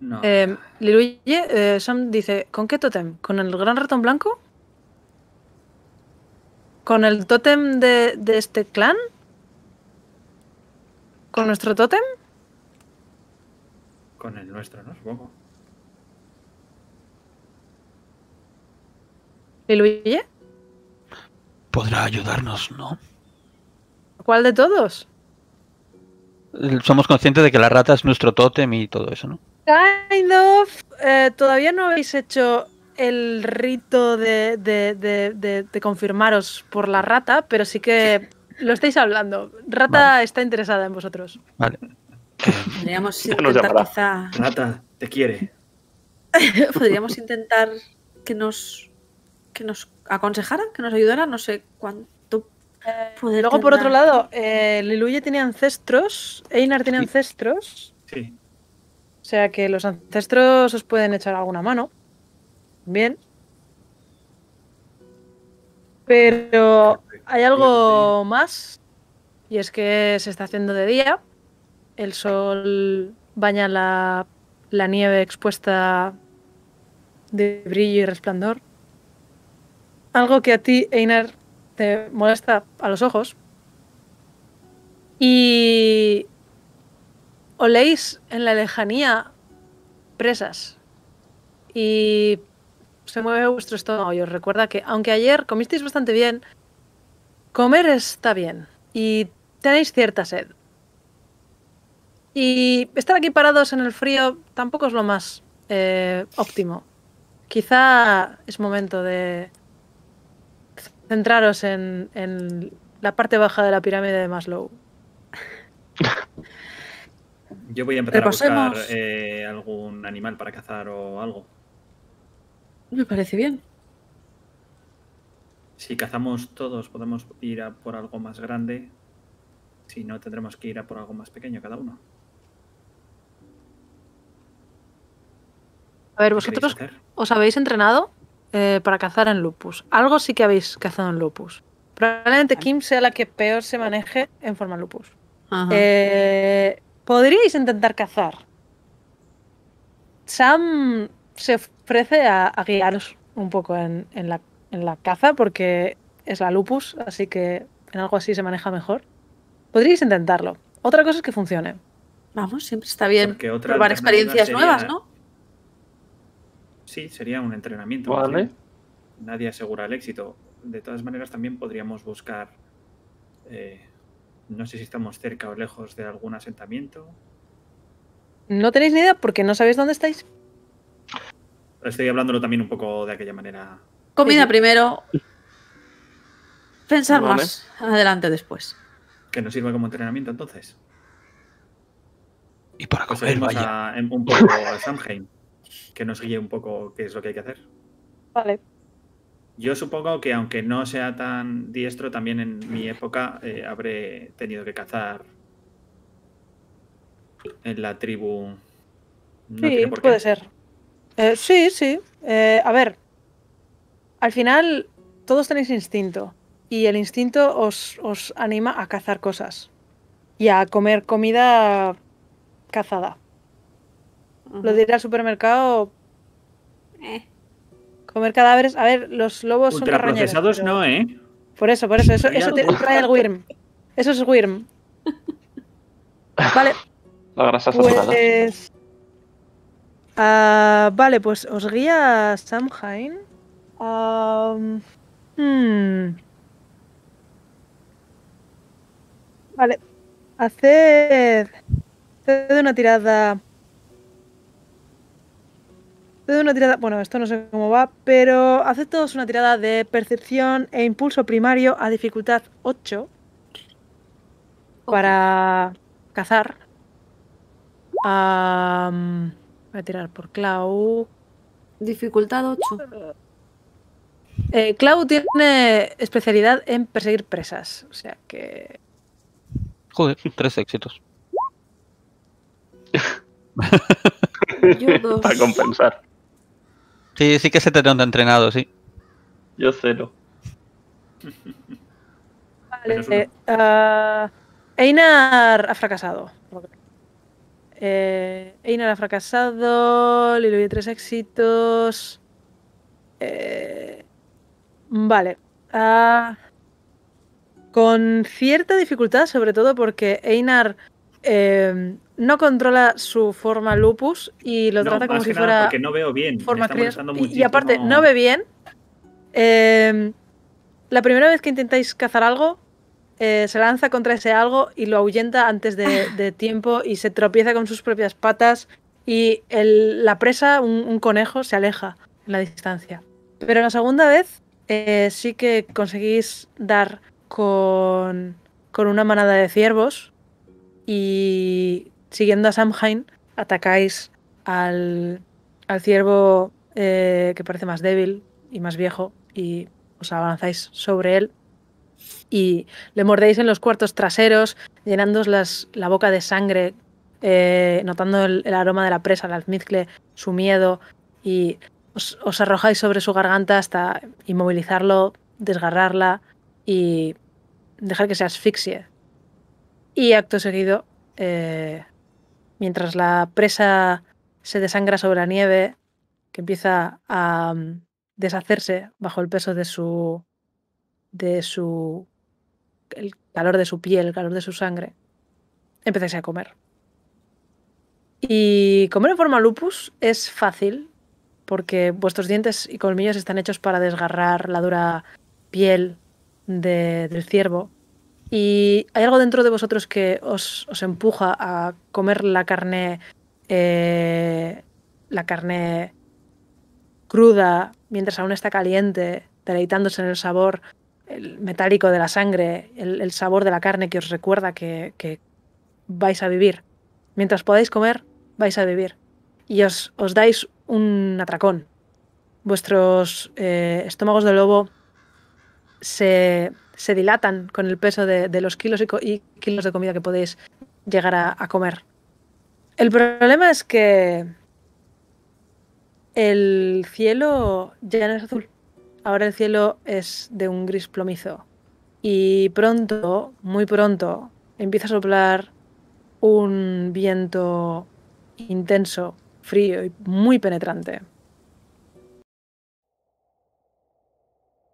No.
Eh, Liluye, eh, Sam dice, ¿con qué tótem? ¿Con el gran ratón blanco? ¿Con el tótem de, de este clan? ¿Con nuestro tótem?
Con el nuestro, ¿no? Supongo.
Liluye,
Podrá ayudarnos, ¿no?
¿cuál de todos?
Somos conscientes de que la rata es nuestro tótem y todo eso, ¿no?
Kind of. Eh, Todavía no habéis hecho el rito de, de- de- de- de confirmaros por la rata, pero sí que lo estáis hablando. Rata está interesada en vosotros.
Vale.
Podríamos intentar quizá.
Rata, te quiere.
Podríamos intentar que nos. que nos aconsejara, que nos ayudara. No sé cuánto. poder
Luego, por otro lado, eh, Liluye tiene ancestros, Einar tiene
Sí.
ancestros,
Sí.
O sea que los ancestros os pueden echar alguna mano. Bien. Pero hay algo más, y es que se está haciendo de día, el sol baña la, la nieve expuesta de brillo y resplandor. Algo que a ti, Einar, te molesta a los ojos. Y oléis en la lejanía presas. Y se mueve vuestro estómago y os recuerda que aunque ayer comisteis bastante bien, comer está bien y tenéis cierta sed. Y estar aquí parados en el frío tampoco es lo más eh, óptimo. Quizá es momento de centraros en, en la parte baja de la pirámide de Maslow.
Yo voy a empezar a buscar eh, algún animal para cazar o algo.
Me parece bien.
Si cazamos todos, podemos ir a por algo más grande. Si no, tendremos que ir a por algo más pequeño cada uno.
A ver,
¿Qué
vosotros os habéis entrenado eh, para cazar en lupus. Algo sí que habéis cazado en lupus. Probablemente Kim sea la que peor se maneje en forma lupus.
Ajá.
Eh, Podríais intentar cazar. Sam se ofrece a, a guiaros un poco en, en la, en la caza porque es la lupus, así que en algo así se maneja mejor. Podríais intentarlo. Otra cosa es que funcione.
Vamos, siempre está bien probar experiencias
sería-
nuevas, ¿no?
Sí, sería un entrenamiento.
Vale.
Nadie asegura el éxito. De todas maneras, también podríamos buscar. eh, no sé si estamos cerca o lejos de algún asentamiento.
No tenéis ni idea porque no sabéis dónde estáis.
Estoy hablándolo también un poco de aquella manera.
Comida primero. Pensar
Vale.
más adelante después.
Que nos sirva como entrenamiento entonces.
Y para
Pues
comer, vaya.
a, un poco a Samheim. Que nos guíe un poco qué es lo que hay que hacer.
Vale.
Yo supongo que aunque no sea tan diestro, también en mi época eh, habré tenido que cazar en la tribu. No
sí,
tiene por qué.
puede ser. Eh, sí, sí. Eh, a ver. al final todos tenéis instinto y el instinto os, os anima a cazar cosas y a comer comida cazada. Lo de ir al supermercado,
Eh,
comer cadáveres. A ver, los lobos son carroñeros.
Ultraprocesados no, ¿eh?
Por eso, por eso. Eso, eso te trae el Wyrm. Eso es Wyrm. Vale,
La grasa
pues. ah, vale, pues os guía Samhain. Am, hmm. Vale, haced. Haced una tirada. Haced una tirada. Bueno, esto no sé cómo va, pero haced todos una tirada de percepción e impulso primario a dificultad 8 para cazar. Voy a tirar por Clau.
dificultad 8.
Eh, Clau tiene especialidad en perseguir presas. O sea que.
Joder, tres éxitos.
Yo dos.
Para compensar.
Sí, sí que se te nota entrenado, sí.
Yo cero.
Vale. ah, Einar ha fracasado. Eh, Einar ha fracasado. Liluye tres éxitos. Eh, vale. ah, con cierta dificultad, sobre todo porque Einar eh, no controla su forma lupus y lo
No,
trata como si fuera
porque no veo bien.
forma Y, y aparte, no ve bien. Eh, la primera vez que intentáis cazar algo, eh, se lanza contra ese algo y lo ahuyenta antes de, de tiempo y se tropieza con sus propias patas y el- la presa, un, un conejo, se aleja en la distancia. Pero la segunda vez eh, sí que conseguís dar con, con una manada de ciervos y siguiendo a Samhain atacáis al, al ciervo eh, que parece más débil y más viejo y os avanzáis sobre él y le mordéis en los cuartos traseros, llenándoos las, la boca de sangre, eh, notando el, el aroma de la presa, la almizcle, su miedo y os, os arrojáis sobre su garganta hasta inmovilizarlo, desgarrarla y dejar que se asfixie. Y acto seguido, eh, mientras la presa se desangra sobre la nieve, que empieza a mm, deshacerse bajo el peso de su. de su. el calor de su piel, el calor de su sangre, empezáis a comer. Y comer en forma lupus es fácil, porque vuestros dientes y colmillos están hechos para desgarrar la dura piel de- del ciervo. Y hay algo dentro de vosotros que os, empuja a comer la carne. eh, la carne cruda mientras aún está caliente, deleitándose en el sabor el metálico de la sangre, el, sabor de la carne que os recuerda que, que vais a vivir. Mientras podáis comer, vais a vivir. Y os, os dais un atracón. Vuestros eh, estómagos de lobo se, se dilatan con el peso de, los kilos y kilos de comida que podéis llegar a, a comer. El problema es que el cielo ya no es azul. Ahora el cielo es de un gris plomizo. Y pronto, muy pronto, empieza a soplar un viento intenso, frío y muy penetrante.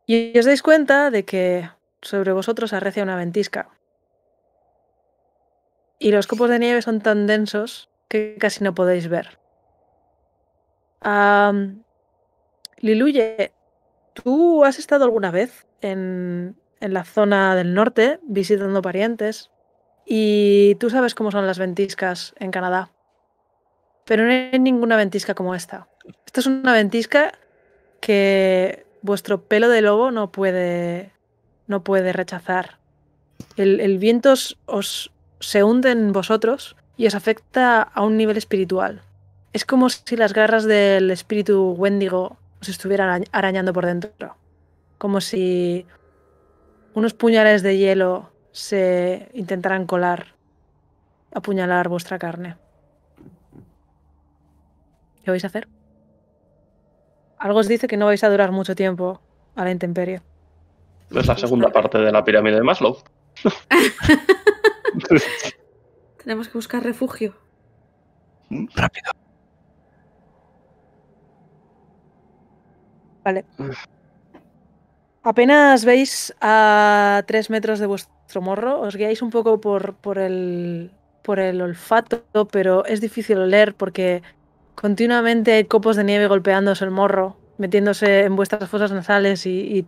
Y os dais cuenta de que sobre vosotros arrecia una ventisca. Y los copos de nieve son tan densos que casi no podéis ver. Am, Liluye, ¿tú has estado alguna vez en, en la zona del norte visitando parientes? Y tú sabes cómo son las ventiscas en Canadá. Pero no hay ninguna ventisca como esta. Esta es una ventisca que vuestro pelo de lobo no puede, no puede rechazar. El, viento os, se hunde en vosotros y os afecta a un nivel espiritual. Es como si las garras del espíritu Wendigo os estuvieran arañ- arañando por dentro. Como si unos puñales de hielo se intentaran colar, apuñalar vuestra carne. ¿Qué vais a hacer? Algo os dice que no vais a durar mucho tiempo a la intemperie.
Es la segunda parte de la pirámide de Maslow.
Tenemos que buscar refugio.
Rápido.
Vale. Apenas veis a tres metros de vuestro morro, os guiáis un poco por, por, el, por el olfato, pero es difícil oler porque continuamente hay copos de nieve golpeándose el morro, metiéndose en vuestras fosas nasales y, y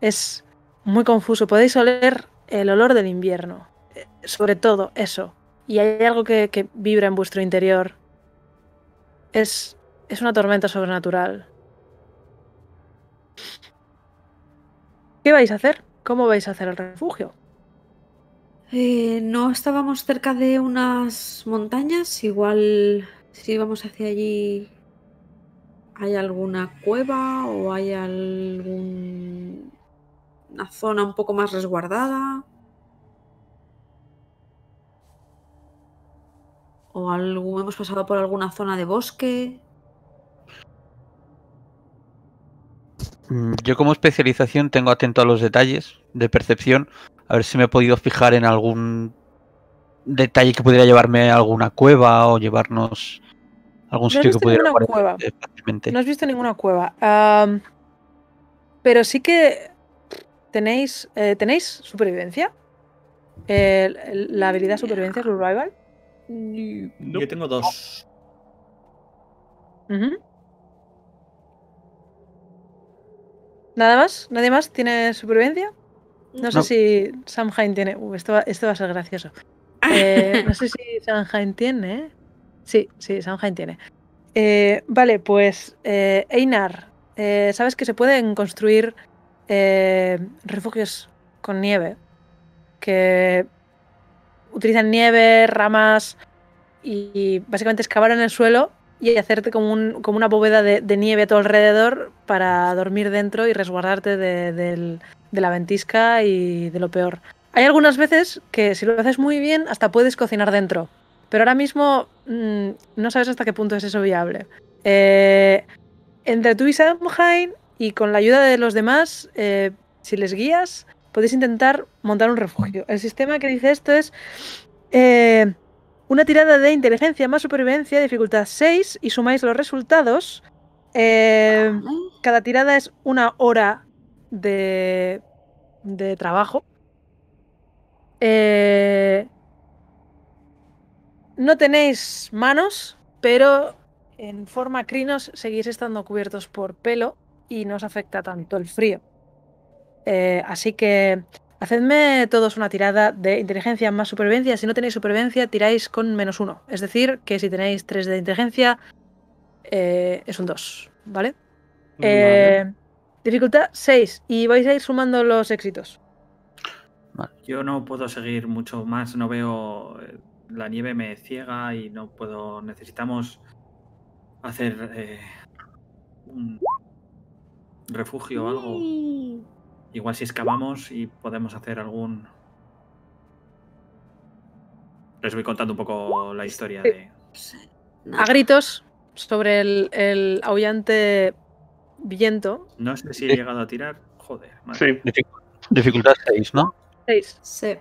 es muy confuso. Podéis oler el olor del invierno, eh, sobre todo eso. Y hay algo que, vibra en vuestro interior. Es, es una tormenta sobrenatural. ¿Qué vais a hacer? ¿Cómo vais a hacer el refugio?
Eh, no estábamos cerca de unas montañas. Igual si vamos hacia allí, ¿hay alguna cueva o hay algún... una zona un poco más resguardada? ¿O algún... hemos pasado por alguna zona de bosque?
Mm, Yo como especialización tengo atento a los detalles de percepción, a ver si me he podido fijar en algún detalle que pudiera llevarme a alguna cueva o llevarnos a algún
No has
sitio que
visto
pudiera
cueva. No has visto ninguna cueva. Pero sí que tenéis. eh, ¿Tenéis supervivencia? El- la habilidad supervivencia, survival.
Yo tengo dos.
¿Nada más? ¿Nadie más tiene supervivencia? No sé si Samhain tiene. Uh, esto, va, esto va a ser gracioso. Eh, no sé si Samhain tiene. Sí, sí, Samhain tiene. Eh, vale, pues eh, Einar, eh, sabes que se pueden construir eh, refugios con nieve que utilizan nieve, ramas y básicamente excavar en el suelo y hacerte como, un- como una bóveda de, nieve a tu alrededor para dormir dentro y resguardarte de la ventisca y de lo peor. Hay algunas veces que si lo haces muy bien hasta puedes cocinar dentro, pero ahora mismo mm, no sabes hasta qué punto es eso viable. Eh, entre tú y Samhain y con la ayuda de los demás, eh, si les guías, podéis intentar montar un refugio. El sistema que dice esto es eh, una tirada de inteligencia más supervivencia, dificultad 6, y sumáis los resultados. Eh, cada tirada es una hora de, de trabajo. No tenéis manos, pero en forma crinos seguís estando cubiertos por pelo y no os afecta tanto el frío. Eh, así que hacedme todos una tirada de inteligencia más supervivencia. Si no tenéis supervivencia, tiráis con menos uno. Es decir, que si tenéis 3 de inteligencia, eh, es un 2, ¿vale? Eh, dificultad 6 y vais a ir sumando los éxitos.
Yo no puedo seguir mucho más, no veo. La nieve me ciega y no puedo. Necesitamos hacer eh, un refugio o algo. Igual si excavamos y podemos hacer algún. Les voy contando un poco la historia de.
A gritos sobre el, el aullante viento.
No sé si he llegado a tirar. Joder, madre.
Sí,
Dific- Dificultad 6, ¿no?
6.
Sí.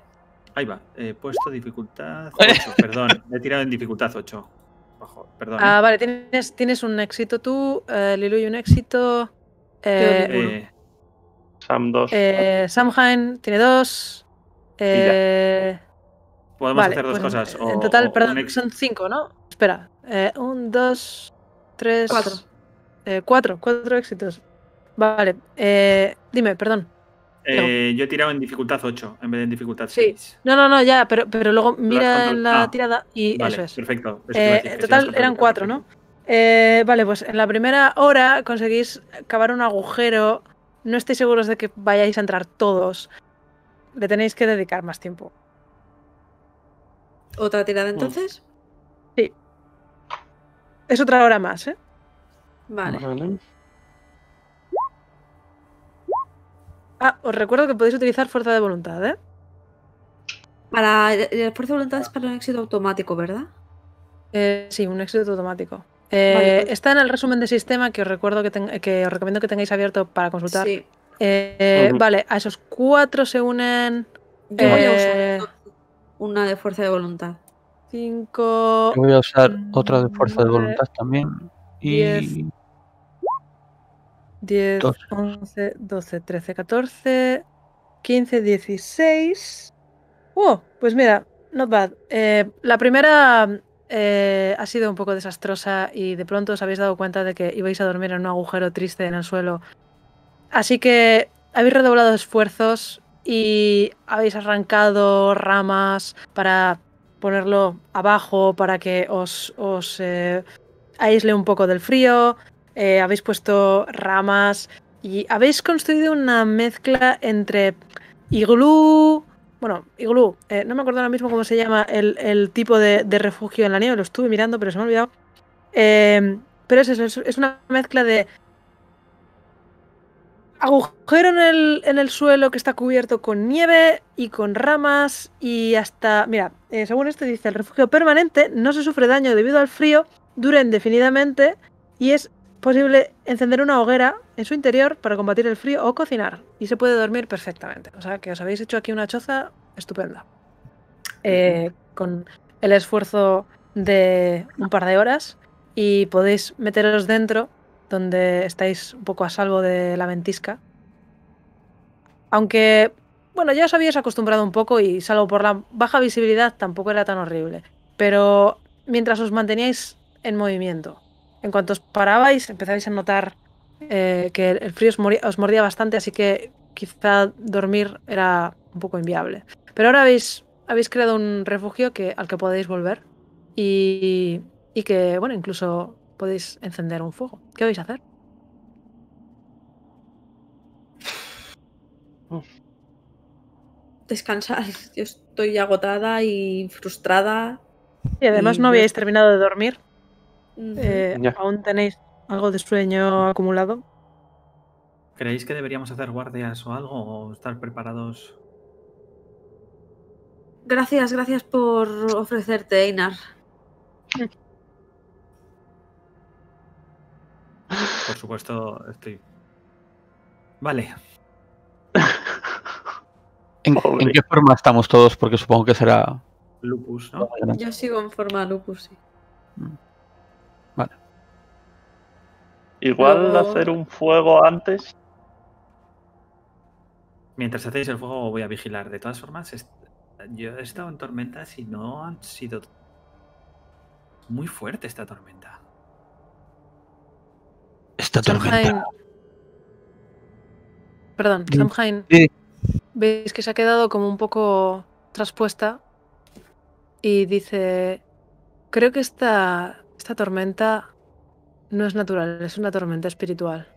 Ahí va. He puesto dificultad 8. Perdón, he tirado en dificultad 8. Ojo, perdón. ¿eh?
Ah, vale, tienes, tienes un éxito tú, eh, Liluy un éxito. Eh.
Eh,
Sam 2.
eh, Samhain tiene dos. eh,
Podemos
vale,
hacer dos
pues en-
cosas. o-
en total,
o
perdón,
ex-
son cinco, ¿no? Espera. eh, un, dos, tres.
Cuatro.
eh, cuatro, cuatro éxitos. Vale. eh, dime, perdón.
eh, yo he tirado en dificultad 8 en vez de en dificultad
Sí.
6.
No, no, no, ya, pero, pero luego mira en la
ah,
tirada y
Vale,
eso es.
perfecto. Eso
Eh,
decir,
en total eran
control-
cuatro, ¿no? Eh, vale, pues en la primera hora conseguís cavar un agujero. No estoy seguros de que vayáis a entrar todos. Le tenéis que dedicar más tiempo.
¿Otra tirada
Mm.
entonces?
Es otra hora más, ¿eh?
Vale.
Vale.
Ah, os recuerdo que podéis utilizar fuerza de voluntad, ¿eh?
Para el el esfuerzo de voluntad es para un éxito automático, ¿verdad?
Eh, sí, un éxito automático. Eh,
Vale, pues-
Está en el resumen de sistema que os recuerdo que, ten- que os recomiendo que tengáis abierto para consultar.
Sí.
Eh. Vale, a esos cuatro se unen
Yo voy a usar
Eh,
entonces una de fuerza de voluntad.
cinco.
Yo voy a usar otra de fuerza de voluntad también. Y
diez. 10,
Dos.
11, 12, 13, 14, 15, 16. Oh, pues mira, not bad. Eh, la primera eh, ha sido un poco desastrosa y de pronto os habéis dado cuenta de que ibais a dormir en un agujero triste en el suelo. Así que habéis redoblado esfuerzos y habéis arrancado ramas para ponerlo abajo para que os, os eh, aísle un poco del frío. Eh, habéis puesto ramas y habéis construido una mezcla entre iglú. Bueno, iglú, eh, no me acuerdo ahora mismo cómo se llama el, el tipo de, de refugio en la nieve, lo estuve mirando, pero se me ha olvidado. Eh, pero es eso, es, es una mezcla de agujero en el, en el suelo que está cubierto con nieve y con ramas y hasta, mira, eh, según esto dice, el refugio permanente no se sufre daño debido al frío, dura indefinidamente y es posible encender una hoguera en su interior para combatir el frío o cocinar y se puede dormir perfectamente. O sea que os habéis hecho aquí una choza estupenda. Eh, con el esfuerzo de un par de horas y podéis meteros dentro donde estáis un poco a salvo de la ventisca. Aunque, bueno, ya os habíais acostumbrado un poco y salvo por la baja visibilidad tampoco era tan horrible. Pero mientras os manteníais en movimiento, en cuanto os parabais empezabais a notar eh, que el frío os, moría- os mordía bastante, así que quizá dormir era un poco inviable. Pero ahora habéis, habéis creado un refugio que, al que podéis volver y, y que, bueno, incluso podéis encender un fuego. ¿Qué vais a hacer?
Descansar. Yo estoy agotada y frustrada.
Y además
Y
no habíais terminado de dormir. Eh, aún tenéis algo de sueño acumulado.
¿Creéis que deberíamos hacer guardias o algo? ¿O estar preparados?
Gracias, gracias por ofrecerte, Einar.
Por supuesto, estoy. Vale.
¿En, qué forma estamos todos? Porque supongo que será.
Lupus, ¿no?
Yo sigo en forma lupus, sí.
Igual hacer un fuego antes.
Mientras hacéis el fuego voy a vigilar. De todas formas, est- yo he estado en tormentas y no han sido muy fuerte esta tormenta.
Esta
Samhain.
tormenta.
Perdón. Samhain.
Sí.
Veis que se ha quedado como un poco traspuesta y dice, creo que esta, esta tormenta no es natural, es una tormenta espiritual.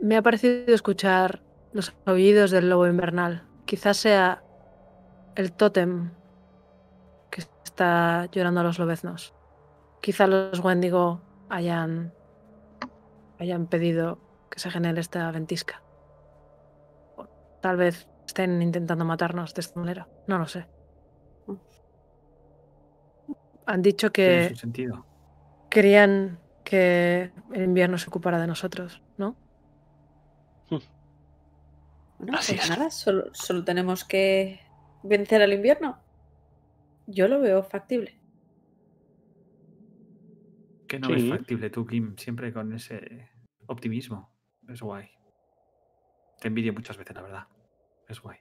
Me ha parecido escuchar los aullidos del lobo invernal. Quizás sea el tótem que está llorando a los lobeznos. Quizá los Wendigo hayan, hayan pedido que se genere esta ventisca. O tal vez estén intentando matarnos de esta manera. No lo sé. Han dicho
Tiene
que
su sentido.
Querían que el invierno se ocupara de nosotros, ¿no?
Bueno,
Así
pues
es.
nada, solo, solo tenemos que vencer al invierno. Yo lo veo factible.
Que no
Sí.
es factible tú, Kim, siempre con ese optimismo. Es guay. Te envidio muchas veces, la verdad. Es guay.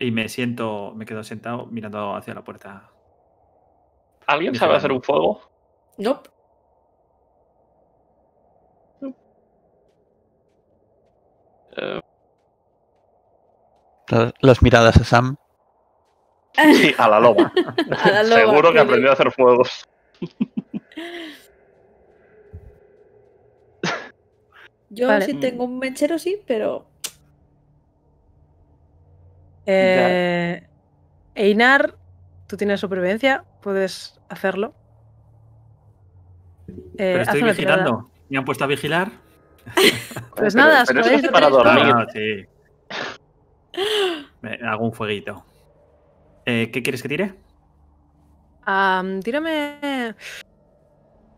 Y me siento, me quedo sentado mirando hacia la puerta.
¿Alguien sabe hacer un fuego?
Nope.
Eh,
La- Las miradas a Sam.
sí, a la loba.
A la loba,
Seguro que aprendió a hacer fuegos.
Yo
Vale.
sí tengo un mechero, sí, pero
Eh, Einar, tú tienes supervivencia, puedes hacerlo. Eh,
Pero estoy
tirada.
vigilando. ¿Me han puesto a vigilar?
Pues
Pero-
nada,
pero eso
podéis
es para
dormir.
dormir.
Ah, sí. Me hago un fueguito. Eh, ¿Qué quieres que tire?
Am, tírame.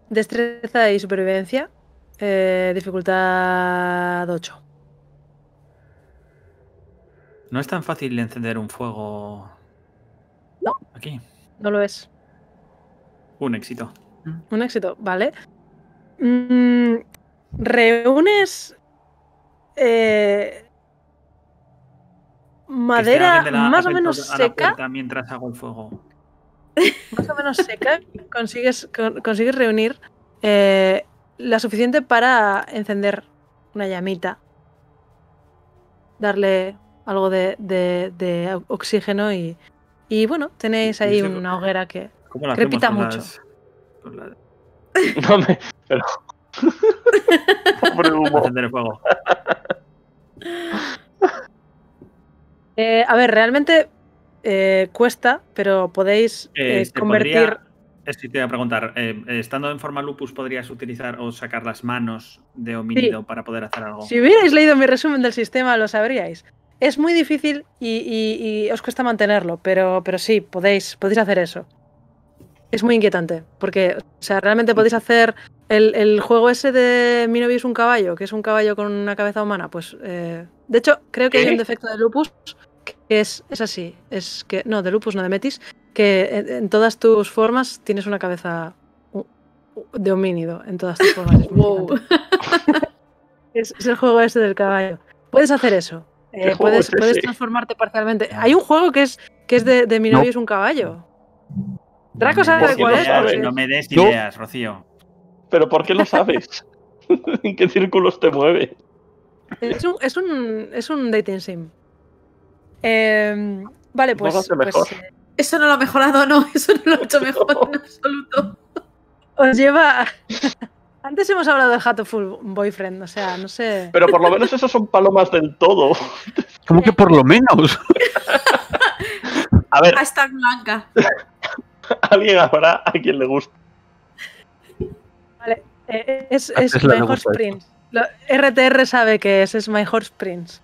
destreza y supervivencia. eh, dificultad 8.
No es tan fácil encender un fuego.
No.
Aquí.
No lo es.
Un éxito.
Un éxito, ¿vale? Mm, reúnes eh, madera
la-
más o menos seca.
Mientras hago el fuego.
más o menos seca, consigues, con- consigues reunir eh, la suficiente para encender una llamita, darle algo de, de- de oxígeno y, y bueno, tenéis ahí una hoguera que...
¿Cómo
Crepita
con
mucho.
las- con la-
No me. Pero. Pobre humo.
encender el fuego.
Eh, a ver, realmente eh, cuesta, pero podéis
Eh,
eh,
se
convertir...
podría- es que te voy a preguntar, estando en forma lupus, ¿podrías utilizar o sacar las manos de homínido para poder hacer algo?
Si hubierais leído mi resumen del sistema, lo sabríais. Es muy difícil y, y- y os cuesta mantenerlo, pero, pero sí, podéis, podéis hacer eso. Es muy inquietante, porque, o sea, realmente podéis hacer el, el juego ese de Mi novio es un caballo, que es un caballo con una cabeza humana, pues... eh, de hecho, creo que hay un defecto de Lupus que es, es así, es que... No, de Lupus, no de Metis, que en, en todas tus formas tienes una cabeza de homínido, en todas tus formas. Es, es el juego ese del caballo. Puedes hacer eso.
¿Qué
Eh, puedes,
es ese?
puedes transformarte parcialmente. Hay un juego que es, que es de, de mi
No.
novio es un caballo. Draco
No me
sabe
des
cuál es.
No me des
No.
ideas, Rocío.
Pero ¿por qué lo sabes? ¿En qué círculos te mueve?
Es un, es un, es un dating sim. Eh, vale,
No
pues,
lo
pues, eh,
Eso no lo ha mejorado, no. Eso no lo ha hecho mejor en absoluto.
os lleva. Antes hemos hablado de Hatoful Boyfriend, o sea, no sé.
Pero por lo menos esos son palomas del todo.
¿Cómo que por lo menos?
A ver,
Hashtag blanca.
alguien habrá a quien le guste.
Eh, es
A
es
Tesla
My Horse Prince. Lo- RTR sabe que es, es My Horse Prince.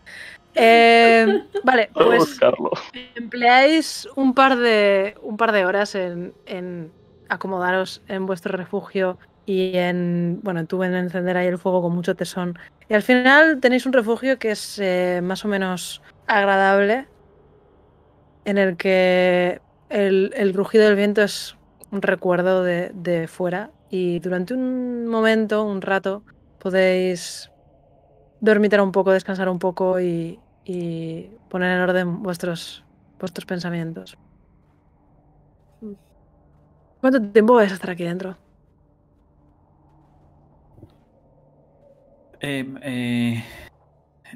Eh, vale, pues
buscarlo.
empleáis un par de, un par de horas en, en acomodaros en vuestro refugio y en, bueno, tú en encender ahí el fuego con mucho tesón. Y al final tenéis un refugio que es eh, más o menos agradable, en el que el, el rugido del viento es un recuerdo de, de fuera y durante un momento, un rato, podéis dormitar un poco, descansar un poco y, y poner en orden vuestros, vuestros pensamientos. ¿Cuánto tiempo vais a estar aquí dentro?
Eh, eh,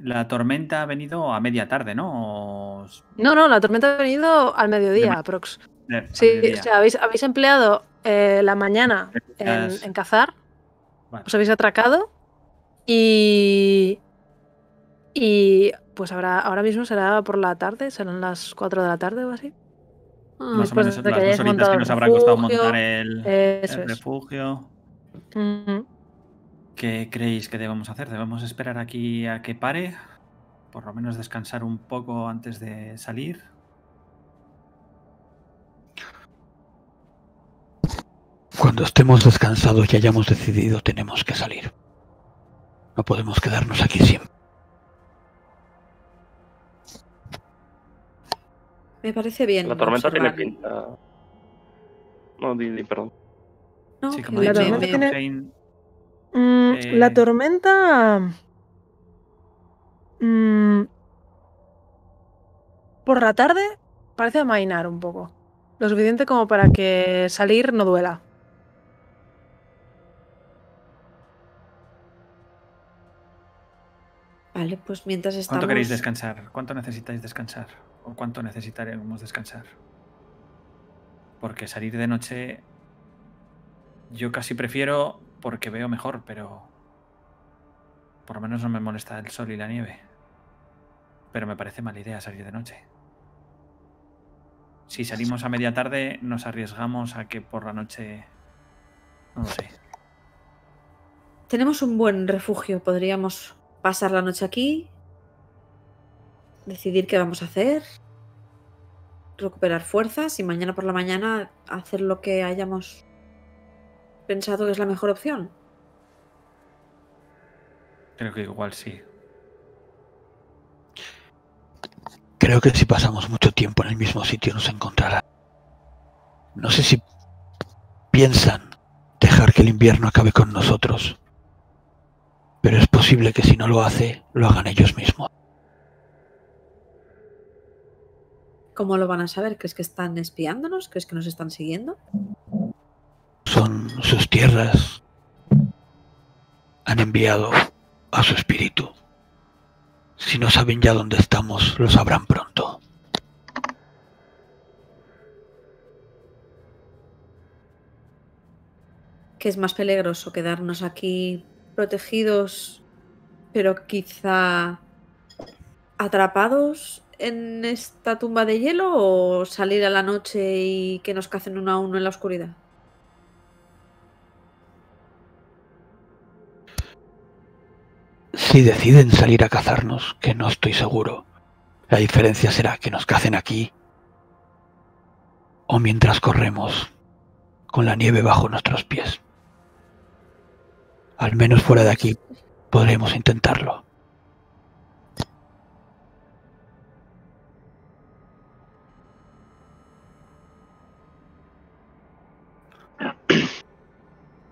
la tormenta ha venido a media tarde, ¿no? O-
No, no, la tormenta ha venido al mediodía,
ma-
aprox.
eh,
Sí,
mediodía.
o sea, habéis, habéis empleado eh, la mañana en, cazar,
Vale.
os habéis atracado y. Y pues ahora, ahora mismo será por la tarde, serán las 4 de la tarde o así.
Más o
después
menos
de que
las dos horitas que nos habrá costado montar el,
es.
refugio. ¿Qué creéis que debemos hacer? ¿Debemos esperar aquí a que pare? Por lo menos descansar un poco antes de salir.
Cuando estemos descansados y hayamos decidido, tenemos que salir. No podemos quedarnos aquí siempre.
Me parece bien.
La tormenta tiene
observar.
pinta. No, di, di, perdón.
No,
Sí, como
La
dicho
tiene-
Shane,
Mm,
Eh,
La tormenta. mm, por la tarde parece amainar un poco. Lo suficiente como para que salir no duela.
Vale, pues mientras estamos.
¿Cuánto queréis descansar? ¿Cuánto necesitáis descansar? ¿O cuánto necesitaremos descansar? Porque salir de noche yo casi prefiero porque veo mejor, pero por lo menos no me molesta el sol y la nieve. Pero me parece mala idea salir de noche. Si salimos a media tarde nos arriesgamos a que por la noche... No lo sé.
Tenemos un buen refugio. Podríamos pasar la noche aquí. Decidir qué vamos a hacer. Recuperar fuerzas y mañana por la mañana hacer lo que hayamos pensado que es la mejor opción?
Creo que igual sí.
Creo que si pasamos mucho tiempo en el mismo sitio nos encontrarán. No sé si piensan dejar que el invierno acabe con nosotros, pero es posible que si no lo hace, lo hagan ellos mismos.
¿Cómo lo van a saber? ¿Crees que están espiándonos? ¿Crees que nos están siguiendo?
Son sus tierras. Han enviado a su espíritu. Si no saben ya dónde estamos, lo sabrán pronto.
¿Qué es más peligroso? ¿Quedarnos aquí protegidos, pero quizá atrapados en esta tumba de hielo o salir a la noche y que nos cacen uno a uno en la oscuridad?
Si deciden salir a cazarnos, que no estoy seguro, la diferencia será que nos cacen aquí o mientras corremos con la nieve bajo nuestros pies. Al menos fuera de aquí podremos intentarlo.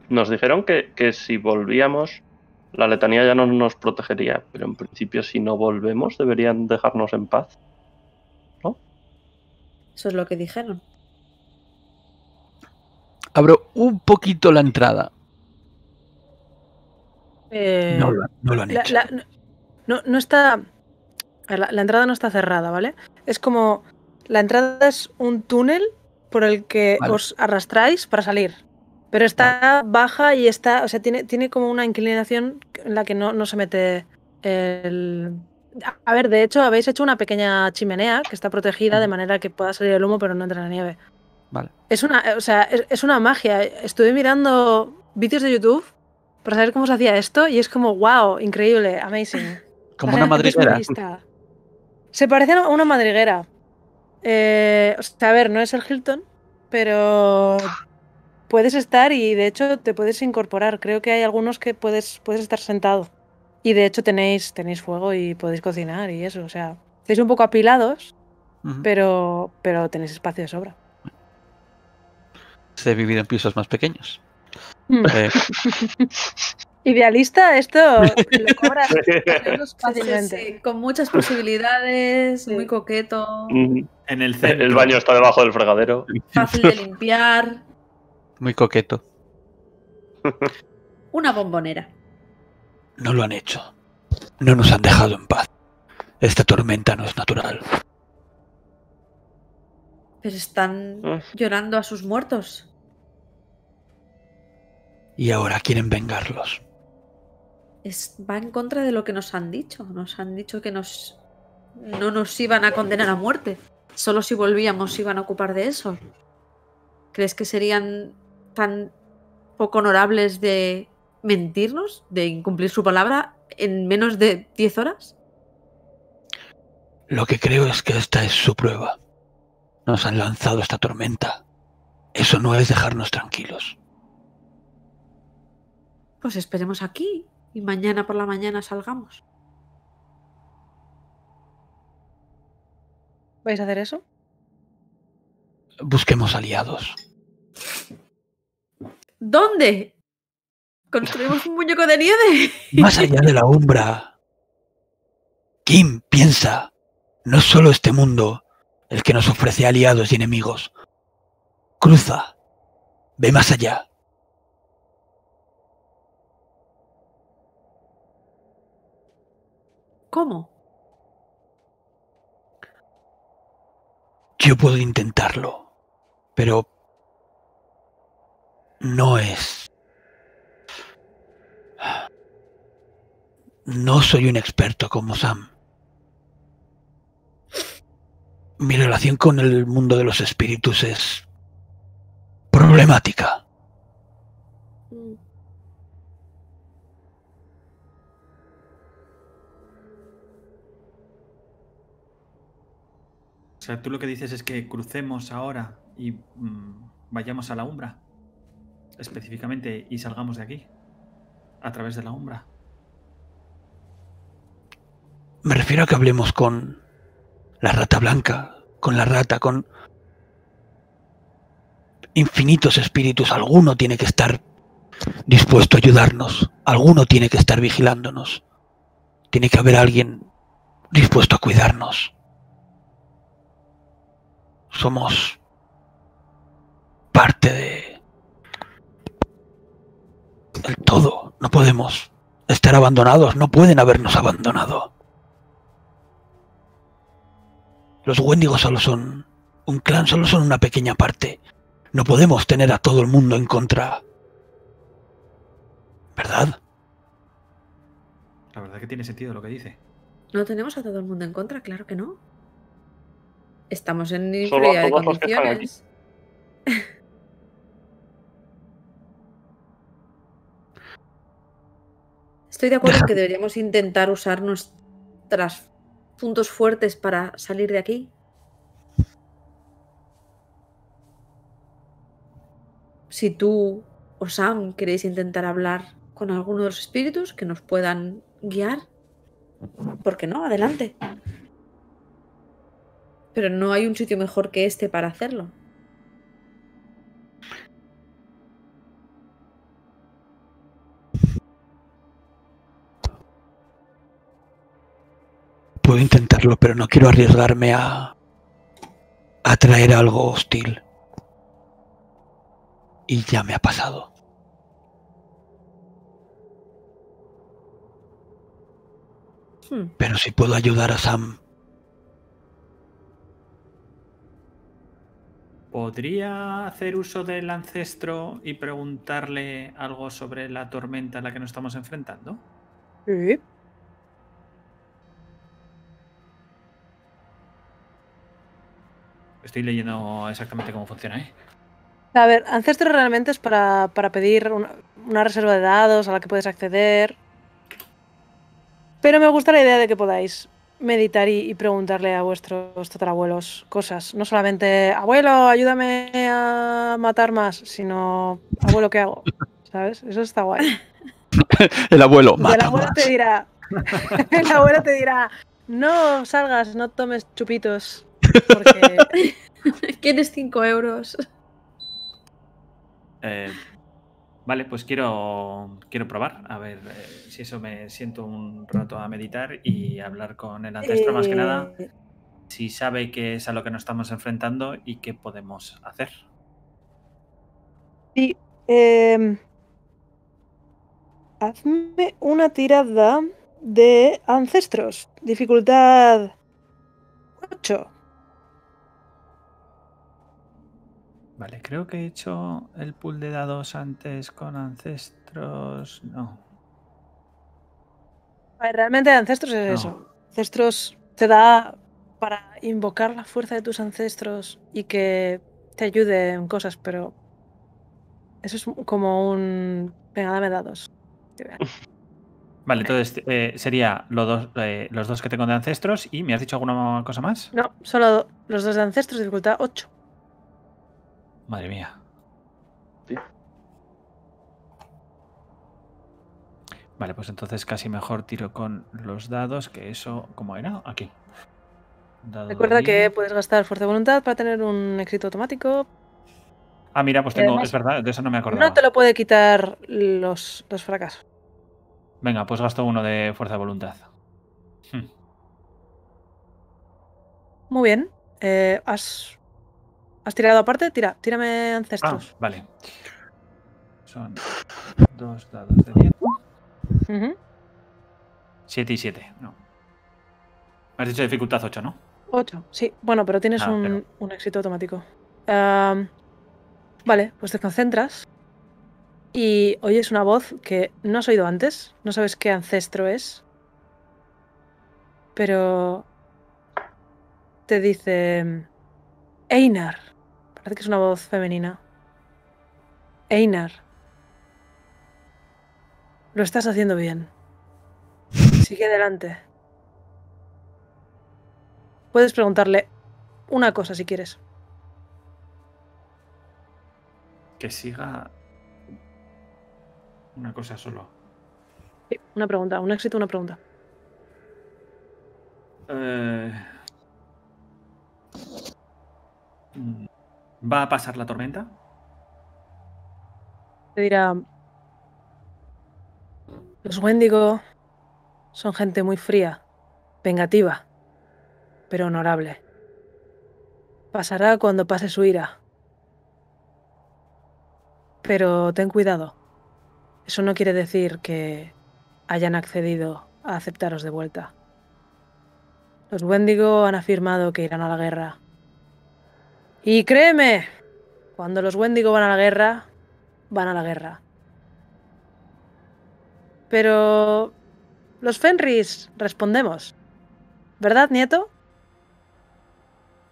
Nos dijeron que, que si volvíamos, la letanía ya no nos protegería, pero en principio si no volvemos deberían dejarnos en paz.
Eso es lo que dijeron.
Abro un poquito la entrada.
Eh,
No, lo- no lo han
la,
hecho.
la- no, no está. La, la entrada no está cerrada, ¿vale? Es como. La entrada es un túnel por el que
Vale.
os arrastráis para salir. Pero está baja y está. O sea, tiene, tiene como una inclinación en la que no, no se mete el. A- ver, de hecho, habéis hecho una pequeña chimenea que está protegida de manera que pueda salir el humo, pero no entra la nieve.
Vale.
Es una, o sea, es, es una magia. Estuve mirando vídeos de YouTube para saber cómo se hacía esto y es como, wow, increíble, amazing.
Como
La
una madriguera.
Se parece a una madriguera. Eh, o sea, a ver, no es el Hilton, pero puedes estar y de hecho te puedes incorporar. Creo que hay algunos que puedes, puedes estar sentado. Y de hecho tenéis, tenéis fuego y podéis cocinar y eso. O sea, estáis un poco apilados,
Ujú.
pero, pero tenéis espacio de sobra.
Se he vivido en pisos más pequeños.
Hmm.
Eh,
Idealista, esto lo cobras euros
Sí, sí,
fácilmente.
sí, Con muchas posibilidades,
Sí.
muy coqueto,
Mm,
En el centro.
El baño está debajo del fregadero.
fácil de limpiar.
Muy coqueto.
Una bombonera.
No lo han hecho. No nos han dejado en paz. Esta tormenta no es natural.
Pero están
Ah.
llorando a sus muertos.
Y ahora quieren vengarlos.
Es, va en contra de lo que nos han dicho. Nos han dicho que nos no nos iban a condenar a muerte. Solo si volvíamos se iban a ocupar de eso. ¿Crees que serían tan poco honorables de mentirnos, de incumplir su palabra en menos de 10 horas?
Lo que creo es que esta es su prueba. Nos han lanzado esta tormenta. Eso no es dejarnos tranquilos.
Pues esperemos aquí y mañana por la mañana salgamos.
¿Vais a hacer eso?
Busquemos aliados.
¿Dónde? ¿Construimos un muñeco de nieve?
Más allá de la umbra. Kim, piensa. No es solo este mundo el que nos ofrece aliados y enemigos. Cruza. Ve más allá.
¿Cómo?
Yo puedo intentarlo, pero no es... No soy un experto como Sam. Mi relación con el mundo de los espíritus es problemática.
O sea, tú lo que dices es que crucemos ahora y mm, vayamos a la umbra. Específicamente y salgamos de aquí. A través de la umbra.
Me refiero a que hablemos con la rata blanca, con la rata, con infinitos espíritus. Alguno tiene que estar dispuesto a ayudarnos. Alguno tiene que estar vigilándonos. Tiene que haber alguien dispuesto a cuidarnos. Somos parte de el todo. No podemos estar abandonados. No pueden habernos abandonado. Los Wendigos solo son un clan, solo son una pequeña parte. No podemos tener a todo el mundo en contra. ¿Verdad?
La verdad que tiene sentido lo que dice.
No tenemos a todo el mundo en contra, claro que no. Estamos en inferioridad de
todos los que están aquí.
condiciones. Estoy de acuerdo en que deberíamos intentar usar nuestros puntos fuertes para salir de aquí. Si tú o Sam queréis intentar hablar con alguno de los espíritus que nos puedan guiar, ¿por qué no? Adelante. Pero no hay un sitio mejor que este para hacerlo.
Puedo intentarlo, pero no quiero arriesgarme a a traer algo hostil. Y ya me ha pasado.
Hmm.
Pero si puedo ayudar a Sam,
¿Podría hacer uso del ancestro y preguntarle algo sobre la tormenta a la que nos estamos enfrentando?
Sí.
Estoy leyendo exactamente cómo funciona, ¿eh?
A ver, Ancestro realmente es para, para pedir una, una reserva de dados a la que puedes acceder. Pero me gusta la idea de que podáis meditar y, y preguntarle a vuestros tatarabuelos cosas. No solamente, abuelo, ayúdame a matar más, sino, abuelo, ¿qué hago? ¿Sabes? Eso está guay.
El abuelo
Y el abuelo
más.
te dirá, el abuelo te dirá, no salgas, no tomes chupitos. Porque
¿Quieres 5 euros?
Eh, vale, pues quiero, quiero probar. A ver eh, si eso me siento un rato a meditar y hablar con el ancestro más que nada.
Eh,
Si sabe qué es a lo que nos estamos enfrentando y qué podemos hacer.
Sí. em, hazme una tirada de ancestros. Dificultad 8.
Vale, creo que he hecho el pool de dados antes con ancestros. No.
A ver, realmente ancestros es
No.
eso. Ancestros te da para invocar la fuerza de tus ancestros y que te ayude en cosas, pero eso es como un... Venga, dame dados.
Vale, entonces eh, sería los dos, eh, los dos que tengo de ancestros y ¿me has dicho alguna cosa más?
No, solo los dos de ancestros, dificultad 8.
Madre mía.
Sí.
Vale, pues entonces casi mejor tiro con los dados, que eso, ¿cómo era? Aquí. Dado
Recuerda que puedes gastar fuerza de voluntad para tener un éxito automático.
Ah, mira, pues tengo,
además
es verdad, de eso no me acordaba.
No te lo puede quitar los, los fracasos.
Venga, pues gasto uno de fuerza de voluntad.
Muy bien. Eh, ¿has, ¿Has tirado aparte? Tira, tírame
Ah,
ancestros.
vale. Son dos dados de 10.
Ujú.
7 y 7, no. Me has dicho dificultad 8, ¿no?
Ocho, sí. Bueno, pero tienes
Ah,
un,
pero-
un éxito automático. Vale, pues te concentras y oyes una voz que no has oído antes. No sabes qué ancestro es. Pero te dice Einar. Parece que es una voz femenina. Einar. Lo estás haciendo bien. Sigue adelante. Puedes preguntarle una cosa si quieres.
Que siga Una cosa solo.
Sí, una pregunta, un éxito, una pregunta.
Eh, mm, ¿Va a pasar la tormenta?
Te dirá. Los Wendigo son gente muy fría, vengativa, pero honorable. Pasará cuando pase su ira. Pero ten cuidado. Eso no quiere decir que hayan accedido a aceptaros de vuelta. Los Wendigo han afirmado que irán a la guerra. Y créeme, cuando los Wendigo van a la guerra, van a la guerra. Pero los Fenris respondemos. ¿Verdad, nieto?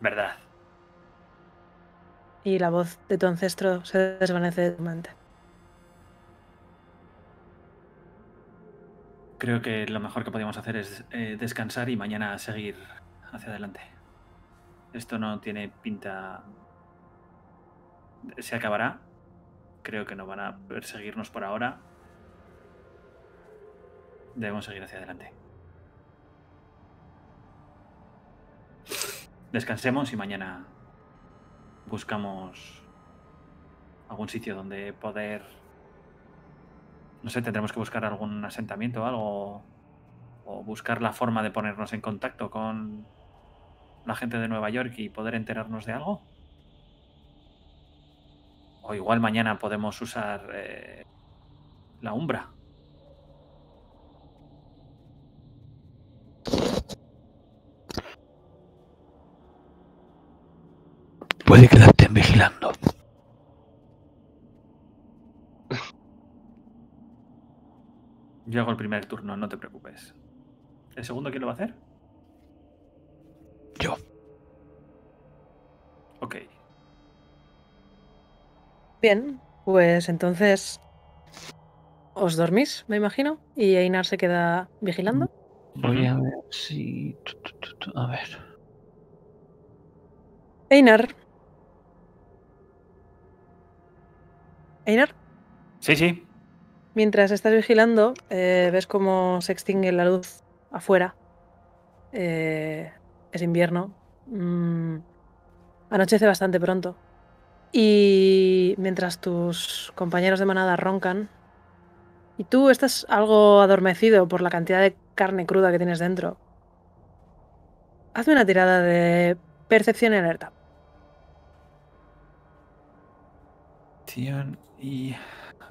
Verdad.
Y la voz de tu ancestro se desvanece de tu mente.
Creo que lo mejor que podemos hacer es eh, descansar y mañana seguir hacia adelante. Esto no tiene pinta... Se acabará. Creo que no van a perseguirnos por ahora. Debemos seguir hacia adelante. Descansemos y mañana buscamos algún sitio donde poder... No sé, tendremos que buscar algún asentamiento o algo. O buscar la forma de ponernos en contacto con la gente de Nueva York y poder enterarnos de algo. O igual mañana podemos usar eh, la Umbra.
Puede que la estén vigilando.
Yo hago el primer turno, no te preocupes. ¿El segundo quién lo va a hacer?
Yo.
Ok.
Bien, pues entonces os dormís, me imagino, y Einar se queda vigilando.
Voy a ver si. A ver.
Einar. Einar,
Sí, sí.
mientras estás vigilando, eh, ves cómo se extingue la luz afuera. Eh, es invierno. Mm, anochece bastante pronto. Y mientras tus compañeros de manada roncan, y tú estás algo adormecido por la cantidad de carne cruda que tienes dentro, hazme una tirada de percepción y alerta.
Acción y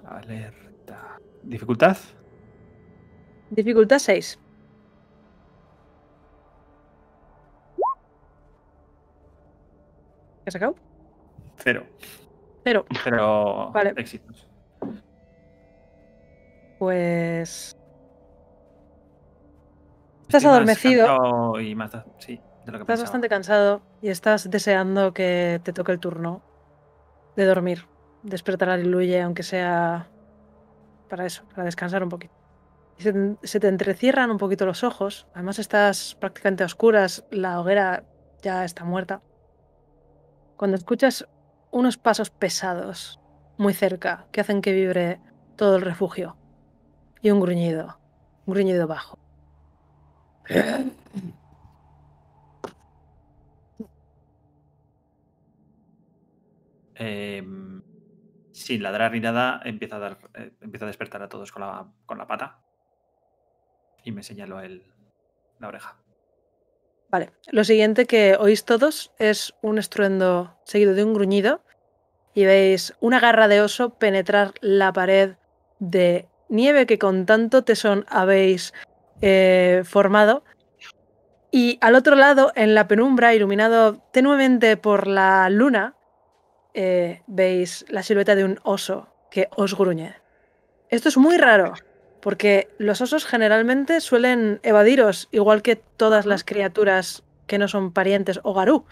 alerta. ¿Dificultad?
Dificultad 6. Has sacado?
Cero.
Cero.
Cero
Vale.
éxitos.
Pues. Estás
Estoy
adormecido,
Y más, sí, de lo que
estás
pensaba.
bastante cansado y estás deseando que te toque el turno de dormir. Despertar a Liluye, aunque sea para eso, para descansar un poquito. Y se, se te entrecierran un poquito los ojos. Además, estás prácticamente a oscuras. La hoguera ya está muerta. Cuando escuchas unos pasos pesados muy cerca que hacen que vibre todo el refugio. Y un gruñido. Un gruñido bajo.
Eh, sin ladrar ni nada, empieza a, dar, eh, empieza a despertar a todos con la, con la pata. Y me señaló el, la oreja.
Vale, lo siguiente que oís todos es un estruendo seguido de un gruñido y veis una garra de oso penetrar la pared de nieve que con tanto tesón habéis eh, formado. Y al otro lado, en la penumbra, iluminado tenuemente por la luna, eh, veis la silueta de un oso que os gruñe. Esto es muy raro, porque los osos generalmente suelen evadiros, igual que todas las criaturas que no son parientes o garú.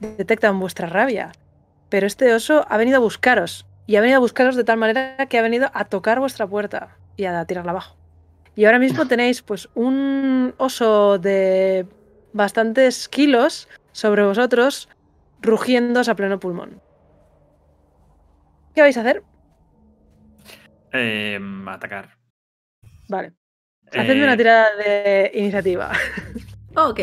Detectan vuestra rabia. Pero este oso ha venido a buscaros. Y ha venido a buscaros de tal manera que ha venido a tocar vuestra puerta y a tirarla abajo. Y ahora mismo tenéis pues un oso de bastantes kilos sobre vosotros, rugiéndos a pleno pulmón. ¿Qué vais a hacer?
Eh, atacar.
Vale. Hacedme
Eh,
una tirada de iniciativa.
Ok.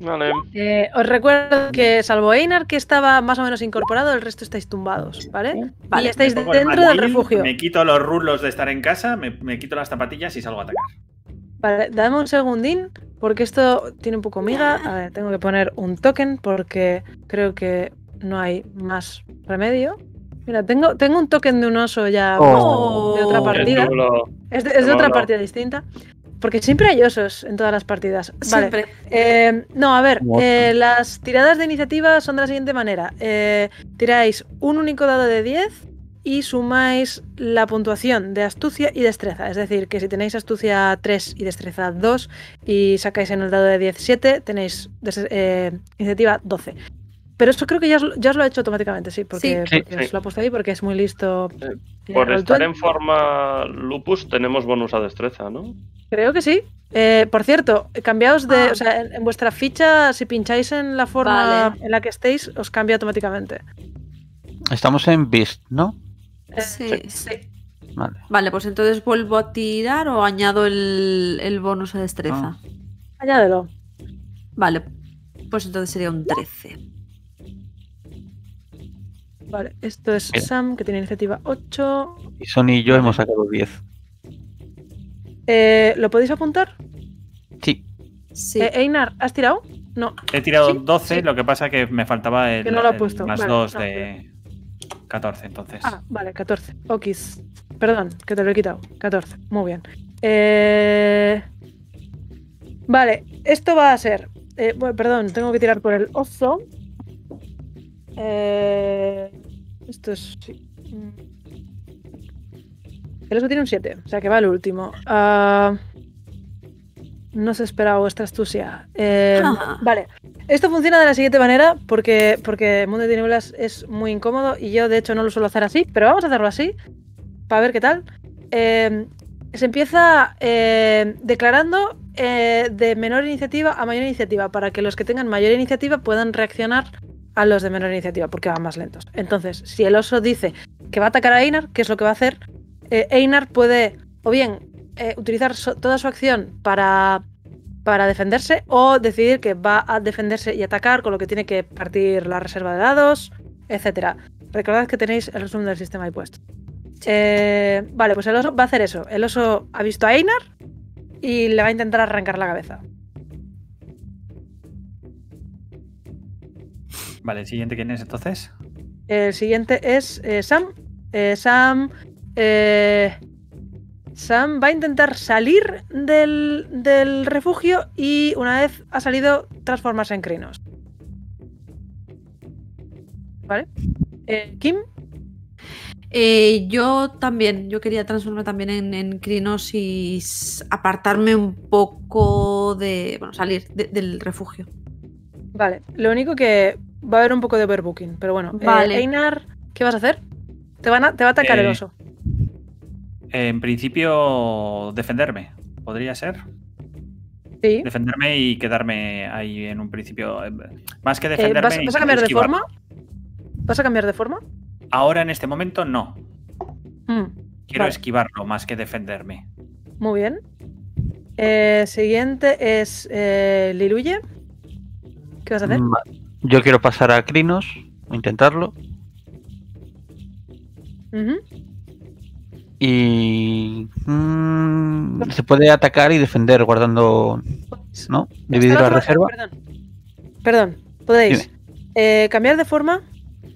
Vale.
Eh, os recuerdo que salvo Einar, que estaba más o menos incorporado, el resto estáis tumbados, ¿vale?
Vale,
y estáis dentro del refugio.
Me quito los rulos de estar en casa, me, me quito las zapatillas y salgo a atacar.
Vale, dame un segundín, porque esto tiene un poco miga. A ver, tengo que poner un token porque creo que no hay más remedio. Mira, tengo, tengo un token de un oso ya
Oh.
de otra partida. Es de, es de otra partida distinta. Porque siempre hay osos en todas las partidas. Vale.
Siempre.
Eh, no, a ver, eh, las tiradas de iniciativa son de la siguiente manera. Eh, tiráis un único dado de 10 y sumáis la puntuación de astucia y destreza. Es decir, que si tenéis astucia 3 y destreza 2 y sacáis en el dado de 17, tenéis eh, iniciativa 12. Pero eso creo que ya os, lo- ya os lo ha hecho automáticamente, sí, porque,
Sí.
porque
Sí,
os
sí.
lo ha puesto ahí porque es muy listo.
Eh,
Eh,
Por estar
20.
en forma lupus tenemos bonus a destreza, ¿no?
Creo que sí. Eh, por cierto, cambiaos de.
Ah.
O sea, en, en vuestra ficha, si pincháis en la forma
Vale.
en la que estéis, os cambia automáticamente.
Estamos en Beast, ¿no?
Eh,
Sí.
sí.
Vale.
Vale, pues entonces vuelvo a tirar o añado el, el bonus a destreza.
Ah.
Añádelo.
Vale, pues entonces sería un 13.
Vale, esto es
Bien.
Sam, que tiene iniciativa 8.
Y Sony y yo hemos sacado 10.
Eh, ¿Lo podéis apuntar?
Sí.
Sí.
Eh, Einar, ¿has tirado? No.
He tirado
Sí,
12,
sí.
lo que pasa que me faltaba el,
Que no lo ha
el
puesto,
más
vale,
2
no,
de 14, entonces.
Ah, vale, 14. Okis. Perdón, que te lo he quitado. 14. Muy bien. Eh, Vale, esto va a ser. eh, bueno, perdón, tengo que tirar por el oso. Eh, Esto es. sí. Mm. El oso tiene un 7, o sea que va el último. Ah, no se esperaba vuestra astucia. Eh,
Ah.
Vale, esto funciona de la siguiente manera porque, porque Mundo de Tinieblas es muy incómodo y yo de hecho no lo suelo hacer así, pero vamos a hacerlo así para ver qué tal. Eh, se empieza eh, declarando de menor iniciativa a mayor iniciativa para que los que tengan mayor iniciativa puedan reaccionar a los de menor iniciativa porque van más lentos. Entonces, si el oso dice que va a atacar a Einar, ¿qué es lo que va a hacer? Eh, Einar puede o bien eh, utilizar toda su acción para, para defenderse o decidir que va a defenderse y atacar, con lo que tiene que partir la reserva de dados, etcétera. Recordad que tenéis el resumen del sistema ahí puesto. Eh, vale, pues el oso va a hacer eso. El oso ha visto a Einar y le va a intentar arrancar la cabeza.
Vale, el siguiente, ¿quién es entonces?
El siguiente es eh, Sam. Eh, Sam. eh, Sam va a intentar salir del, del refugio y una vez ha salido, transformarse en Crinos. ¿Vale? Eh, Kim,
Eh, yo también, yo quería transformarme también en, en Crinos y apartarme un poco de. Bueno, salir de- del refugio.
vale. Lo único que va a haber un poco de overbooking, pero bueno. eh,
Vale.
Einar, ¿qué vas a hacer? Te, van a- te va a atacar el
Eh,
oso.
En principio, defenderme. ¿Podría ser?
Sí.
Defenderme y quedarme ahí en un principio. eh, Más que
Eh,
defenderme.
¿vas, vas a cambiar de forma? ¿Vas a cambiar de forma?
Ahora en este momento no.
Mm,
Quiero
Vale.
esquivarlo más que defenderme.
muy bien. Eh, siguiente es eh, Liluye. ¿Qué vas a hacer?
Mm, Yo quiero pasar a Crinos, intentarlo. Y. mm, se puede atacar y defender guardando. ¿No? Dividir la reserva.
Perdón. Perdón. Podéis eh, cambiar de forma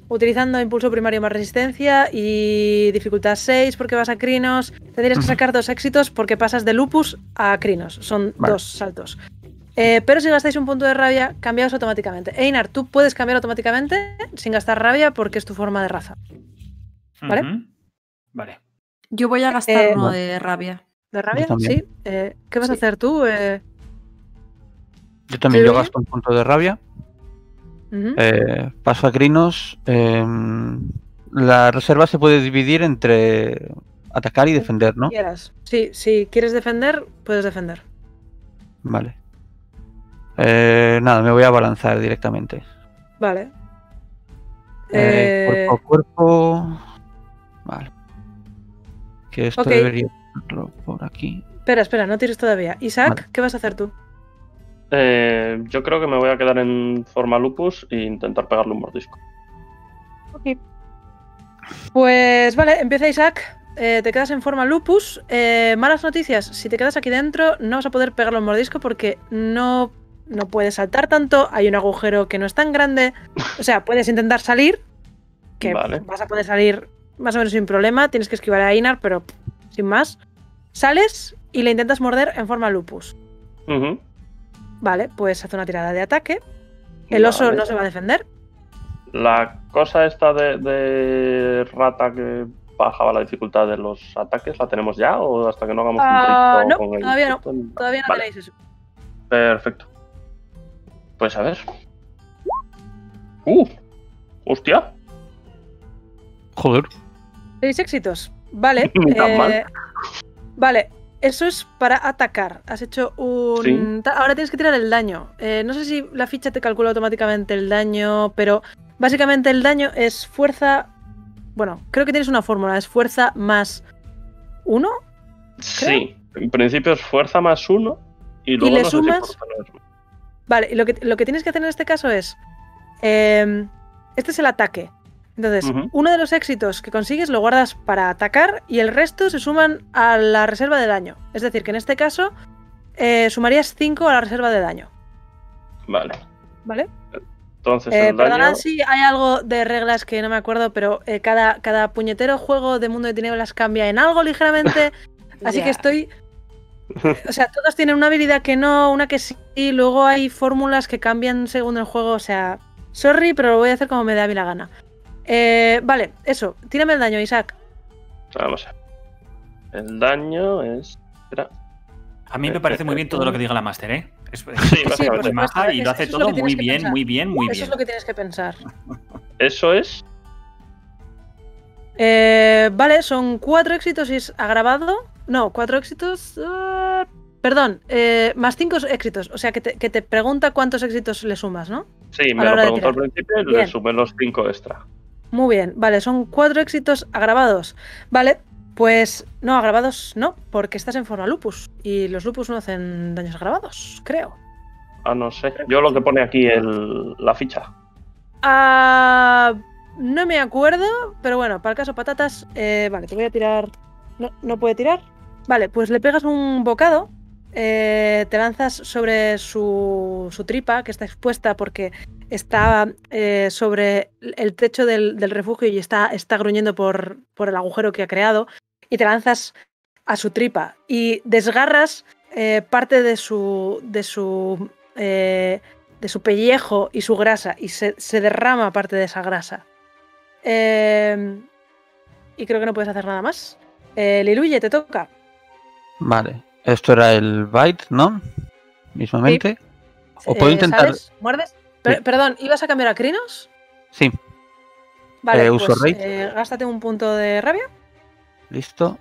utilizando impulso primario más resistencia y dificultad 6 porque vas a Crinos. Tendrías que sacar dos éxitos porque pasas de Lupus a Crinos. Son
Vale.
dos saltos. Eh, pero si gastáis un punto de rabia, cambiaos automáticamente. Einar, tú puedes cambiar automáticamente sin gastar rabia porque es tu forma de raza. ¿Vale?
Vale.
Yo voy a gastar
Eh,
uno
Vale.
de rabia.
¿De rabia? Sí. Eh, ¿Qué vas a hacer tú? Eh,
Yo también
¿Sí,
yo gasto un punto de rabia. Eh, paso a Crinos. em, la reserva se puede dividir entre atacar y defender, ¿no?
Quieras. Sí, si quieres defender, puedes defender.
Vale. Eh, nada, me voy a balanzar directamente.
Vale.
Eh,
Eh,
Cuerpo a cuerpo. Vale. Que esto
Ok.
debería por aquí.
Espera, espera, no tires todavía. Isaac,
Vale.
¿qué vas a hacer tú?
Eh, yo creo que me voy a quedar en forma lupus e intentar pegarle un mordisco.
Pues vale, empieza Isaac. Eh, te quedas en forma lupus. Eh, malas noticias, si te quedas aquí dentro no vas a poder pegarle un mordisco porque no, no puedes saltar tanto, hay un agujero que no es tan grande. O sea, puedes intentar salir, que
Vale.
vas a poder salir más o menos sin problema, tienes que esquivar a Einar, pero sin más. Sales y le intentas morder en forma lupus. Vale, pues hace una tirada de ataque. El oso no se va a defender.
La cosa esta de, de rata que bajaba la dificultad de los ataques, ¿la tenemos ya o hasta que no hagamos
Ah,
un
no,
rito con el
todavía no? Todavía no
Vale,
tenéis eso.
Perfecto. Pues a ver. ¡Uh! ¡Hostia!
Joder.
Seis éxitos. Vale.
Tan
eh,
mal.
Vale. Eso es para atacar. Has hecho un.
Sí.
Ahora tienes que tirar el daño. Eh, no sé si la ficha te calcula automáticamente el daño, pero básicamente el daño es fuerza. Bueno, creo que tienes una fórmula. Es fuerza más uno.
Sí. En principio es fuerza más uno y luego
le
no sé si
Vale, y lo que, lo que tienes que hacer en este caso es. eh, este es el ataque. Entonces, uno de los éxitos que consigues lo guardas para atacar y el resto se suman a la reserva de daño. Es decir, que en este caso eh, sumarías 5 a la reserva de daño.
Vale.
¿Vale?
Entonces
Eh,
el
perdonad
daño...
si hay algo de reglas que no me acuerdo, pero eh, cada, cada puñetero juego de Mundo de Tinieblas cambia en algo ligeramente. así que estoy. O sea, todos tienen una habilidad que no, una que sí, y luego hay fórmulas que cambian según el juego. O sea, sorry, pero lo voy a hacer como me dé a mí la gana. Eh, vale, eso. Tírame el daño, Isaac.
Vamos a ver. El daño es... Espera.
A mí me parece muy bien todo lo que diga la Master, ¿eh? Es,
Sí,
es
básicamente.
maja y
Eso
lo hace
lo
todo muy bien, muy bien, muy
Eso
bien.
es lo que tienes que pensar.
Eso es...
Eh, vale, son cuatro éxitos y es agravado. No, cuatro éxitos. ah, perdón, eh, más cinco éxitos. O sea, que te, que te pregunta cuántos éxitos le sumas, ¿no?
Sí, me lo preguntó al principio y le
Bien.
sumé los 5 extra.
Muy bien, vale, son cuatro éxitos agravados. Vale, pues no, agravados no, porque estás en forma lupus. Y los lupus no hacen daños agravados, creo.
Ah, no sé. Yo lo que pone aquí el, la ficha.
Ah, no me acuerdo, pero bueno, para el caso patatas, eh, vale, te voy a tirar. No, no puede tirar. Vale, pues le pegas un bocado, eh, te lanzas sobre su, su tripa, que está expuesta porque está eh, sobre el techo del, del refugio y está, está gruñendo por, por el agujero que ha creado, y te lanzas a su tripa y desgarras eh, parte de su, de su de su pellejo y su grasa y se, se derrama parte de esa grasa. Y creo que no puedes hacer nada más. Liluye, te toca.
Vale. Esto era el bite, ¿no? Mismamente. O puedo
Eh,
intentar.
¿sales? ¿Muerdes? Per- perdón, ¿ibas a cambiar a Crinos?
Sí,
Vale,
Eh, uso
pues
raid.
eh, gástate un punto de rabia.
listo.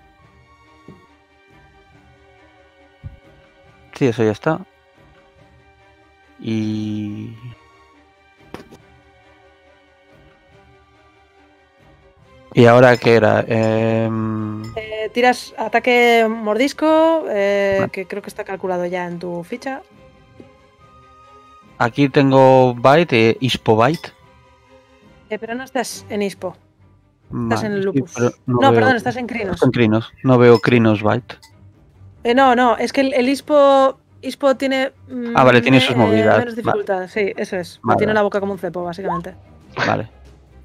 Sí, eso ya está. Y. ¿Y ahora qué era? Em,
Eh, tiras ataque mordisco, eh, que creo que está calculado ya en tu ficha.
aquí tengo bite, eh, ispo bite.
Eh, pero no estás en Ispo. Estás
Vale,
en Lupus. no,
veo-
perdón, estás en Crinos.
en Crinos. No veo Crinos bite.
Eh, no, no, es que el, el ISPO, ISPO tiene. mm,
Ah, vale, tiene sus movidas,
menos dificultad, sí, eso es.
Vale,
Tiene la boca como un cepo, básicamente.
Vale.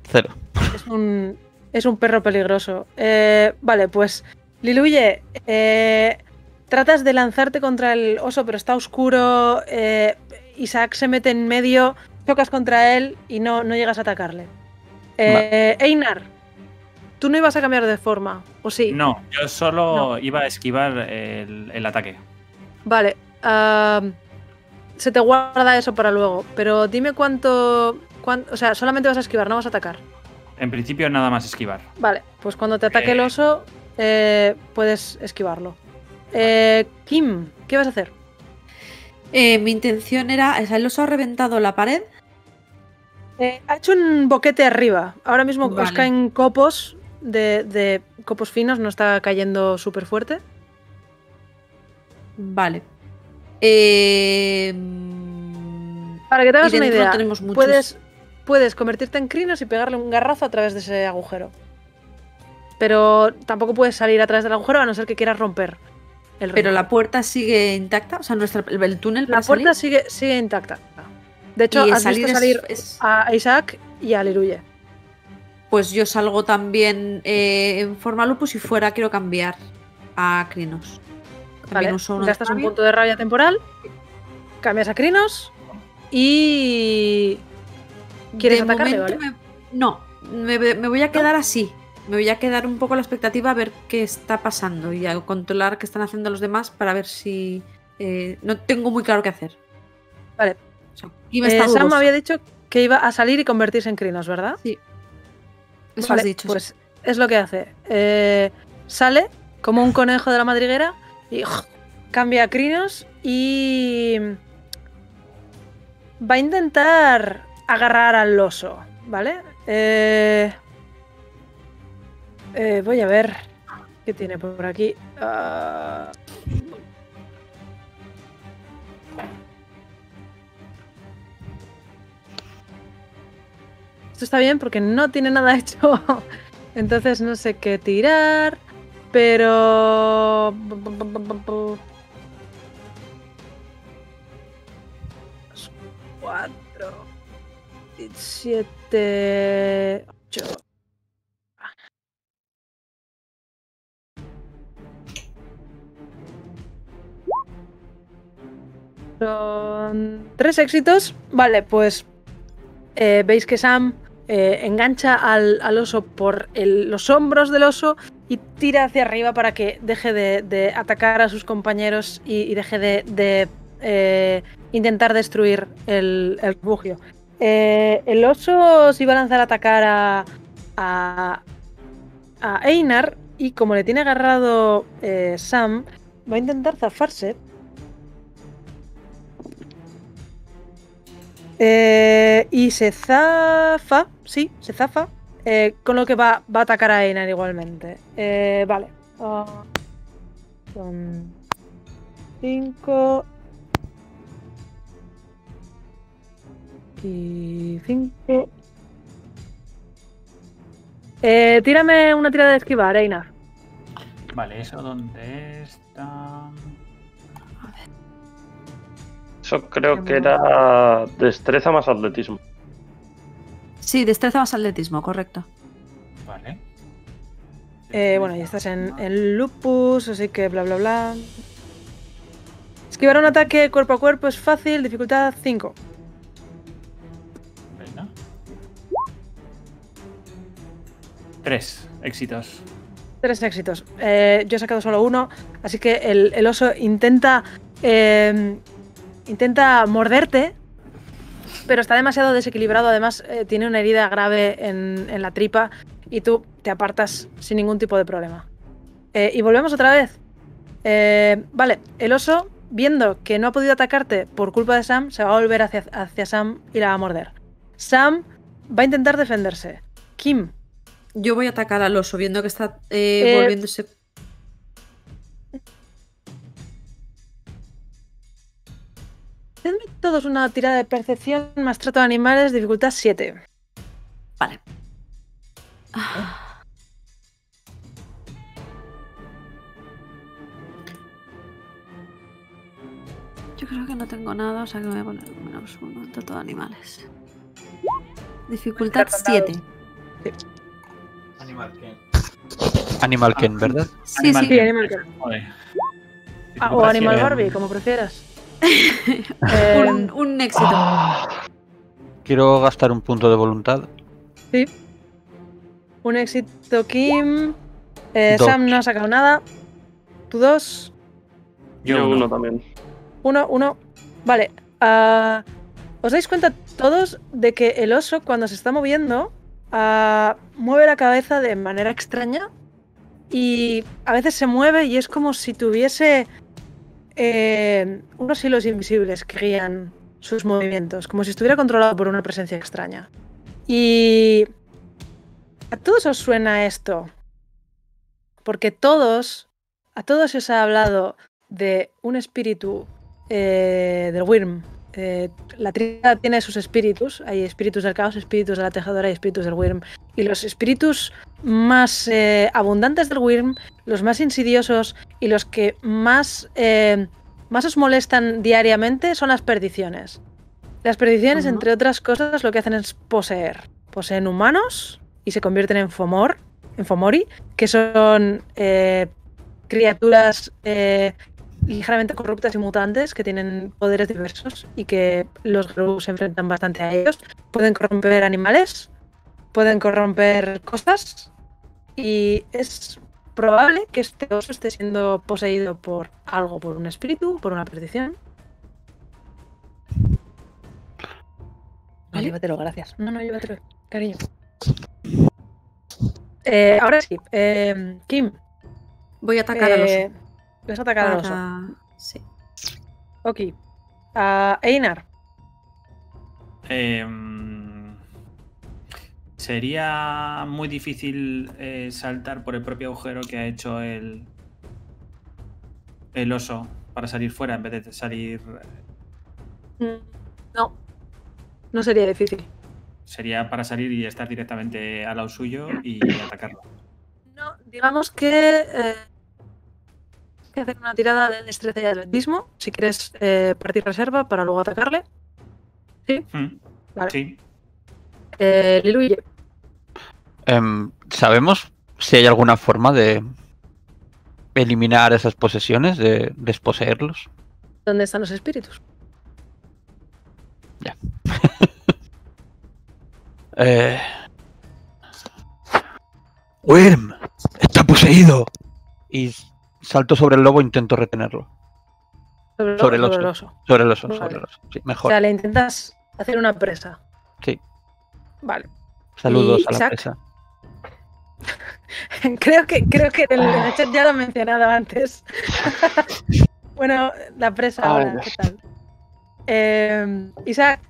Cero.
Es un, es un perro peligroso. Eh, vale, pues. Liluye, eh, tratas de lanzarte contra el oso, pero está oscuro. eh, Isaac se mete en medio, chocas contra él y no, no llegas a atacarle. Eh, Einar, tú no ibas a cambiar de forma, ¿o sí?
No, yo solo iba a esquivar el, el ataque.
Vale. se te guarda eso para luego. Pero dime cuánto, cuán- O sea, solamente vas a esquivar, no vas a atacar.
En principio nada más esquivar.
Vale, pues cuando te ataque el
Eh.
oso, eh, puedes esquivarlo. Eh, Kim, ¿qué vas a hacer?
Eh, mi intención era, o sea, el oso ha reventado la pared.
Eh, ha hecho un boquete arriba. Ahora mismo os caen copos de, de copos finos no está cayendo súper fuerte.
Vale. Eh,
Para que te hagas una idea,
tenemos muchos.
puedes, puedes convertirte en crinos y pegarle un garrazo a través de ese agujero. Pero tampoco puedes salir a través del agujero a no ser que quieras romper el
Pero la puerta sigue intacta, o sea, nuestra, el, el túnel
La puerta
salir.
sigue, sigue intacta. De hecho, has
salir
visto salir
es-
a Isaac y a Leruye.
Pues yo salgo también eh, en forma lupus y fuera quiero cambiar a Crinos. También
Vale,
uso uno de
gastas un punto de rabia temporal, cambias a Crinos y... ¿Quieres
De
atacarle,
momento
vale?
me- no, me, me voy a quedar así. Me voy a quedar un poco a la expectativa a ver qué está pasando y a controlar qué están haciendo los demás para ver si... eh, no tengo muy claro qué hacer.
Vale.
O sea,
Eh, Sam había dicho que iba a salir y convertirse en Crinos, ¿verdad?
Eso
Vale,
has dicho. sí.
Pues es lo que hace. Eh, sale como un conejo de la madriguera y cambia a Crinos y va a intentar agarrar al oso, ¿vale? Eh, eh, voy a ver qué tiene por aquí. Ah, Esto está bien porque no tiene nada hecho. Entonces no sé qué tirar. Pero. Cuatro. Siete. Ocho. Son tres éxitos. Vale, pues eh, veis que Sam eh, engancha al, al oso por los hombros del oso y tira hacia arriba para que deje de, atacar a sus compañeros y, deje de, eh, intentar destruir el, el. Eh, el oso se iba a lanzar a atacar a, a, Einar y como le tiene agarrado eh, Sam, va a intentar zafarse. Eh, y se zafa, sí, se zafa, con lo que va, va a atacar a Einar igualmente. Vale. Ah, son 5 y 5. Eh, tírame una tirada de esquivar, Einar.
Vale, ¿eso dónde está?
Eso creo que era destreza más atletismo.
Sí, destreza más atletismo, correcto.
Vale.
Eh, bueno, y estás en, en lupus, así que bla bla bla. Esquivar un ataque cuerpo a cuerpo es fácil, dificultad 5.
Tres éxitos.
Tres éxitos. Eh, yo he sacado solo uno, así que el, oso intenta. eh, intenta morderte, pero está demasiado desequilibrado. Además, eh, tiene una herida grave en, en la tripa y tú te apartas sin ningún tipo de problema. Eh, y volvemos otra vez. Vale, el oso, viendo que no ha podido atacarte por culpa de Sam, se va a volver hacia, hacia Sam y la va a morder. Sam va a intentar defenderse. Kim,
Yo voy a atacar al oso, viendo que está eh,
Eh,
volviéndose.
Hacedme todos una tirada de percepción más trato de animales, dificultad 7.
Vale. Ah. Yo creo que no tengo nada, o sea que me voy a poner un menos uno trato de animales. Dificultad
Cartón
7.
Animal Ken. Animal Ken, ¿verdad?
Sí,
Animal
sí.
Sí,
Ken.
Animal Ken. Ah, o Animal. Barbie, como prefieras. Eh,
Un, un éxito.
Ah. Quiero gastar un punto de voluntad.
un éxito, Kim. Eh. Sam no ha sacado nada. Tú dos.
Yo
Yo
uno.
uno también.
Uno, uno. Vale. ah, ¿Os dais cuenta todos de que el oso, cuando se está moviendo, ah, mueve la cabeza de manera extraña? Y a veces se mueve y es como si tuviese eh, unos hilos invisibles que guían sus movimientos, como si estuviera controlado por una presencia extraña. Y ¿A todos os suena esto? Porque todos, a todos os ha hablado de un espíritu eh, del Wyrm. Eh, la Trinidad tiene sus espíritus. Hay espíritus del caos, espíritus de la tejadora y espíritus del Wyrm. Y los espíritus más eh, abundantes del Wyrm, los más insidiosos y los que más, eh, más os molestan diariamente son las perdiciones. Las perdiciones, entre otras cosas, lo que hacen es poseer. Poseen humanos y se convierten en Fomor, en Fomori, que son criaturas ligeramente corruptas y mutantes que tienen poderes diversos y que los Grus se enfrentan bastante a ellos. Pueden corromper animales, pueden corromper cosas y es probable que este oso esté siendo poseído por algo, por un espíritu, por una perdición.
Vale.
llévatelo, gracias. No, no, llévatelo, cariño. Eh, ahora sí, eh, Kim,
Voy a atacar al oso.
eh, vas a atacar al oso.
para- Sí.
Ok. A Einar.
Em, sería muy difícil eh, saltar por el propio agujero que ha hecho el, el oso para salir fuera en vez de salir.
Mm, No. No sería difícil.
Sería para salir y estar directamente al lado suyo y atacarlo.
No, digamos que. Eh, que hacer una tirada de destreza y atletismo. Si quieres eh, partir reserva para luego atacarle.
Mm,
Vale.
Sí.
Eh, Liluye.
Em, ¿Sabemos si hay alguna forma de eliminar esas posesiones, de desposeerlos?
¿Dónde están los espíritus?
Eh,
Worm, está poseído.
y salto sobre el lobo e intento retenerlo.
Sobre,
Sobre el
sobre
oso.
el oso.
Sobre el oso,
Vale.
sobre el oso. Sí,
O
mejor.
sea, le intentas hacer una presa.
Sí.
Vale.
Saludos
¿y
a la
Isaac?
presa.
creo que, creo que en el, el chat ya lo he mencionado antes. bueno, la presa ahora,
Ay,
¿qué tal? Eh, Isaac,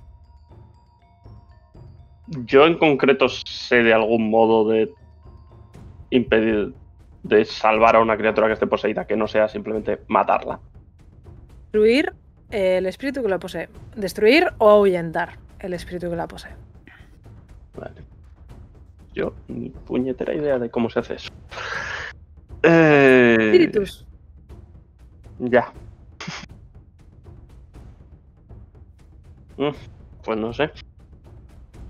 Yo en concreto sé de algún modo de impedir, de salvar a una criatura que esté poseída, que no sea simplemente matarla.
destruir el espíritu que la posee. Destruir o ahuyentar el espíritu que la posee.
Vale. Yo ni puñetera idea de cómo se hace eso. Eh,
Espíritus.
Ya. Mm, Pues no sé.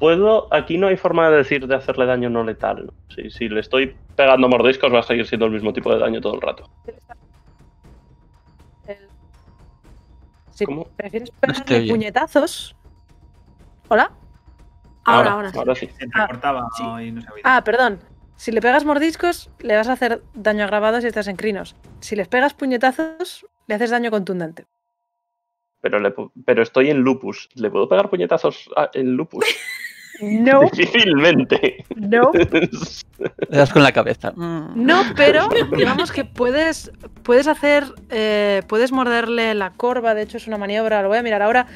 Puedo. Aquí no hay forma de decir de hacerle daño no letal. Si, si le estoy pegando mordiscos, va a seguir siendo el mismo tipo de daño todo el rato.
El- Si
¿Cómo?
prefieres pegarle puñetazos. ¿Hola?
Ahora, ahora.
Ahora sí.
Se
Ah,
cortaba
sí.
y no se oía.
Ah, perdón. Si le pegas mordiscos, le vas a hacer daño agravado si estás en crinos. Si les pegas puñetazos, le haces daño contundente.
Pero, le pu- pero estoy en lupus. ¿Le puedo pegar puñetazos a- en lupus?
No,
Difícilmente.
no,
Le das con la cabeza. Mm.
no, pero digamos que puedes, puedes hacer, eh, puedes morderle la corva, de hecho es una maniobra, lo voy a mirar ahora.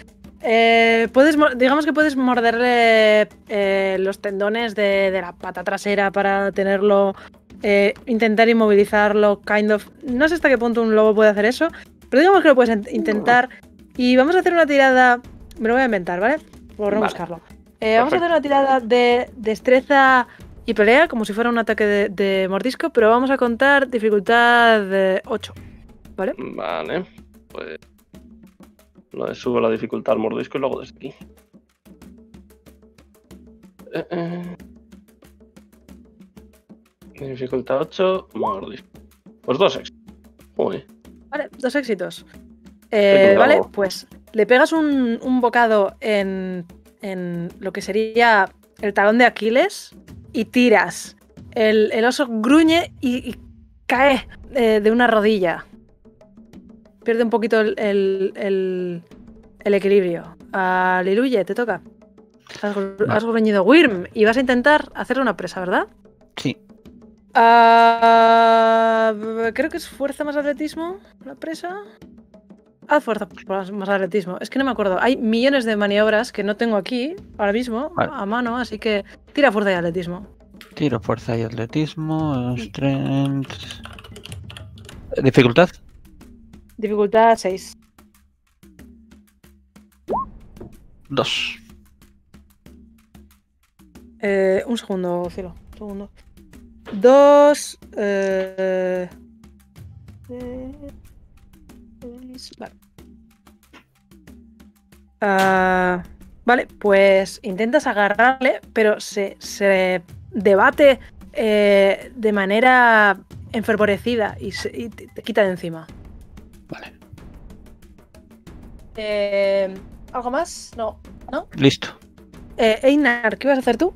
Eh, puedes, mo- digamos que puedes morderle eh, los tendones de, de la pata trasera para tenerlo, eh, intentar inmovilizarlo, kind of. No sé hasta qué punto un lobo puede hacer eso, pero digamos que lo puedes in- intentar. Y vamos a hacer una tirada, me lo voy a inventar, ¿vale? Por no
Vale.
buscarlo. Eh, vamos a hacer una tirada de destreza y pelea, como si fuera un ataque de, de mordisco, pero vamos a contar dificultad de 8. ¿Vale?
Vale. Pues. Lo de subo la dificultad al mordisco y luego desde aquí. Eh, eh. Dificultad 8, mordisco. Pues dos ex. Uy.
Vale, dos éxitos. Eh, vale, pues le pegas un, un bocado en, en lo que sería el talón de Aquiles y tiras. El, el oso gruñe y, y cae eh, de una rodilla. Pierde un poquito el, el- el- equilibrio. A Liluye, te toca. Has gruñido Wyrm y vas a intentar hacerle una presa, ¿verdad?
Sí.
Ah, creo que es fuerza más atletismo la presa. Haz fuerza más, más atletismo. Es que no me acuerdo. Hay millones de maniobras que no tengo aquí ahora mismo
Vale.
a mano, así que tira fuerza y atletismo.
Tiro, fuerza y atletismo. Strength. ¿Dificultad?
Dificultad 6.
Dos.
Eh, un segundo, cielo. Un segundo. Dos. Eh, eh, Ah, vale, pues intentas agarrarle, pero se, se debate eh, de manera enfervorecida y, se- y te, te quita de encima.
Vale.
Eh, ¿Algo más? No.
Listo.
Eh, Einar, ¿qué vas a hacer tú?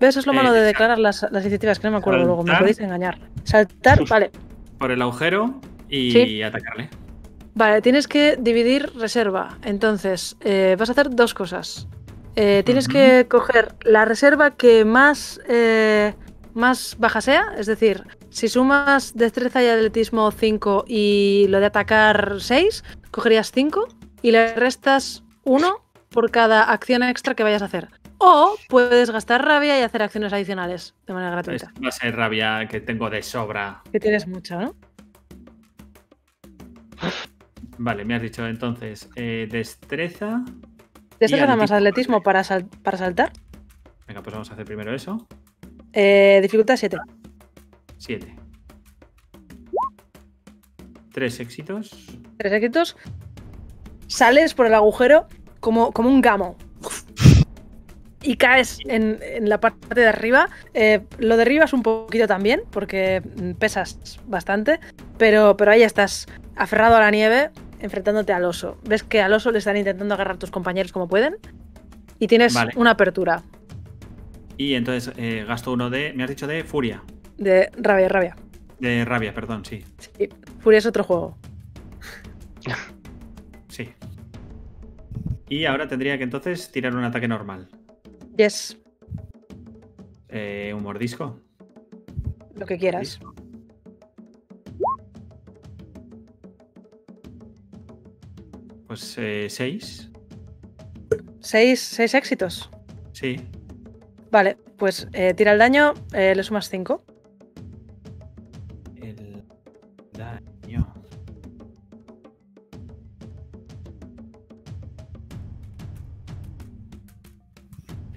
¿Ves? Es lo
Eh,
malo de declarar las, las iniciativas, que no me acuerdo luego, me podéis engañar. Saltar, vale.
Por el agujero y
Sí.
atacarle.
Vale, tienes que dividir reserva. Entonces, eh, vas a hacer dos cosas. Eh, tienes que coger la reserva que más, eh, más baja sea. Es decir, si sumas destreza y atletismo 5 y lo de atacar 6, cogerías 5 y le restas 1 por cada acción extra que vayas a hacer. O puedes gastar rabia y hacer acciones adicionales de manera
Pues
gratuita.
va a ser rabia que tengo de sobra.
Que tienes mucho, ¿no?
Vale, me has dicho entonces eh, destreza.
Destreza más
atletismo.
para, sal- para saltar.
Venga, pues vamos a hacer primero eso.
Eh, dificultad 7.
7. Tres éxitos.
tres éxitos, sales por el agujero como, como un gamo. Y caes en, en la parte de arriba. Eh, lo derribas un poquito también, porque pesas bastante. Pero, pero ahí estás aferrado a la nieve, enfrentándote al oso. Ves que al oso le están intentando agarrar tus compañeros como pueden. Y tienes
Vale.
una apertura
Y entonces eh, gasto uno de. Me has dicho de furia.
de rabia, rabia.
De rabia, perdón, sí.
Sí, Furia es otro juego.
Sí. Y ahora tendría que entonces tirar un ataque normal.
Yes,
Eh, un mordisco.
lo que quieras.
Pues eh, seis.
Seis, seis éxitos.
Sí.
Vale, pues eh, tira el daño, eh, le sumas 5.
El daño.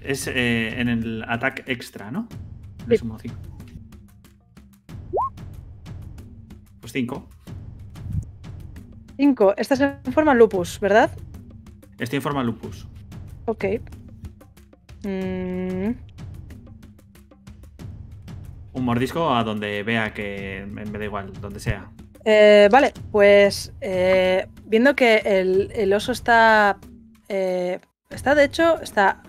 Es en el ataque extra, ¿no? Le
Sí.
sumo 5. Pues 5.
5. Estás en forma lupus, ¿verdad?
Estoy en forma lupus.
Ok. Mm,
Un mordisco a donde vea que me, me da igual, donde sea.
eh, vale, pues eh, viendo que el, el oso está... eh, está, de hecho, está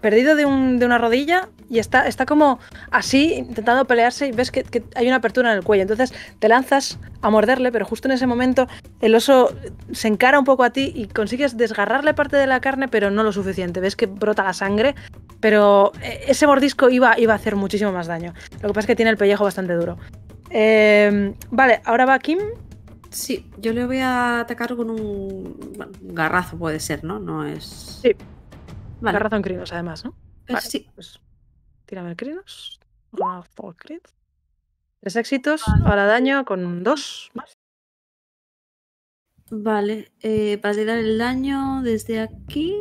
perdido de, un- de una rodilla y está, está como así, intentando pelearse y ves que, que hay una apertura en el cuello. Entonces te lanzas a morderle, pero justo en ese momento el oso se encara un poco a ti y consigues desgarrarle parte de la carne, pero no lo suficiente. Ves que brota la sangre, pero eh, ese mordisco iba, iba a hacer muchísimo más daño. Lo que pasa es que tiene el pellejo bastante duro. Eh, vale, ahora va Kim.
Sí, yo le voy a atacar con un, bueno, un garrazo, puede ser, ¿no? No es.
Sí.
Vale.
Garrazo en crinos, además, ¿no?
Eh,
Vale,
Sí,
Pues tírame el crinos. Tres éxitos, ahora daño con dos más.
vale. eh, para tirar el daño desde aquí,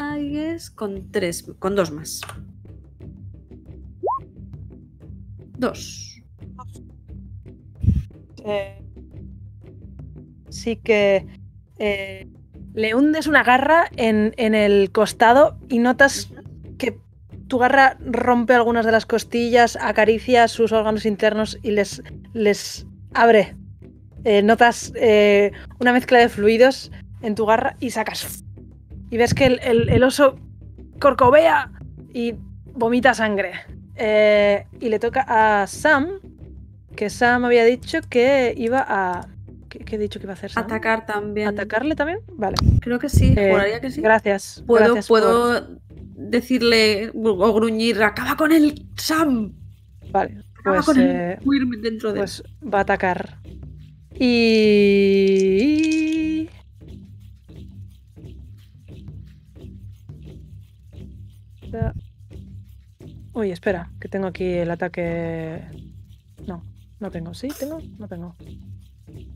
I guess, con tres, con dos más. Dos.
Eh, sí que eh, le hundes una garra en, en el costado y notas tu garra rompe algunas de las costillas, acaricia sus órganos internos y les, les abre. Eh, notas eh, una mezcla de fluidos en tu garra y sacas. Y ves que el, el- oso corcovea y vomita sangre. Eh, y le toca a Sam, que Sam había dicho que iba a... ¿Qué, qué he dicho que iba a hacer Sam?
Atacar también.
¿Atacarle también? Vale.
Creo que sí,
Eh,
juraría que sí.
Gracias.
Puedo,
gracias por-
puedo decirle o gruñir, acaba con el Sam.
Vale,
Acaba
pues,
con
eh,
el huirme dentro de
pues va a atacar. Y... Uy, espera, que tengo aquí el ataque. No, no tengo. ¿Sí? ¿Tengo? No tengo.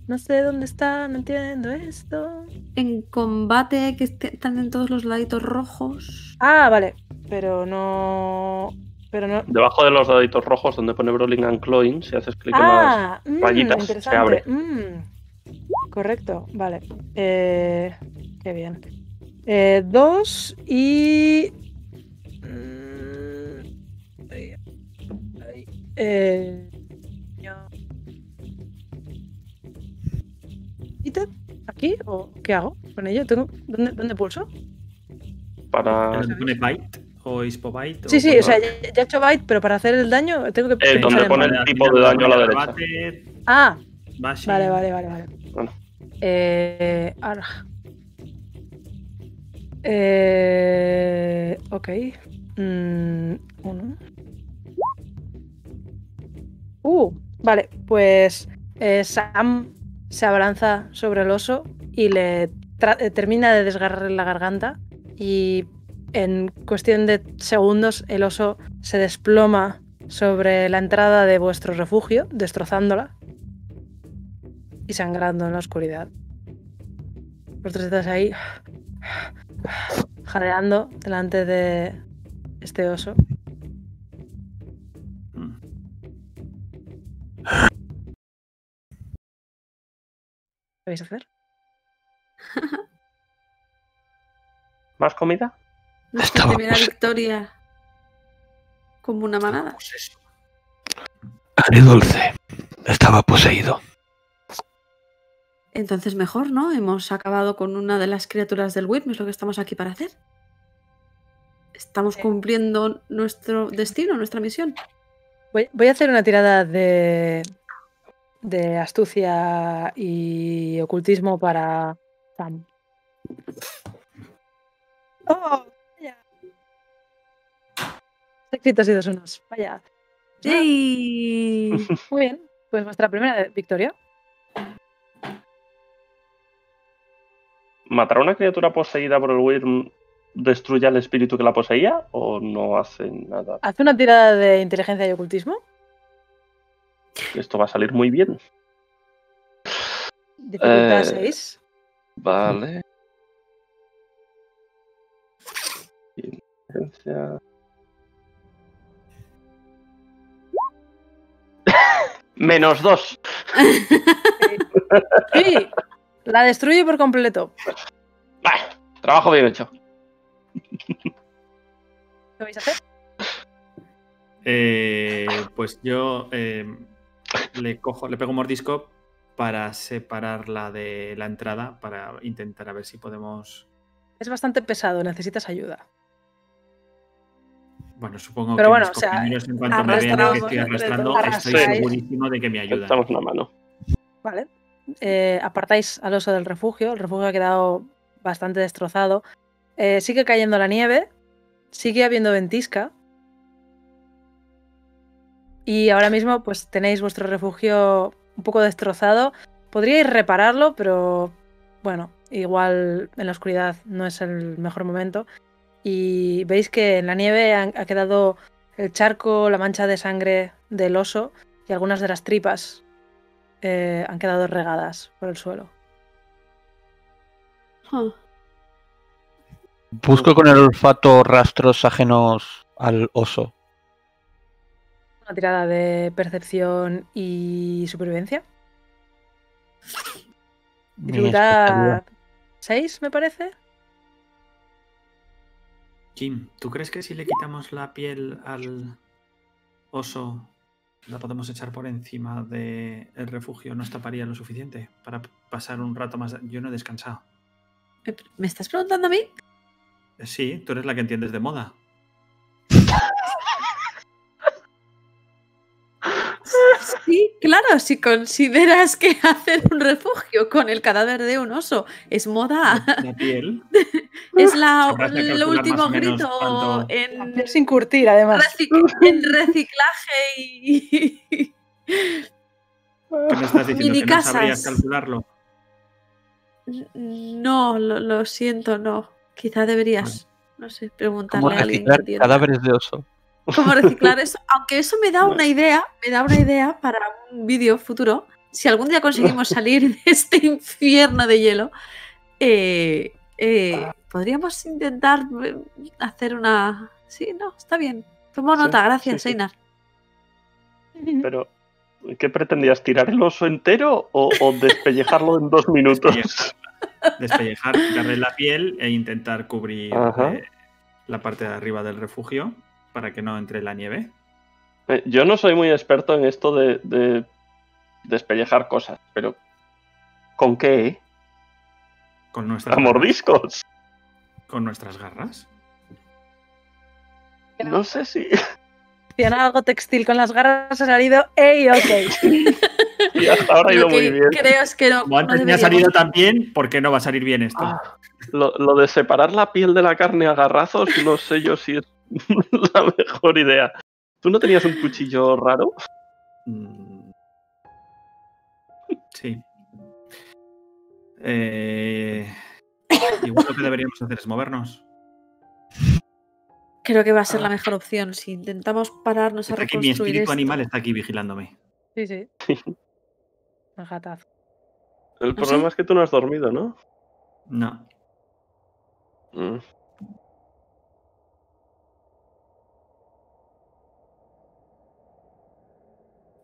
No sé dónde está, no entiendo esto.
En combate que est- están en todos los laditos rojos.
Ah, vale. Pero no. Pero no.
Debajo de los daditos rojos donde pone Brawling and Clawing, si haces clic en las
Ah, mm,
rayitas, se abre.
Mm, correcto, vale. Eh, qué bien. Eh, dos y. mm, ahí, ahí, eh, ¿Aquí? ¿O qué hago con ello? ¿Tengo... ¿Dónde, ¿Dónde pulso?
para
¿Dónde pone Byte o Ispo-Byte?
Sí, sí, o sea, ya, ya he hecho byte, pero para hacer el daño tengo que
Eh, donde pone el tipo de daño a la derecha.
Ah,
bashing.
Vale, vale, vale, vale.
Bueno.
Eh, ahora. Eh, ok. Mm, uno. Uh, vale, pues eh, Sam se abalanza sobre el oso y le eh, termina de desgarrar la garganta y en cuestión de segundos el oso se desploma sobre la entrada de vuestro refugio, destrozándola y sangrando en la oscuridad. Vosotros estáis ahí jadeando delante de este oso. ¿Qué vais a hacer?
¿Más comida?
Nuestra primera victoria. Como una manada.
Pues.
Haré dulce. Estaba poseído.
Entonces mejor, ¿no? Hemos acabado con una de las criaturas del WIRM, es lo que estamos aquí para hacer. Estamos cumpliendo nuestro destino, nuestra misión.
Voy, voy a hacer una tirada de, de astucia y ocultismo para Sam. ¡Oh! Vaya. Éxitos y dos unos. Vaya.
¡Ey!
Muy bien. Pues vuestra primera victoria.
¿Matar a una criatura poseída por el Wyrm destruye al espíritu que la poseía o no hace nada?
Haz una tirada de inteligencia y ocultismo.
Esto va a salir muy bien.
Dificultad
Eh,
6.
Vale. Inteligencia. Menos dos.
Sí, la destruye por completo.
Bah, trabajo bien hecho.
¿Qué vais a hacer?
Eh, pues yo eh, le cojo, le pego un mordisco para separarla de la entrada para intentar a ver si podemos.
Es bastante pesado, necesitas ayuda.
Bueno, supongo
Pero
que
bueno,
mis
o sea,
compañeros, en cuanto me vean que estoy arrastrando, estoy segurísimo de que me ayudan.
Echamos una mano.
Vale. Eh, apartáis al oso del refugio. El refugio ha quedado bastante destrozado. Eh, sigue cayendo la nieve. Sigue habiendo ventisca. Y ahora mismo, pues tenéis vuestro refugio un poco destrozado. Podríais repararlo, pero bueno, igual en la oscuridad no es el mejor momento. Y veis que en la nieve han- ha quedado el charco, la mancha de sangre del oso y algunas de las tripas eh, han quedado regadas por el suelo.
Busco con el olfato rastros ajenos al oso.
Una tirada de percepción y supervivencia. Dificultad
especialidad.
6, me parece.
Jim, ¿tú crees que si le quitamos la piel al oso la podemos echar por encima del refugio? ¿Nos taparía lo suficiente para pasar un rato más? Yo no he descansado.
¿Me- ¿Me estás preguntando a mí?
Eh, Sí, tú eres la que entiendes de moda.
Sí, claro, si consideras que hacer un refugio con el cadáver de un oso es moda,
La piel.
es la, el último grito en,
Sin curtir, además.
recic- en reciclaje y...
¿Qué me estás diciendo? ¿Que no
Minicasas.
sabrías calcularlo?
No, lo, lo siento, no. Quizá deberías, no sé,
¿Cómo
preguntarle a alguien que
cadáveres de oso?
Cómo reciclar eso. Aunque eso me da una idea, me da una idea para un vídeo futuro. Si algún día conseguimos salir de este infierno de hielo, eh, eh, podríamos intentar eh, hacer una. Sí, no, está bien. Tomo
Sí,
nota, gracias,
sí, sí.
Einar.
Pero, ¿qué pretendías? ¿Tirar el oso entero o, o despellejarlo en dos minutos?
Despellejar, quitarle la piel e intentar cubrir eh, la parte de arriba del refugio para que no entre la nieve.
Eh, Yo no soy muy experto en esto de, de despellejar cosas, pero ¿con qué?
Con nuestras,
¿A mordiscos?
con nuestras garras.
No sé si.
Hacían algo textil con las garras, ha salido ¡Ey, ok!
Y hasta ahora ha ido muy bien.
creo es que no.
Como antes
no
me ha salido tan bien, ¿por qué no va a salir bien esto?
Ah, lo, lo de separar la piel de la carne a garrazos, no sé yo si es la mejor idea. ¿Tú no tenías un cuchillo raro?
Mm. Sí. Eh, Igual lo que deberíamos hacer es movernos.
Creo que va a ser la mejor opción. Si intentamos pararnos a
Está que mi
reconstruir
espíritu
esto.
animal está aquí vigilándome.
Sí, sí. Gatazo.
El
¿Ah,
problema
sí?
es que tú no has dormido, ¿no?
No.
Mm.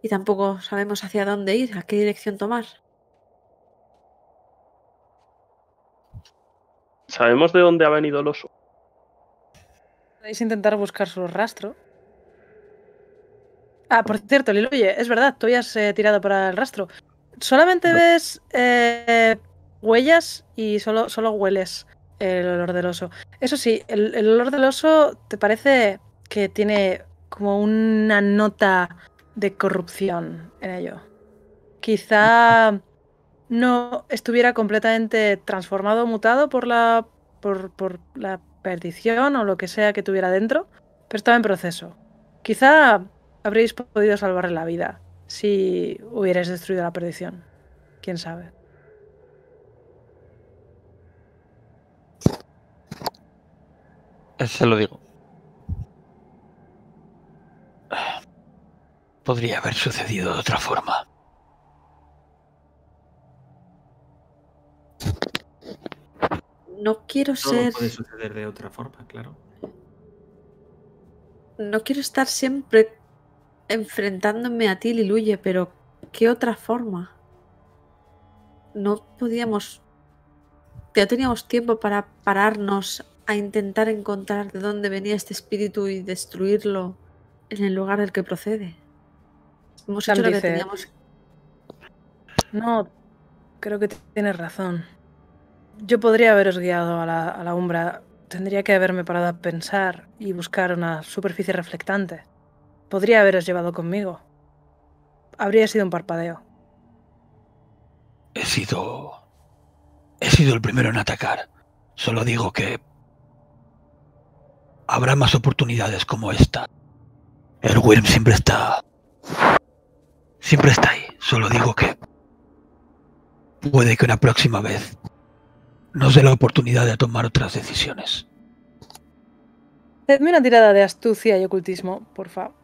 Y tampoco sabemos hacia dónde ir, a qué dirección tomar.
¿Sabemos de dónde ha venido el oso?
Podéis intentar buscar su rastro. Ah, por cierto, Liluye, es verdad, tú ya has eh, tirado para el rastro. Solamente
No.
ves eh, huellas y solo, solo hueles el olor del oso. Eso sí, el, el olor del oso te parece que tiene como una nota de corrupción en ello. Quizá no estuviera completamente transformado o mutado por la, por, por la perdición o lo que sea que tuviera dentro, pero estaba en proceso. Quizá habréis podido salvarle la vida si hubierais destruido la perdición. ¿Quién sabe?
Se lo digo.
Podría haber sucedido de otra forma.
No quiero
Todo
ser.
puede suceder de otra forma, claro.
No quiero estar siempre enfrentándome a ti, Liluye, pero ¿qué otra forma? No podíamos. Ya teníamos tiempo para pararnos a intentar encontrar de dónde venía este espíritu y destruirlo en el lugar del que procede. Hemos
Sam
hecho lo que
dice-
teníamos.
No, creo que tienes razón. Yo podría haberos guiado a la, a la umbra. Tendría que haberme parado a pensar y buscar una superficie reflectante. Podría haberos llevado conmigo. Habría sido un parpadeo.
He sido... He sido el primero en atacar. Solo digo que... Habrá más oportunidades como esta. El Wyrm siempre está... Siempre está ahí. Solo digo que... Puede que una próxima vez nos dé la oportunidad de tomar otras decisiones.
Hacedme una tirada de astucia y ocultismo, por favor.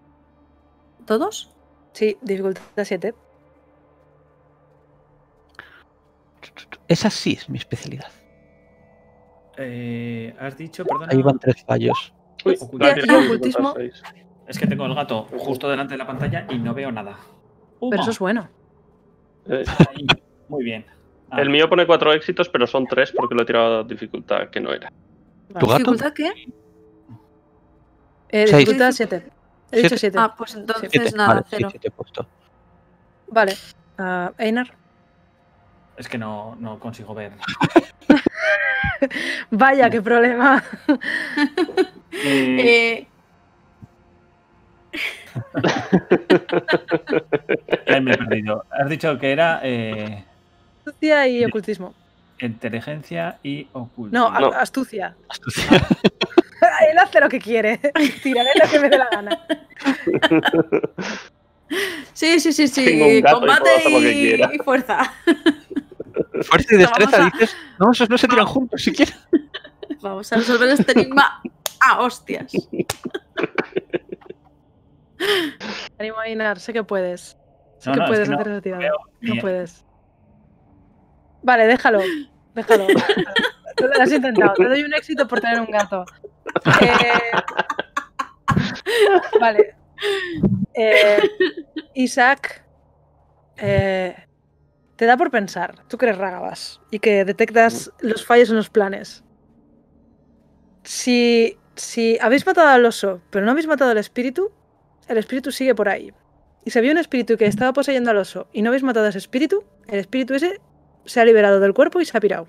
¿Todos?
Sí, dificultad 7.
Esa sí es mi especialidad.
Eh, has dicho, perdona.
Ahí van tres fallos.
Uy,
Ocultismo.
ocultismo.
56.
Es que tengo el gato justo delante de la pantalla y no veo nada.
Pero eso es bueno.
Eh,
Ahí. Muy bien. Ah,
el mío pone cuatro éxitos, pero son tres porque lo he tirado a dificultad que no era.
¿Tu gato?
¿Dificultad qué?
Eh,
Seis.
dificultad 7. He dicho 7.
Ah, pues entonces
Siete.
nada,
Vale,
cero.
sí te he puesto.
Vale. Ah, Einar.
Es que no, no consigo ver.
Vaya, qué problema.
Eh, Ahí me he perdido. Has dicho que era eh,
Astucia y ocultismo.
inteligencia y oculto.
No, astucia.
Astucia.
Él hace lo que quiere. Tiraré lo que me dé la gana.
sí, sí, sí, sí. Combate y, fuerza.
Fuerza y destreza,
a-
dices. No, esos no se tiran juntos siquiera.
Vamos a resolver este enigma a hostias.
Animo a Inar, sé que puedes. Sé
No,
que
no,
puedes hacer esa tirada. No puedes. Vale, déjalo. Déjalo. Lo has intentado. Te doy un éxito por tener un gato. Eh, Vale. Eh, Isaac, eh, te da por pensar, tú eres Ragabas y que detectas los fallos en los planes. Si, si habéis matado al oso, pero no habéis matado al espíritu, el espíritu sigue por ahí. Y si había un espíritu que estaba poseyendo al oso y no habéis matado a ese espíritu, el espíritu ese se ha liberado del cuerpo y se ha pirado.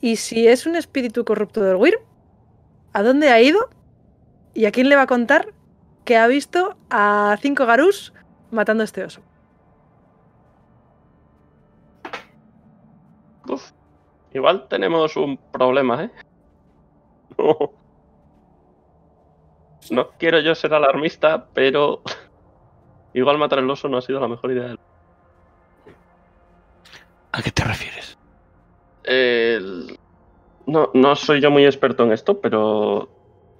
Y si es un espíritu corrupto del Wyrm, ¿a dónde ha ido? ¿Y a quién le va a contar que ha visto a cinco garús matando a este oso?
Uf, igual tenemos un problema, ¿eh? No quiero yo ser alarmista, pero igual matar el oso no ha sido la mejor idea. del-
¿A qué te refieres?
El- No, no soy yo muy experto en esto, pero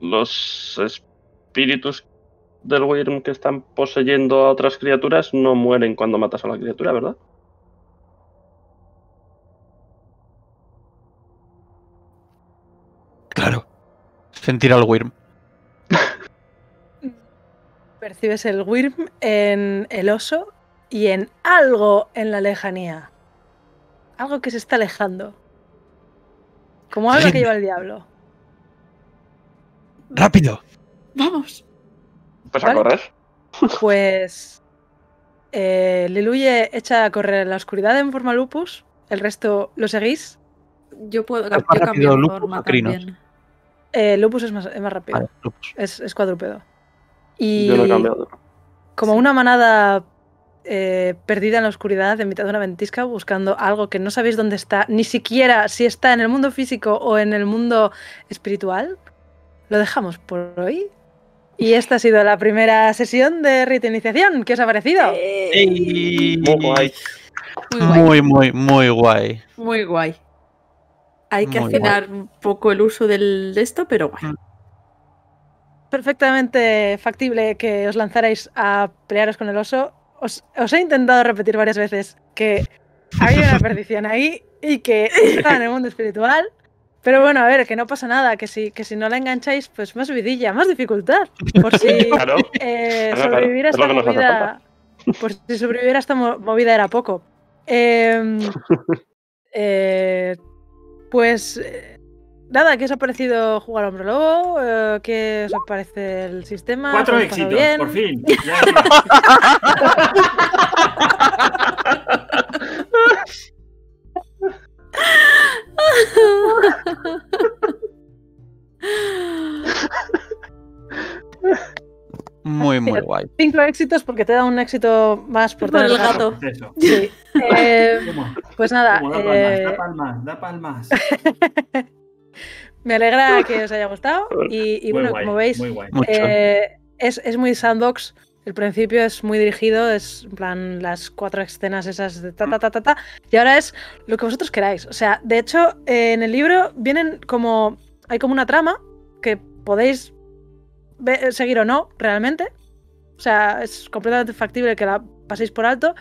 los espíritus del Wyrm que están poseyendo a otras criaturas no mueren cuando matas a la criatura, ¿verdad?
Claro.
Sentir al Wyrm.
Percibes el Wyrm en el oso y en algo en la lejanía. Algo que se está alejando. Como algo que lleva el diablo.
¡Rápido!
Vamos.
Pues
Vale.
a correr.
Pues eh, Liluye echa a correr en la oscuridad en forma lupus. El resto lo seguís.
Yo puedo
¿Es más
yo cambio
rápido
de
Lupus
forma también.
Eh, lupus es más, es más rápido.
Vale, lupus.
Es, es cuadrúpedo. Y
Yo no he cambiado.
como una manada eh, perdida en la oscuridad, en mitad de una ventisca, buscando algo que no sabéis dónde está, ni siquiera si está en el mundo físico o en el mundo espiritual, lo dejamos por hoy. Y esta ha sido la primera sesión de rito de iniciación. ¿Qué os ha parecido?
Eh,
Muy guay.
Muy.
Muy, muy, guay.
Muy guay. Hay que afinar un poco el uso del, de esto, pero guay.
Perfectamente factible que os lanzarais a pelearos con el oso. Os, os he intentado repetir varias veces que había una perdición ahí y que estaba en el mundo espiritual. Pero bueno, a ver, que no pasa nada, que si, que si no la engancháis, pues más vidilla, más dificultad. Por si
Claro.
eh, sobrevivir a esta movida. Por si sobrevivir a esta mo- movida era poco. Em, eh, pues nada, ¿qué os ha parecido jugar a Hombre Lobo? Eh, ¿Qué os parece el sistema?
Cuatro
¿Os ha pasado
éxitos,
bien?
por fin. Ya,
Muy, muy guay.
Cinco éxitos porque te da un éxito más por,
Por
tener
el gato.
pues.
Sí. Eh, pues nada,
¿Cómo? Da palmas,
eh,
da palmas, da palmas.
me alegra que os haya gustado. Y, bueno,
guay,
como veis,
Muy.
Eh, es, es muy sandbox. El principio es muy dirigido, es en plan las cuatro escenas esas de ta ta ta ta ta. Y ahora es lo que vosotros queráis. O sea, de hecho, eh, en el libro vienen como. Hay como una trama que podéis ve- seguir o no, realmente. O sea, es completamente factible que la paséis por alto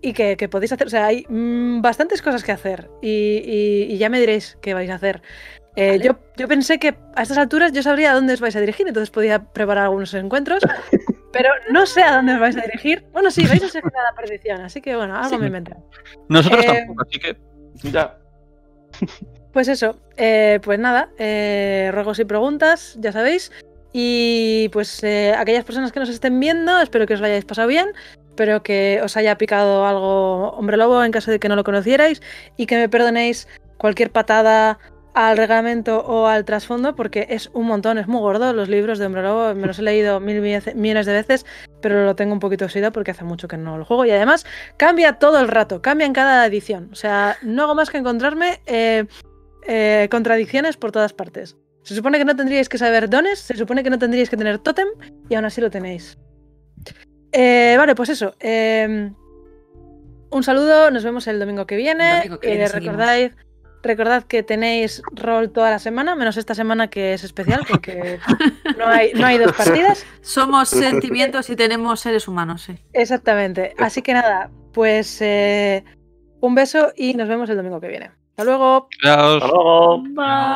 y que, que podéis hacer. O sea, hay mm, bastantes cosas que hacer. Y, y- y ya me diréis qué vais a hacer. Eh,
Vale.
yo, yo pensé que a estas alturas yo sabría a dónde os vais a dirigir, entonces podía preparar algunos encuentros, pero no sé a dónde os vais a dirigir. Bueno, sí, vais a seguir a la perdición, así que bueno, algo
Sí.
me inventé.
Nosotros
eh,
tampoco, así que
Ya.
Pues eso, eh, pues nada, eh, ruegos y preguntas, ya sabéis. Y pues eh, aquellas personas que nos estén viendo, espero que os lo hayáis pasado bien, espero que os haya picado algo hombre lobo en caso de que no lo conocierais y que me perdonéis cualquier patada al reglamento o al trasfondo porque es un montón, es muy gordo los libros de hombre lobo, me los he leído mil millones de veces, pero lo tengo un poquito oxidado porque hace mucho que no lo juego y además cambia todo el rato, cambia en cada edición, o sea, no hago más que encontrarme... eh, eh, contradicciones por todas partes. Se supone que no tendríais que saber dones, se supone que no tendríais que tener tótem y aún así lo tenéis. Eh, vale, pues eso. un saludo, nos vemos el domingo que viene.
Domingo que viene seguimos.
Recordad, que tenéis rol toda la semana, menos esta semana que es especial porque no hay, no hay dos partidas.
Somos sentimientos y tenemos seres humanos, sí.
Exactamente. Así que nada, pues eh, un beso y nos vemos el domingo que viene. Hasta luego.
Adiós.
Hasta luego.
Bye.